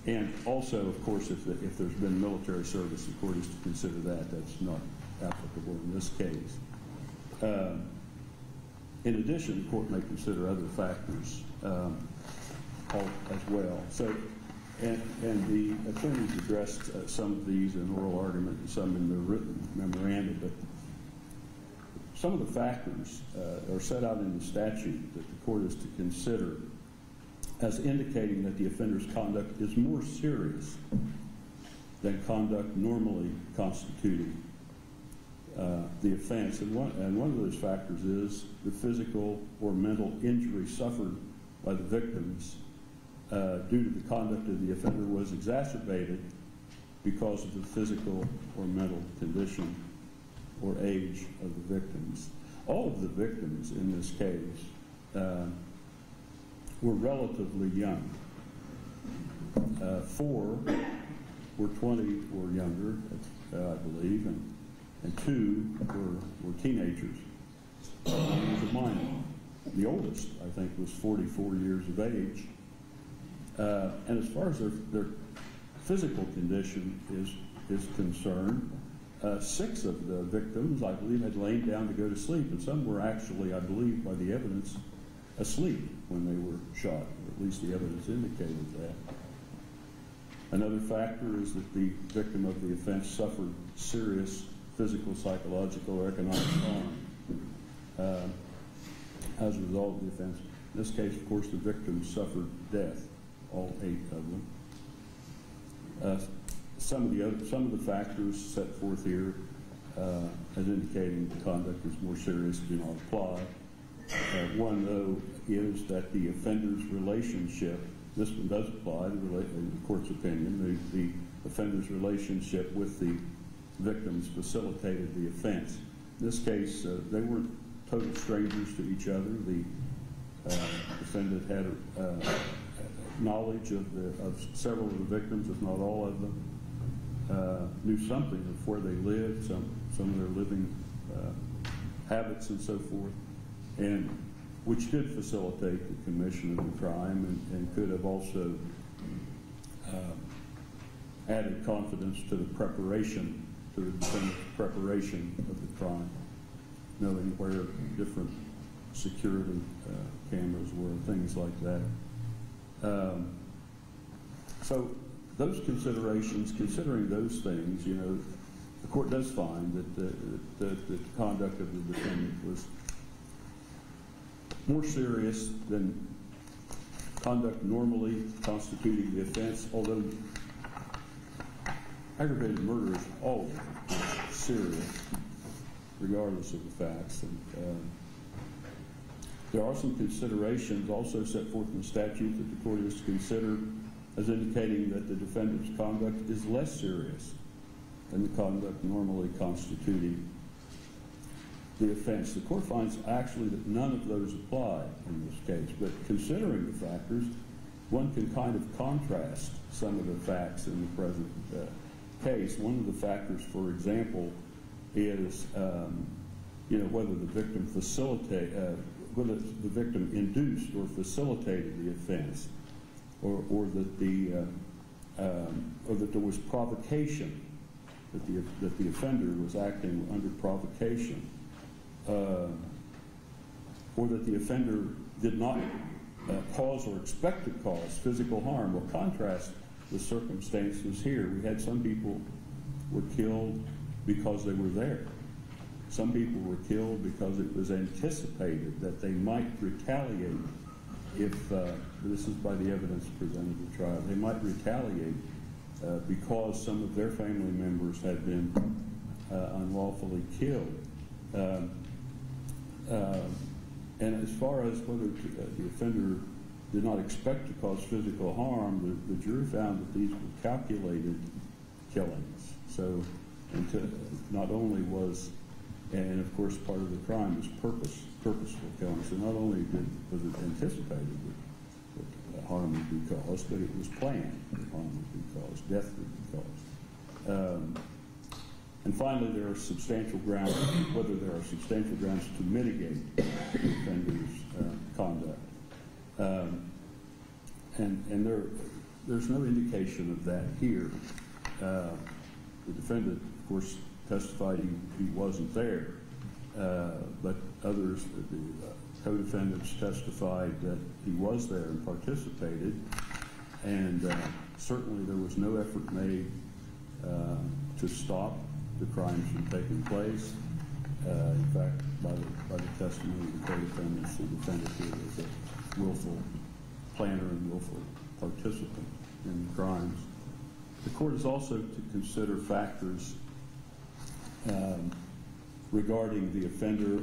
and also, of course, if, the, if there's been military service, the court is to consider that. That's not applicable in this case. Um, in addition, the court may consider other factors um, as well. So, and, and the attorneys addressed uh, some of these in oral argument and some in the written memorandum, but some of the factors uh, are set out in the statute that the court is to consider as indicating that the offender's conduct is more serious than conduct normally constituting uh, the offense. And one, and one of those factors is the physical or mental injury suffered by the victims uh, due to the conduct of the offender was exacerbated because of the physical or mental condition or age of the victims. All of the victims in this case uh, were relatively young. Uh, four were 20 or younger, uh, I believe, and, and two were, were teenagers. Was a minor. The oldest, I think, was 44 years of age. Uh, and as far as their, their physical condition is, is concerned, uh, six of the victims, I believe, had lain down to go to sleep, and some were actually, I believe, by the evidence, asleep when they were shot, or at least the evidence indicated that. Another factor is that the victim of the offense suffered serious physical, psychological, or economic harm uh, as a result of the offense. In this case, of course, the victims suffered death, all eight of them. Uh, some of the other, some of the factors set forth here uh, as indicating the conduct is more serious do not apply. Uh, one, though, is that the offender's relationship, this one does apply, the, the court's opinion, the, the offender's relationship with the victims facilitated the offense. In this case, uh, they weren't total strangers to each other. The uh, defendant had uh, knowledge of, the, of several of the victims, if not all of them, uh, knew something of where they lived, some, some of their living uh, habits and so forth, and which did facilitate the commission of the crime and, and could have also uh, added confidence to the preparation, to the defendant's preparation of the crime, knowing where different security uh, cameras were, things like that. Um, so those considerations, considering those things, you know, the court does find that the, that the conduct of the defendant was more serious than conduct normally constituting the offense, although aggravated murder is always serious, regardless of the facts. And, um, there are some considerations also set forth in the statute that the court is to consider as indicating that the defendant's conduct is less serious than the conduct normally constituting the offense. The court finds actually that none of those apply in this case, but considering the factors, one can kind of contrast some of the facts in the present uh, case. One of the factors, for example, is um, you know whether the victim facilitate uh, whether the victim induced or facilitated the offense, or, or that the uh, um, or that there was provocation, that the that the offender was acting under provocation. Uh, or that the offender did not uh, cause or expect to cause physical harm. Well, contrast the circumstances here. We had some people were killed because they were there. Some people were killed because it was anticipated that they might retaliate if, uh, this is by the evidence presented at trial, they might retaliate uh, because some of their family members had been uh, unlawfully killed. Um, uh, and as far as whether uh, the offender did not expect to cause physical harm, the, the jury found that these were calculated killings. So, to, not only was, and of course part of the crime is purpose, purposeful killing. So not only did, was it anticipated that, that harm would be caused, but it was planned harm would be caused, death would be caused. Um, and finally, there are substantial grounds, whether there are substantial grounds to mitigate the offender's uh, conduct. Um, and and there, there's no indication of that here. Uh, the defendant, of course, testified he, he wasn't there, uh, but others, the uh, co-defendants testified that he was there and participated, and uh, certainly there was no effort made uh, to stop the crimes from taking place. Uh, in fact, by the, by the testimony of the co-defendants, the defendant here was a willful planner and willful participant in crimes. The court is also to consider factors um, regarding the offender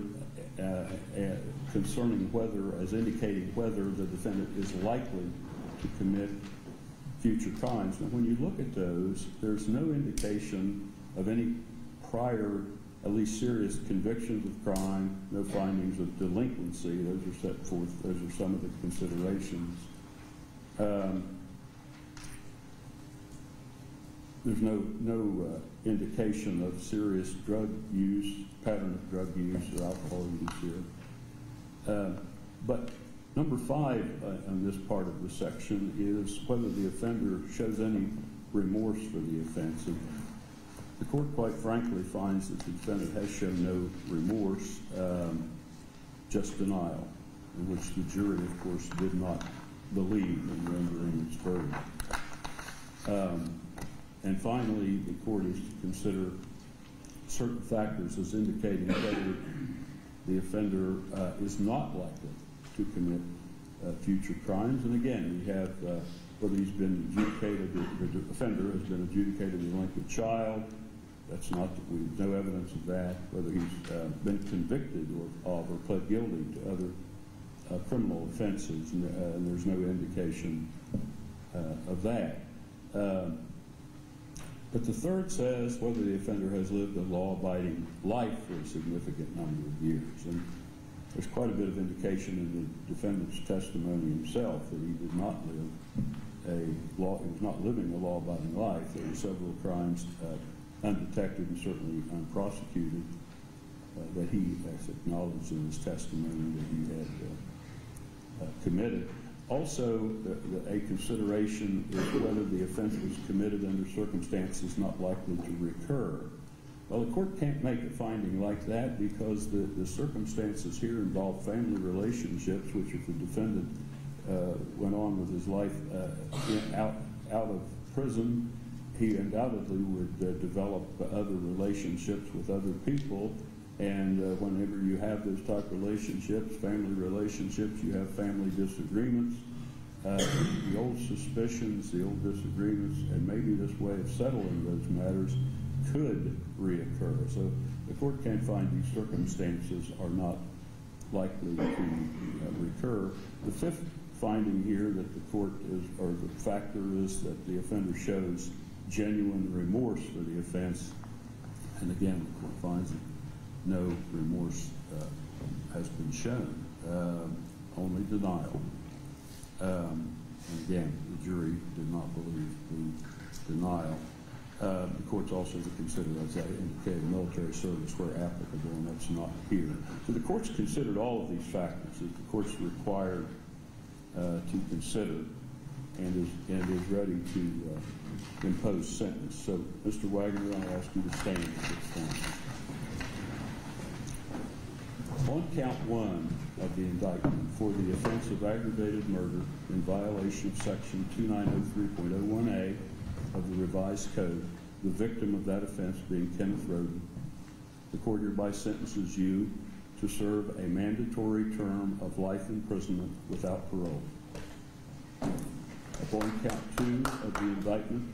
uh, uh, concerning whether, as indicating whether the defendant is likely to commit future crimes. Now, when you look at those, there's no indication of any prior, at least serious convictions of crime, no findings of delinquency. Those are set forth, those are some of the considerations. Um, there's no, no uh, indication of serious drug use, pattern of drug use or alcohol use here. Uh, but number five uh, on this part of the section is whether the offender shows any remorse for the offense. And the court, quite frankly, finds that the defendant has shown no remorse, um, just denial, which the jury, of course, did not believe in rendering its verdict. Um, and finally, the court is to consider certain factors as indicating whether the offender uh, is not likely to commit uh, future crimes. And again, we have uh, whether he's been adjudicated, the, the offender has been adjudicated a delinquent child. That's not, we have no evidence of that. Whether he's uh, been convicted or, of or pled guilty to other uh, criminal offenses, and, uh, and, there's no indication of that. Um, but the third says whether the offender has lived a law-abiding life for a significant number of years. And there's quite a bit of indication in the defendant's testimony himself that he did not live a law, he was not living a law-abiding life. There were several crimes uh, undetected and certainly unprosecuted uh, that he has acknowledged in his testimony that he had uh, uh committed. Also, the, the, a consideration is whether the offense was committed under circumstances not likely to recur. Well, the court can't make a finding like that because the, the circumstances here involve family relationships, which if the defendant uh, went on with his life uh, out, out of prison, he undoubtedly would uh, develop other relationships with other people and uh, whenever you have those type relationships, family relationships, you have family disagreements, uh, the old suspicions, the old disagreements, and maybe this way of settling those matters could reoccur. So the court can't find these circumstances are not likely to uh, recur. The fifth finding here that the court is, or the factor is that the offender shows genuine remorse for the offense. And again, the court finds that no remorse uh, has been shown, um, only denial. Um, and again, the jury did not believe the denial. Uh, the court's also to consider, as I indicated, military service where applicable, and that's not here. So the court's considered all of these factors that the court's required uh, to consider and is, and is ready to uh, impose sentence. So, Mr. Wagner, I ask you to stand at this time. On count one of the indictment for the offense of aggravated murder in violation of section 2903.01A of the revised code, the victim of that offense being Kenneth Rhoden, the court hereby sentences you to serve a mandatory term of life imprisonment without parole. Upon count two of the indictment,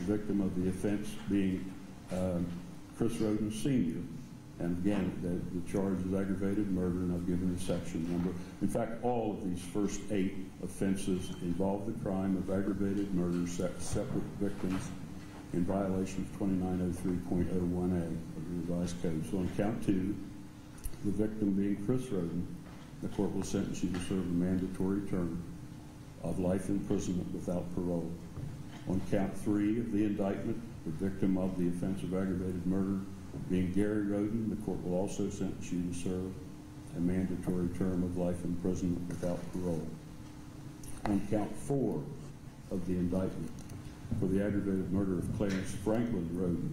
the victim of the offense being um, Chris Rhoden Sr., and again, the, the charge is aggravated murder, and I've given the section number. In fact, all of these first eight offenses involve the crime of aggravated murder, se- separate victims in violation of 2903.01A of the revised code. So on count two, the victim being Chris Rhoden, the court will sentence you to serve a mandatory term of life imprisonment without parole. On count three of the indictment, the victim of the offense of aggravated murder being Gary Rhoden, the court will also sentence you to serve a mandatory term of life imprisonment without parole. On count four of the indictment, for the aggravated murder of Clarence Franklin Rhoden,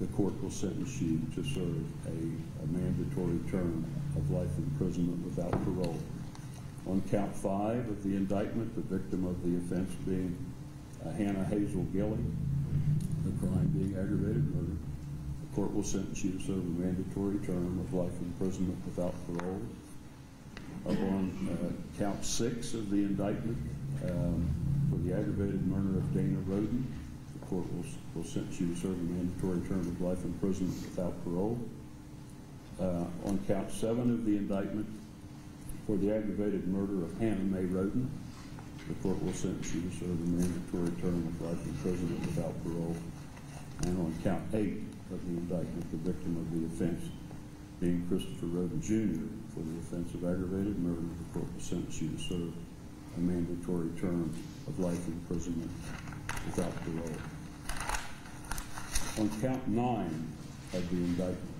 the court will sentence you to serve a, a mandatory term of life imprisonment without parole. On count five of the indictment, the victim of the offense being uh, Hannah Hazel Gilley, the crime being aggravated murder, the court will sentence you to serve a mandatory term of life imprisonment without parole. Upon uh, count six of the indictment, um, for the aggravated murder of Dana Rhoden, the court will, will sentence you to serve a mandatory term of life imprisonment without parole. Uh, on count seven of the indictment, for the aggravated murder of Hanna May Rhoden, the court will sentence you to serve a mandatory term of life imprisonment without parole. And on count eight of the indictment, the victim of the offense being Christopher Rhoden Jr. for the offense of aggravated murder, the court will sentence you to serve a mandatory term of life imprisonment without parole. On count nine of the indictment,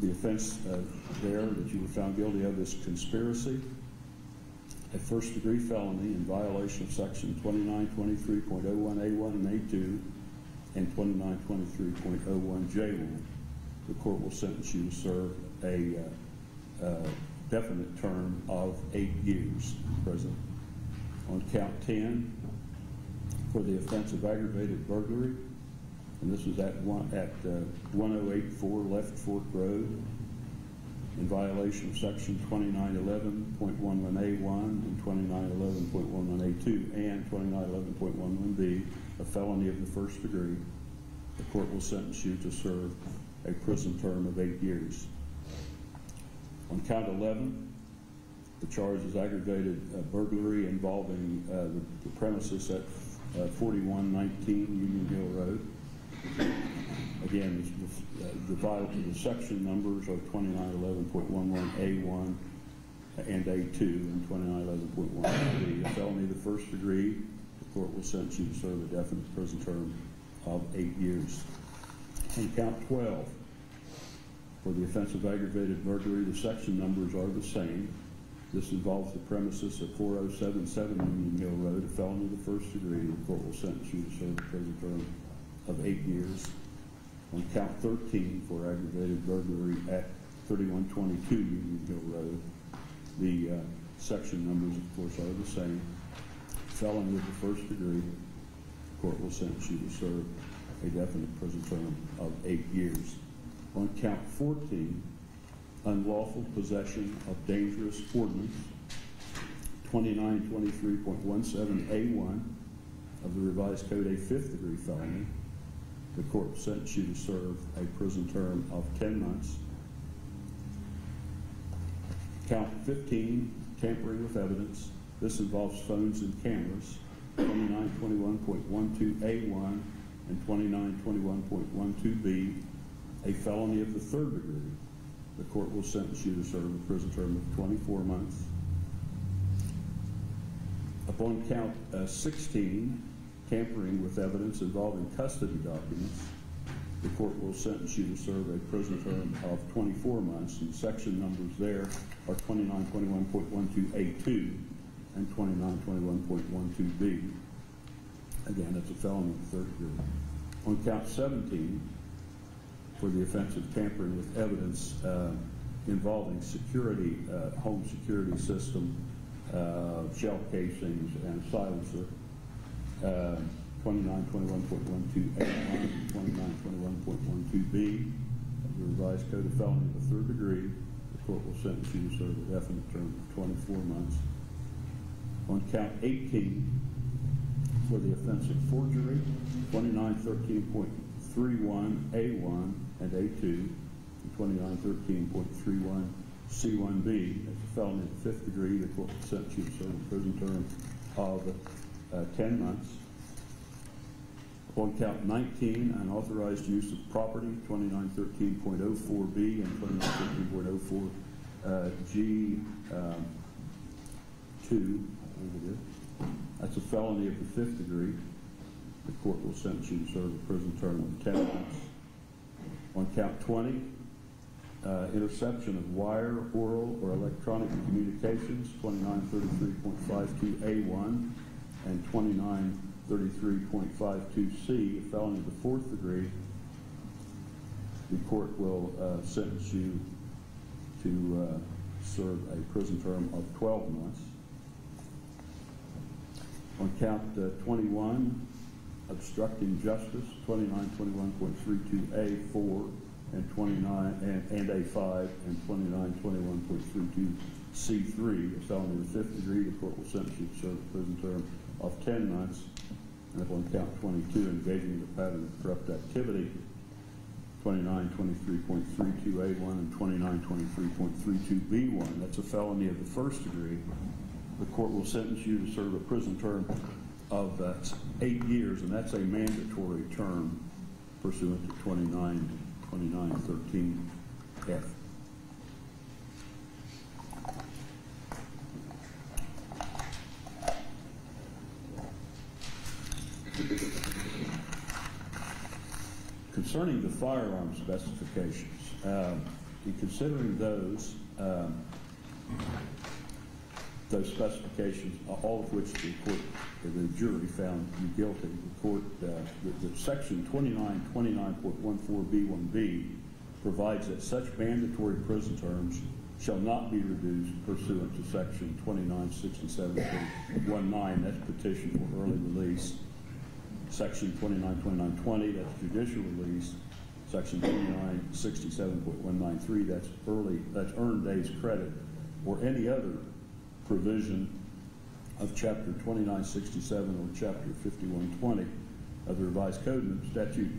the offense uh, there that you were found guilty of is conspiracy, a first-degree felony in violation of section 2923.01A1 and A2 and 2923.01J1. The court will sentence you to serve a uh, uh, definite term of eight years, President. On count 10, for the offense of aggravated burglary, and this was at one, at uh, 1084 Left Fork Road, in violation of section 2911.11A1 and 2911.11A2 and 2911.11B, a felony of the first degree, the court will sentence you to serve a prison term of eight years. On count 11, the charge is aggravated uh, burglary involving uh, the, the premises at uh, 4119 Union Hill Road. Again, the, the, the, viol- the section numbers are 2911.11A1 and A2 and 2911.11B. A felony of the first degree, the court will sentence you to serve a definite prison term of eight years. On count 12, for the offense of aggravated burglary, the section numbers are the same. This involves the premises at 4077 Union Hill Road, a felony of the first degree. The court will sentence you to serve a prison term of eight years. On count 13 for aggravated burglary at 3122 Union Hill Road, the uh, section numbers, of course, are the same. Felon with the first degree, the court will sentence you to serve a definite prison term of eight years. On count 14, unlawful possession of dangerous ordnance, 2923.17A1 of the revised code, a fifth degree felony. The court will sentence you to serve a prison term of 10 months. Count 15, tampering with evidence. This involves phones and cameras, 2921.12A1 and 2921.12B, a felony of the third degree. The court will sentence you to serve a prison term of 24 months. Upon count uh, 16, tampering with evidence involving custody documents, the court will sentence you to serve a prison term of 24 months. And section numbers there are 2921.12A2 and 2921.12B. Again, it's a felony of third degree. On count 17, for the offense of tampering with evidence uh, involving security, uh, home security system, uh, shell casings, and silencer. Uh, 2921.12A1, 2921.12B of the revised code of felony of the third degree. The court will sentence you to serve a definite term of 24 months. On count 18, for the offense of forgery, 2913.31A1 and A2, and 2913.31C1B. That's a felony of the fifth degree. The court will sentence you to serve a prison term of uh, 10 months. On count 19, unauthorized use of property, 2913.04B and 2913.04 uh, um, 2, I believe. That's a felony of the fifth degree. The court will sentence you to serve a prison term of 10 months. On count 20, uh, interception of wire, oral, or electronic communications, 2933.52A1 and 2933.52C, a felony of the fourth degree. The court will uh, sentence you to uh, serve a prison term of 12 months. On count uh, 21, obstructing justice, 2921.32A4 and 29 and, and A5 and 2921.32C3, a felony of the fifth degree. The court will sentence you to serve a prison term of 10 months. And if on count 22, engaging in a pattern of corrupt activity, 2923.32A1 and 2923.32B1, that's a felony of the first degree. The court will sentence you to serve a prison term of uh, eight years, and that's a mandatory term pursuant to 29, 2913F. Concerning the firearm specifications, um, in considering those, um, those specifications, all of which the court, the jury found you guilty, the court, uh, the, the section 2929.14B1B provides that such mandatory prison terms shall not be reduced pursuant to section 2967.19, that's petition for early release. Section 292920, that's judicial release. Section 2967.193, that's early, that's earned days credit, or any other provision of Chapter 2967 or Chapter 5120 of the revised code and statute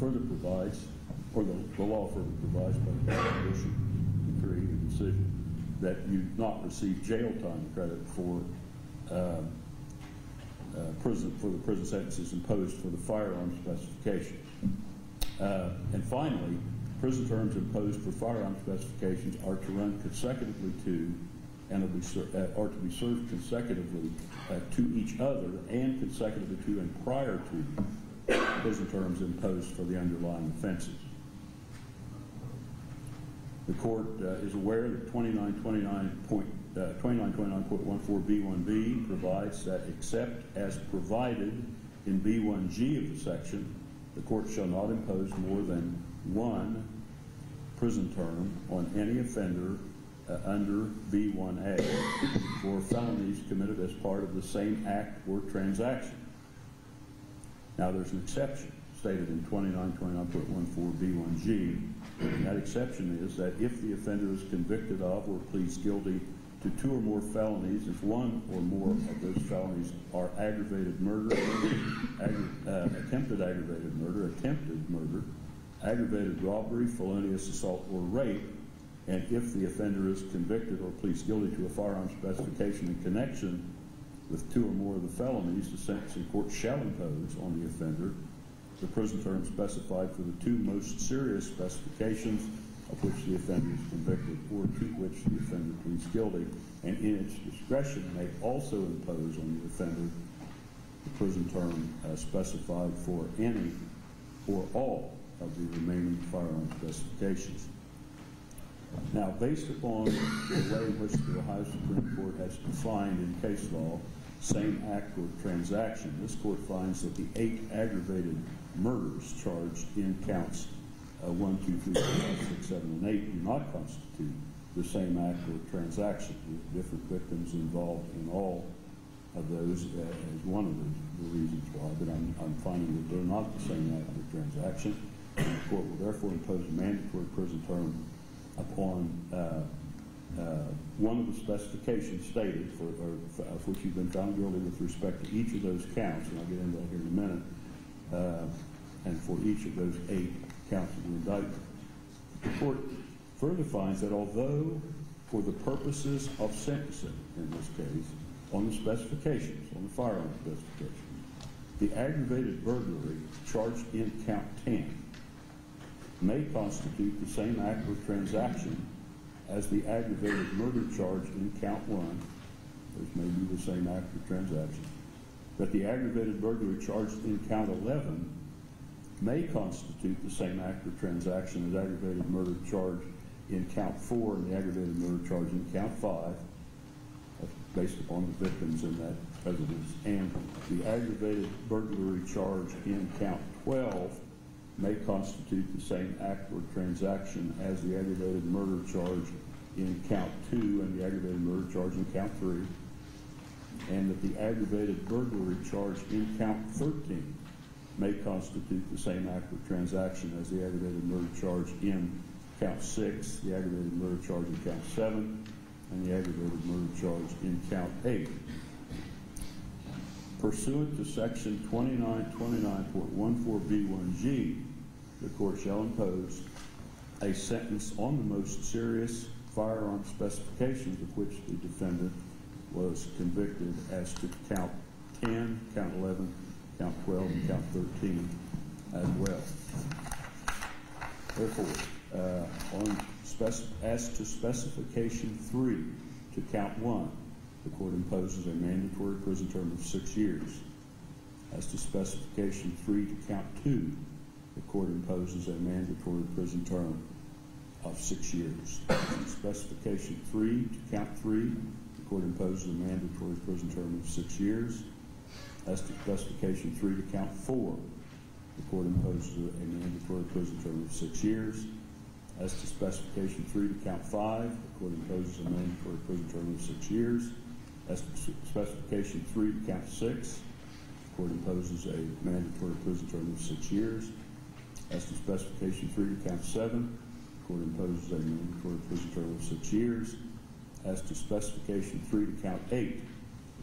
further provides, or the, the law further provides by the condition, decree, and decision, that you not receive jail time credit for uh, prison for the prison sentences imposed for the firearm specifications. Uh, and finally, prison terms imposed for firearm specifications are to run consecutively to and uh, are to be served consecutively uh, to each other and consecutively to and prior to prison terms imposed for the underlying offenses. The court uh, is aware that 2929 point, uh, 2929.14B1B provides that except as provided in B1G of the section, the court shall not impose more than one prison term on any offender uh, under B1A for felonies committed as part of the same act or transaction. Now, there's an exception stated in 2929.14B1G. And that exception is that if the offender is convicted of or pleads guilty to two or more felonies, if one or more of those felonies are aggravated murder, uh, attempted aggravated murder, attempted murder, aggravated robbery, felonious assault, or rape, and if the offender is convicted or pleads guilty to a firearm specification in connection with two or more of the felonies, the sentencing court shall impose on the offender the prison term specified for the two most serious specifications of which the offender is convicted or to which the offender pleads guilty, and in its discretion may also impose on the offender the prison term uh, specified for any or all of the remaining firearm specifications. Now, based upon the way in which the Ohio Supreme Court has defined in case law same act or transaction, this court finds that the eight aggravated murders charged in counts uh, 1, 2, 3, 4, 5, 6, 7, and 8 do not constitute the same act or transaction, with different victims involved in all of those uh, as one of the, the reasons why, but I'm, I'm finding that they're not the same act or transaction. And the court will therefore impose a mandatory prison term upon uh, uh, one of the specifications stated for, or of which you've been found guilty with respect to each of those counts, and I'll get into that here in a minute, uh, and for each of those eight counts of the indictment. The court further finds that although for the purposes of sentencing in this case, on the specifications, on the firearm specifications, the aggravated burglary charged in count 10 may constitute the same act or transaction as the aggravated murder charge in count 1, which may be the same act or transaction, that the aggravated burglary charged in count 11 may constitute the same act or transaction as aggravated murder charge in count four and the aggravated murder charge in count five, based upon the victims in that residence, and the aggravated burglary charge in count 12 may constitute the same act or transaction as the aggravated murder charge in count two and the aggravated murder charge in count three, and that the aggravated burglary charge in count 13 may constitute the same act or transaction as the aggravated murder charge in count six, the aggravated murder charge in count seven, and the aggravated murder charge in count eight. Pursuant to section 2929.14B1G, the court shall impose a sentence on the most serious firearm specifications of which the defendant was convicted as to count 10, count 11, count 12, and count 13 as well. Therefore, uh, on as to specification three, to count one, the court imposes a mandatory prison term of six years. As to specification three to count two, the court imposes a mandatory prison term of six years. Specification three to count three, the court imposes a mandatory prison term of six years. As to specification three to count four, the court imposes a mandatory prison term of six years. As to specification three to count five, the court imposes a mandatory prison term of six years. As to specification three to count six, the court imposes a mandatory prison term of six years. As to specification three to count seven, the court imposes a mandatory prison term of six years. As to specification three to count eight,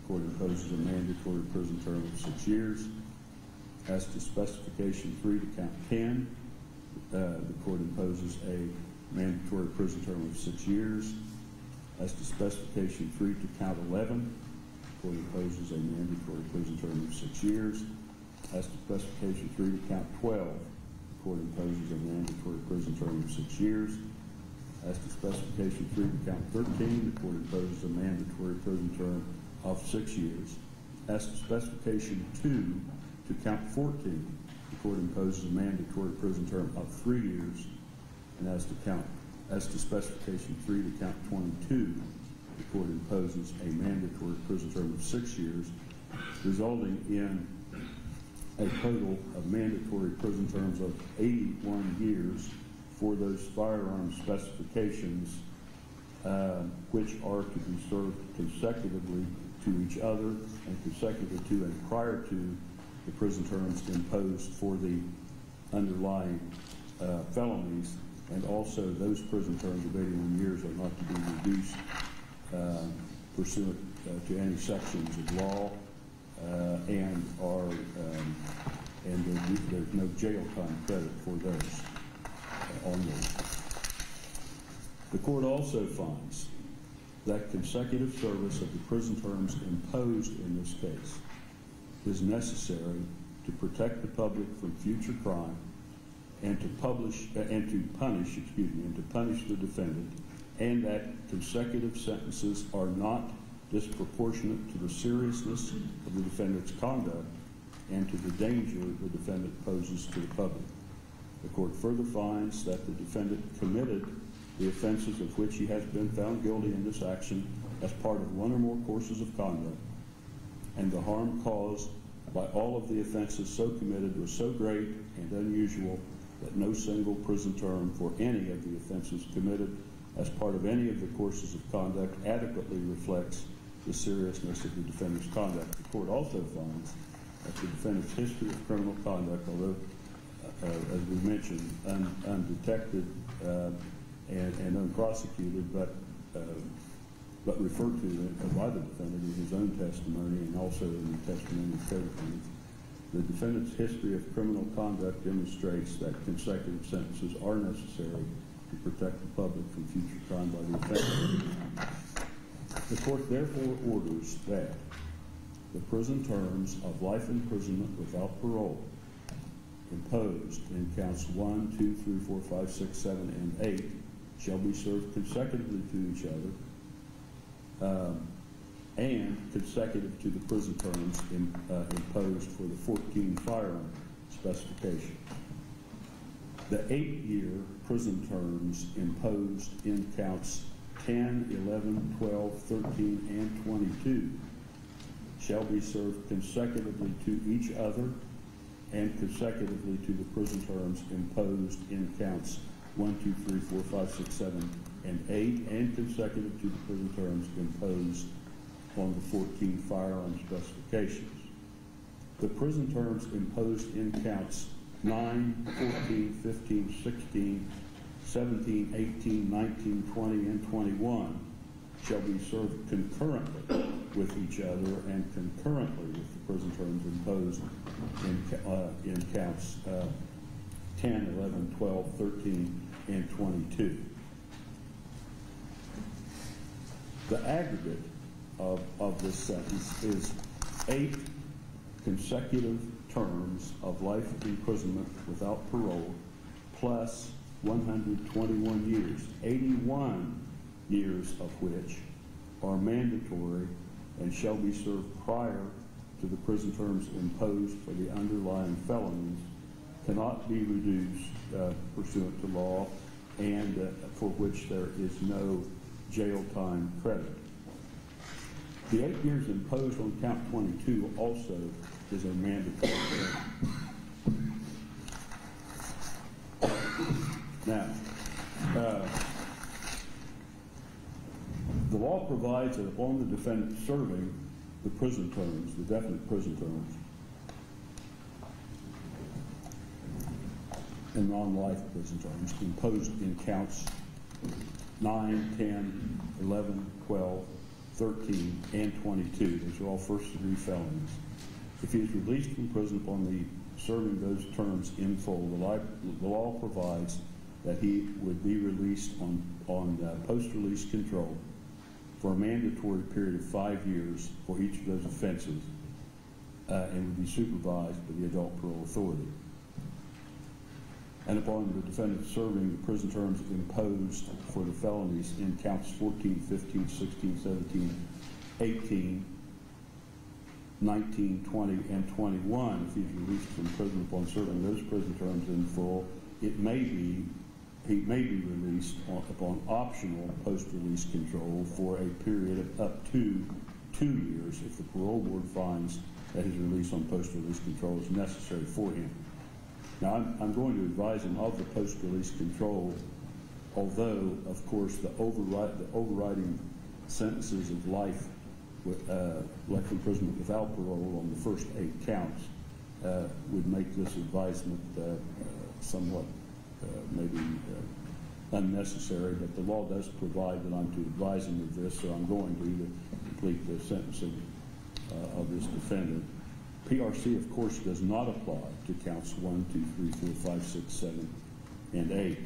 court imposes a mandatory prison term of six years. As to specification three to count ten, uh, the court imposes a mandatory prison term of six years. As to specification three to count eleven, the court imposes a mandatory prison term of six years. As to specification three to count twelve, the court imposes a mandatory prison term of six years. As to specification three to count thirteen, the court imposes a mandatory prison term of six years. As to specification two to count fourteen, the court imposes a mandatory prison term of three years. And as to count, as to specification three to count twenty-two, the court imposes a mandatory prison term of six years, resulting in a total of mandatory prison terms of eighty-one years for those firearm specifications, uh, which are to be served consecutively to each other and consecutively to and prior to the prison terms imposed for the underlying uh, felonies. And also, those prison terms of 81 years are not to be reduced uh, pursuant uh, to any sections of law uh, and are, um, and there- there's no jail time credit for those uh, on those. The court also finds that consecutive service of the prison terms imposed in this case is necessary to protect the public from future crime and to publish, uh, and to punish, excuse me, and to punish the defendant, and that consecutive sentences are not disproportionate to the seriousness of the defendant's conduct and to the danger the defendant poses to the public. The court further finds that the defendant committed the offenses of which he has been found guilty in this action as part of one or more courses of conduct, and the harm caused by all of the offenses so committed was so great and unusual that no single prison term for any of the offenses committed as part of any of the courses of conduct adequately reflects the seriousness of the defendant's conduct. The court also finds that the defendant's history of criminal conduct, although, uh, as we mentioned, un- undetected uh, and, and unprosecuted, but uh, but referred to by the defendant in his own testimony and also in the testimony of co-defendants. The defendant's history of criminal conduct demonstrates that consecutive sentences are necessary to protect the public from future crime by the offender. The court therefore orders that the prison terms of life imprisonment without parole imposed in counts 1, 2, 3, 4, 5, 6, 7, and 8 shall be served consecutively to each other um, and consecutive to the prison terms in, uh, imposed for the 14 firearm specification. The eight-year prison terms imposed in counts 10, 11, 12, 13, and 22 shall be served consecutively to each other and consecutively to the prison terms imposed in counts 1, 2, 3, 4, 5, 6, 7, and 8, and consecutive to the prison terms imposed on the 14 firearm specifications. The prison terms imposed in counts 9, 14, 15, 16, 17, 18, 19, 20, and 21 shall be served concurrently with each other and concurrently with the prison terms imposed in, uh, in counts uh, 10, 11, 12, 13, and 22. The aggregate of, of this sentence is eight consecutive terms of life imprisonment without parole plus 121 years, 81 years of which are mandatory and shall be served prior to the prison terms imposed for the underlying felonies cannot be reduced uh, pursuant to law and uh, for which there is no jail time credit. The eight years imposed on count 22 also is a mandatory. Now, uh, the law provides that upon the defendant serving the prison terms, the definite prison terms, and non-life prison terms imposed in counts 9, 10, 11, 12, 13, and 22. Those are all first-degree felonies. If he is released from prison upon the serving those terms in full, the, li- the law provides that he would be released on, on uh, post-release control for a mandatory period of five years for each of those offenses uh, and would be supervised by the adult parole authority. And upon the defendant serving the prison terms imposed for the felonies in counts 14, 15, 16, 17, 18, 19, 20, and 21, if he's released from prison upon serving those prison terms in full, it may be, he may be released on- upon optional post-release control for a period of up to two years if the parole board finds that his release on post-release control is necessary for him. Now, I'm, I'm going to advise him of the post-release control, although, of course, the the overriding sentences of life with, uh, life imprisonment without parole on the first eight counts uh, would make this advisement uh, uh, somewhat uh, maybe uh, unnecessary, but the law does provide that I'm to advise him of this, so I'm going to to complete the sentencing of this defendant. PRC, of course, does not apply to counts 1, 2, 3, 4, 5, 6, 7, and 8.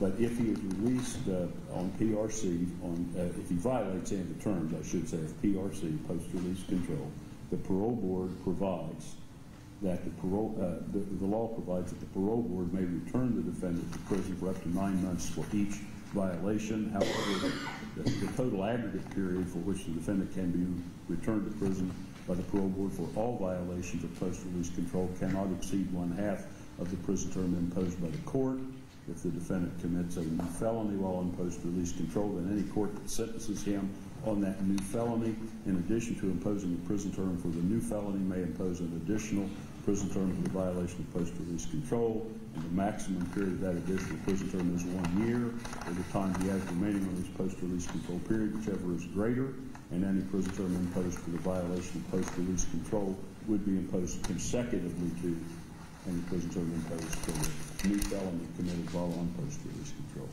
But if he is released uh, on PRC, on, uh, if he violates any of the terms, I should say, of PRC, post-release control, the parole board provides that the parole, uh, the, the law provides that the parole board may return the defendant to prison for up to nine months for each violation. However, the, the total aggregate period for which the defendant can be returned to prison by the parole board for all violations of post-release control cannot exceed one half of the prison term imposed by the court. if the defendant commits a new felony while on post-release control, then any court that sentences him on that new felony, in addition to imposing a prison term for the new felony, may impose an additional prison term for the violation of post-release control, and the maximum period of that additional prison term is one year, or the time he has remaining on his post-release control period, whichever is greater, and any prison term imposed for the violation of post-release control would be imposed consecutively to any prison term imposed for the new felony committed while on post-release control.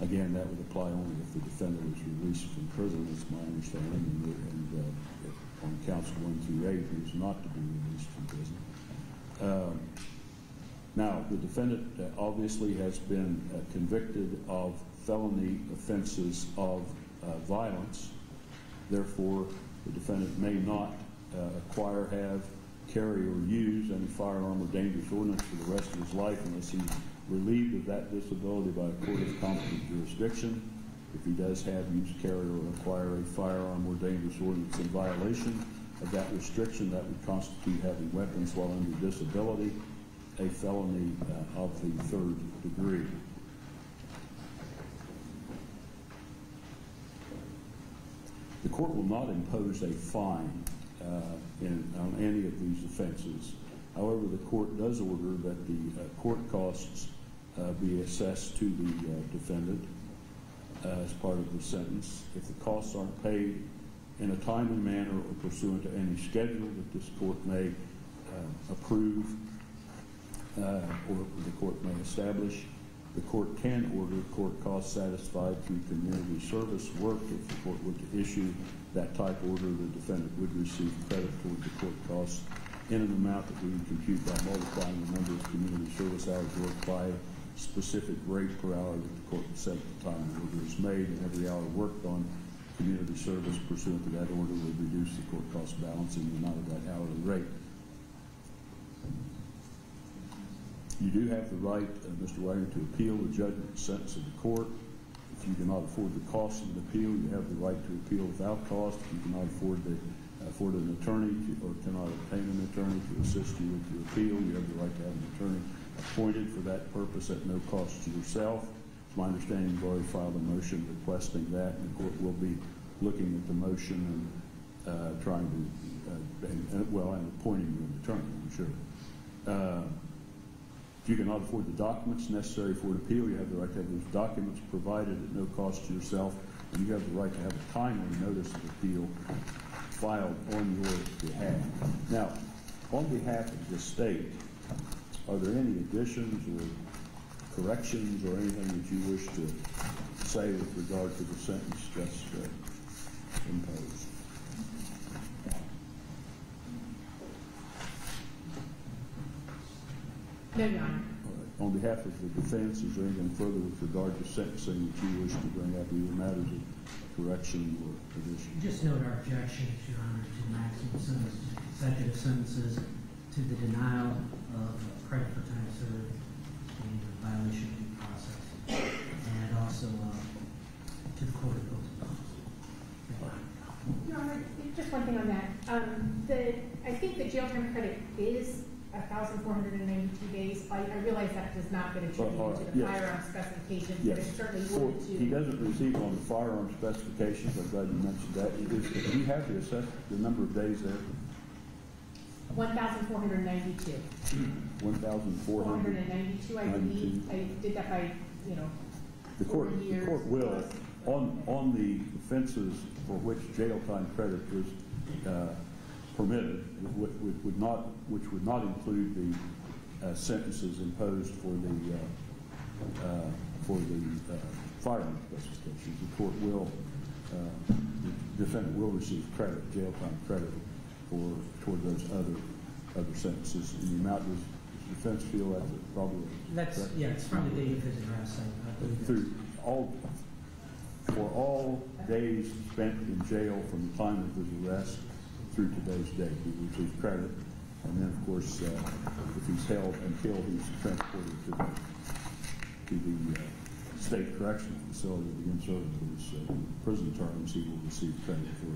Again, that would apply only if the defendant is released from prison, is my understanding, and, and uh, on counts one through eight, he is not to be released from prison. Um, now, the defendant uh, obviously has been uh, convicted of felony offenses of violence. Therefore, the defendant may not uh, acquire, have, carry, or use any firearm or dangerous ordinance for the rest of his life unless he's relieved of that disability by a court of competent jurisdiction. If he does have, use, carry, or acquire a firearm or dangerous ordinance in violation of that restriction, that would constitute having weapons while under disability, a felony uh, of the third degree. The court will not impose a fine uh, in, on any of these offenses. However, the court does order that the uh, court costs uh, be assessed to the uh, defendant uh, as part of the sentence. If the costs aren't paid in a timely manner or pursuant to any schedule that this court may uh, approve or the court may establish, the court can order court costs satisfied through community service work. If the court were to issue that type order, the defendant would receive credit toward the court costs in an amount that we would compute by multiplying the number of community service hours worked by specific rate per hour that the court set at the time the order is made, and every hour worked on community service pursuant to that order would reduce the court cost balance in the amount of that hourly rate. You do have the right, uh, Mr. Wagner, to appeal the judgment and sentence of the court. If you cannot afford the cost of an appeal, you have the right to appeal without cost. If you cannot afford the afford an attorney to, or cannot obtain an attorney to assist you with your appeal, you have the right to have an attorney appointed for that purpose at no cost to yourself. It's my understanding you've already filed a motion requesting that, and the court will be looking at the motion and uh, trying to, uh, and, and, well, and appointing you an attorney, I'm sure. Uh, if you cannot afford the documents necessary for an appeal, you have the right to have those documents provided at no cost to yourself, and you have the right to have a timely notice of appeal filed on your behalf. Now, on behalf of the state, are there any additions or corrections or anything that you wish to say with regard to the sentence just uh, imposed? No, Your Honor. On behalf of the defense, is there anything further with regard to sentencing that you wish to bring up, either matters of correction or addition? Just note our objections, Your Honor, to maximum sentences, consecutive sentences, to the denial of credit for time served and the violation of due process, and also uh, to the court of appeals. Your Honor, just one thing on that. Um, the, I think the jail time credit is a thousand four hundred and ninety-two days. I, I realize that does not get attributed Well, uh, to the yes. firearm specifications, but Yes. it certainly For- would to. He doesn't receive on the firearm specifications, I'm glad you mentioned that. Is- Do you have the assess, the number of days there? One thousand four hundred and ninety-two. One thousand four Four hundred hundred? I believe. I did that by, you know, The court, four the court will, on, on the offenses for which jail time credit was uh, permitted, would, would- would not, which would not include the uh, sentences imposed for the, uh, uh, for the uh, firearm specifications. The court will, uh, the defendant will receive credit, jail time credit for, toward those other, other sentences. And the amount does does defense feel that's probably That's, correct? yeah, it's from the date of his arrest, I I believe. that's- through all, for all days spent in jail from the time of his arrest through today's date. He receives credit, and then, of course, uh, if he's held until he's transported to the, to the uh, state correctional facility to begin serving his uh, prison terms, he will receive credit for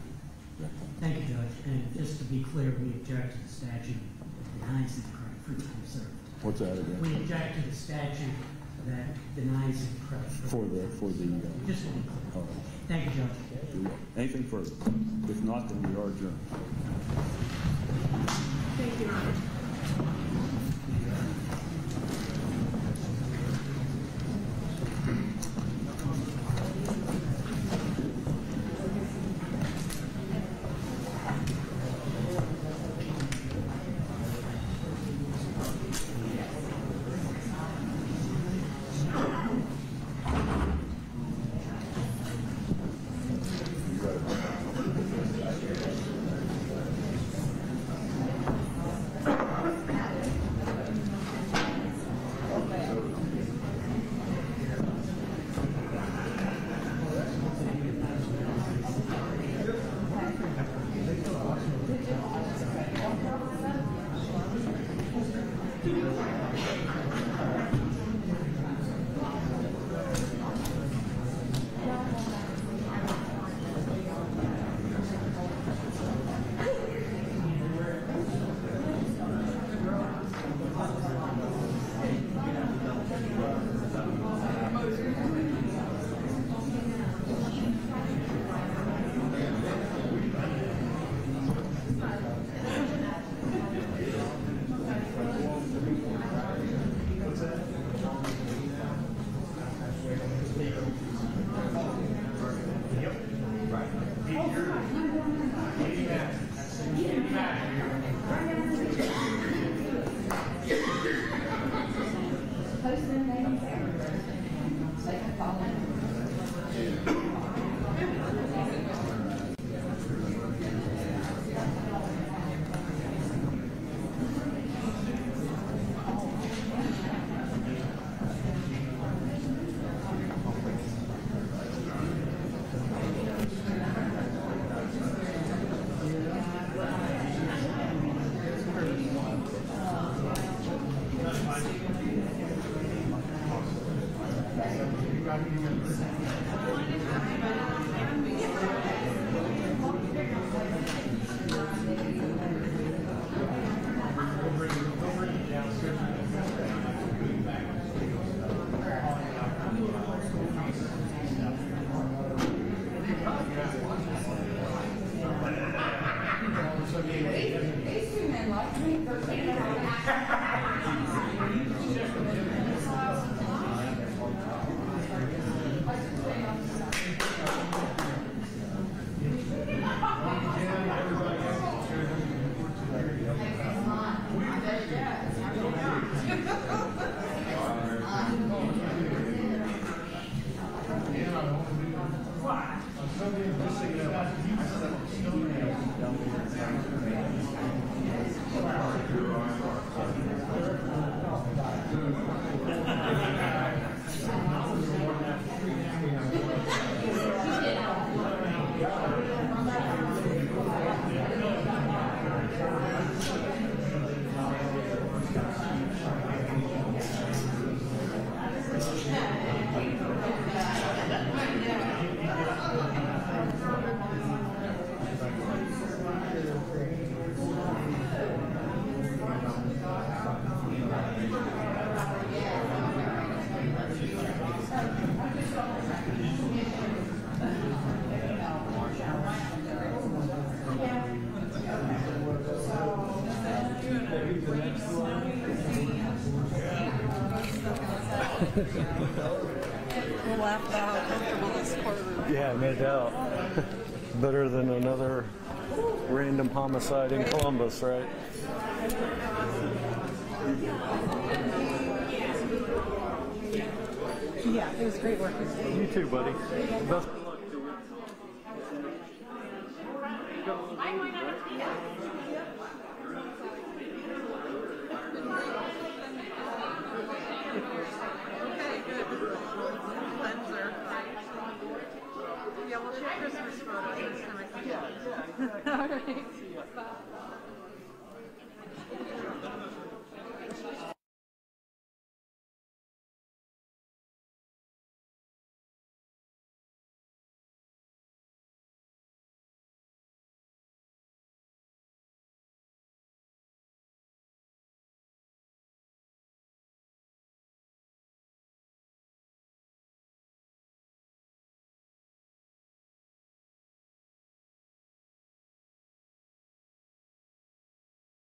that. Thank you, Judge. And just to be clear, we object to the statute that denies him credit for time served. What's that again? We object to the statute that denies him credit for, for the for the. Uh, just to be clear. All right. Thank you, Judge. Anything further? If not, then we are adjourned. Thank you. better than another random homicide in Columbus, right?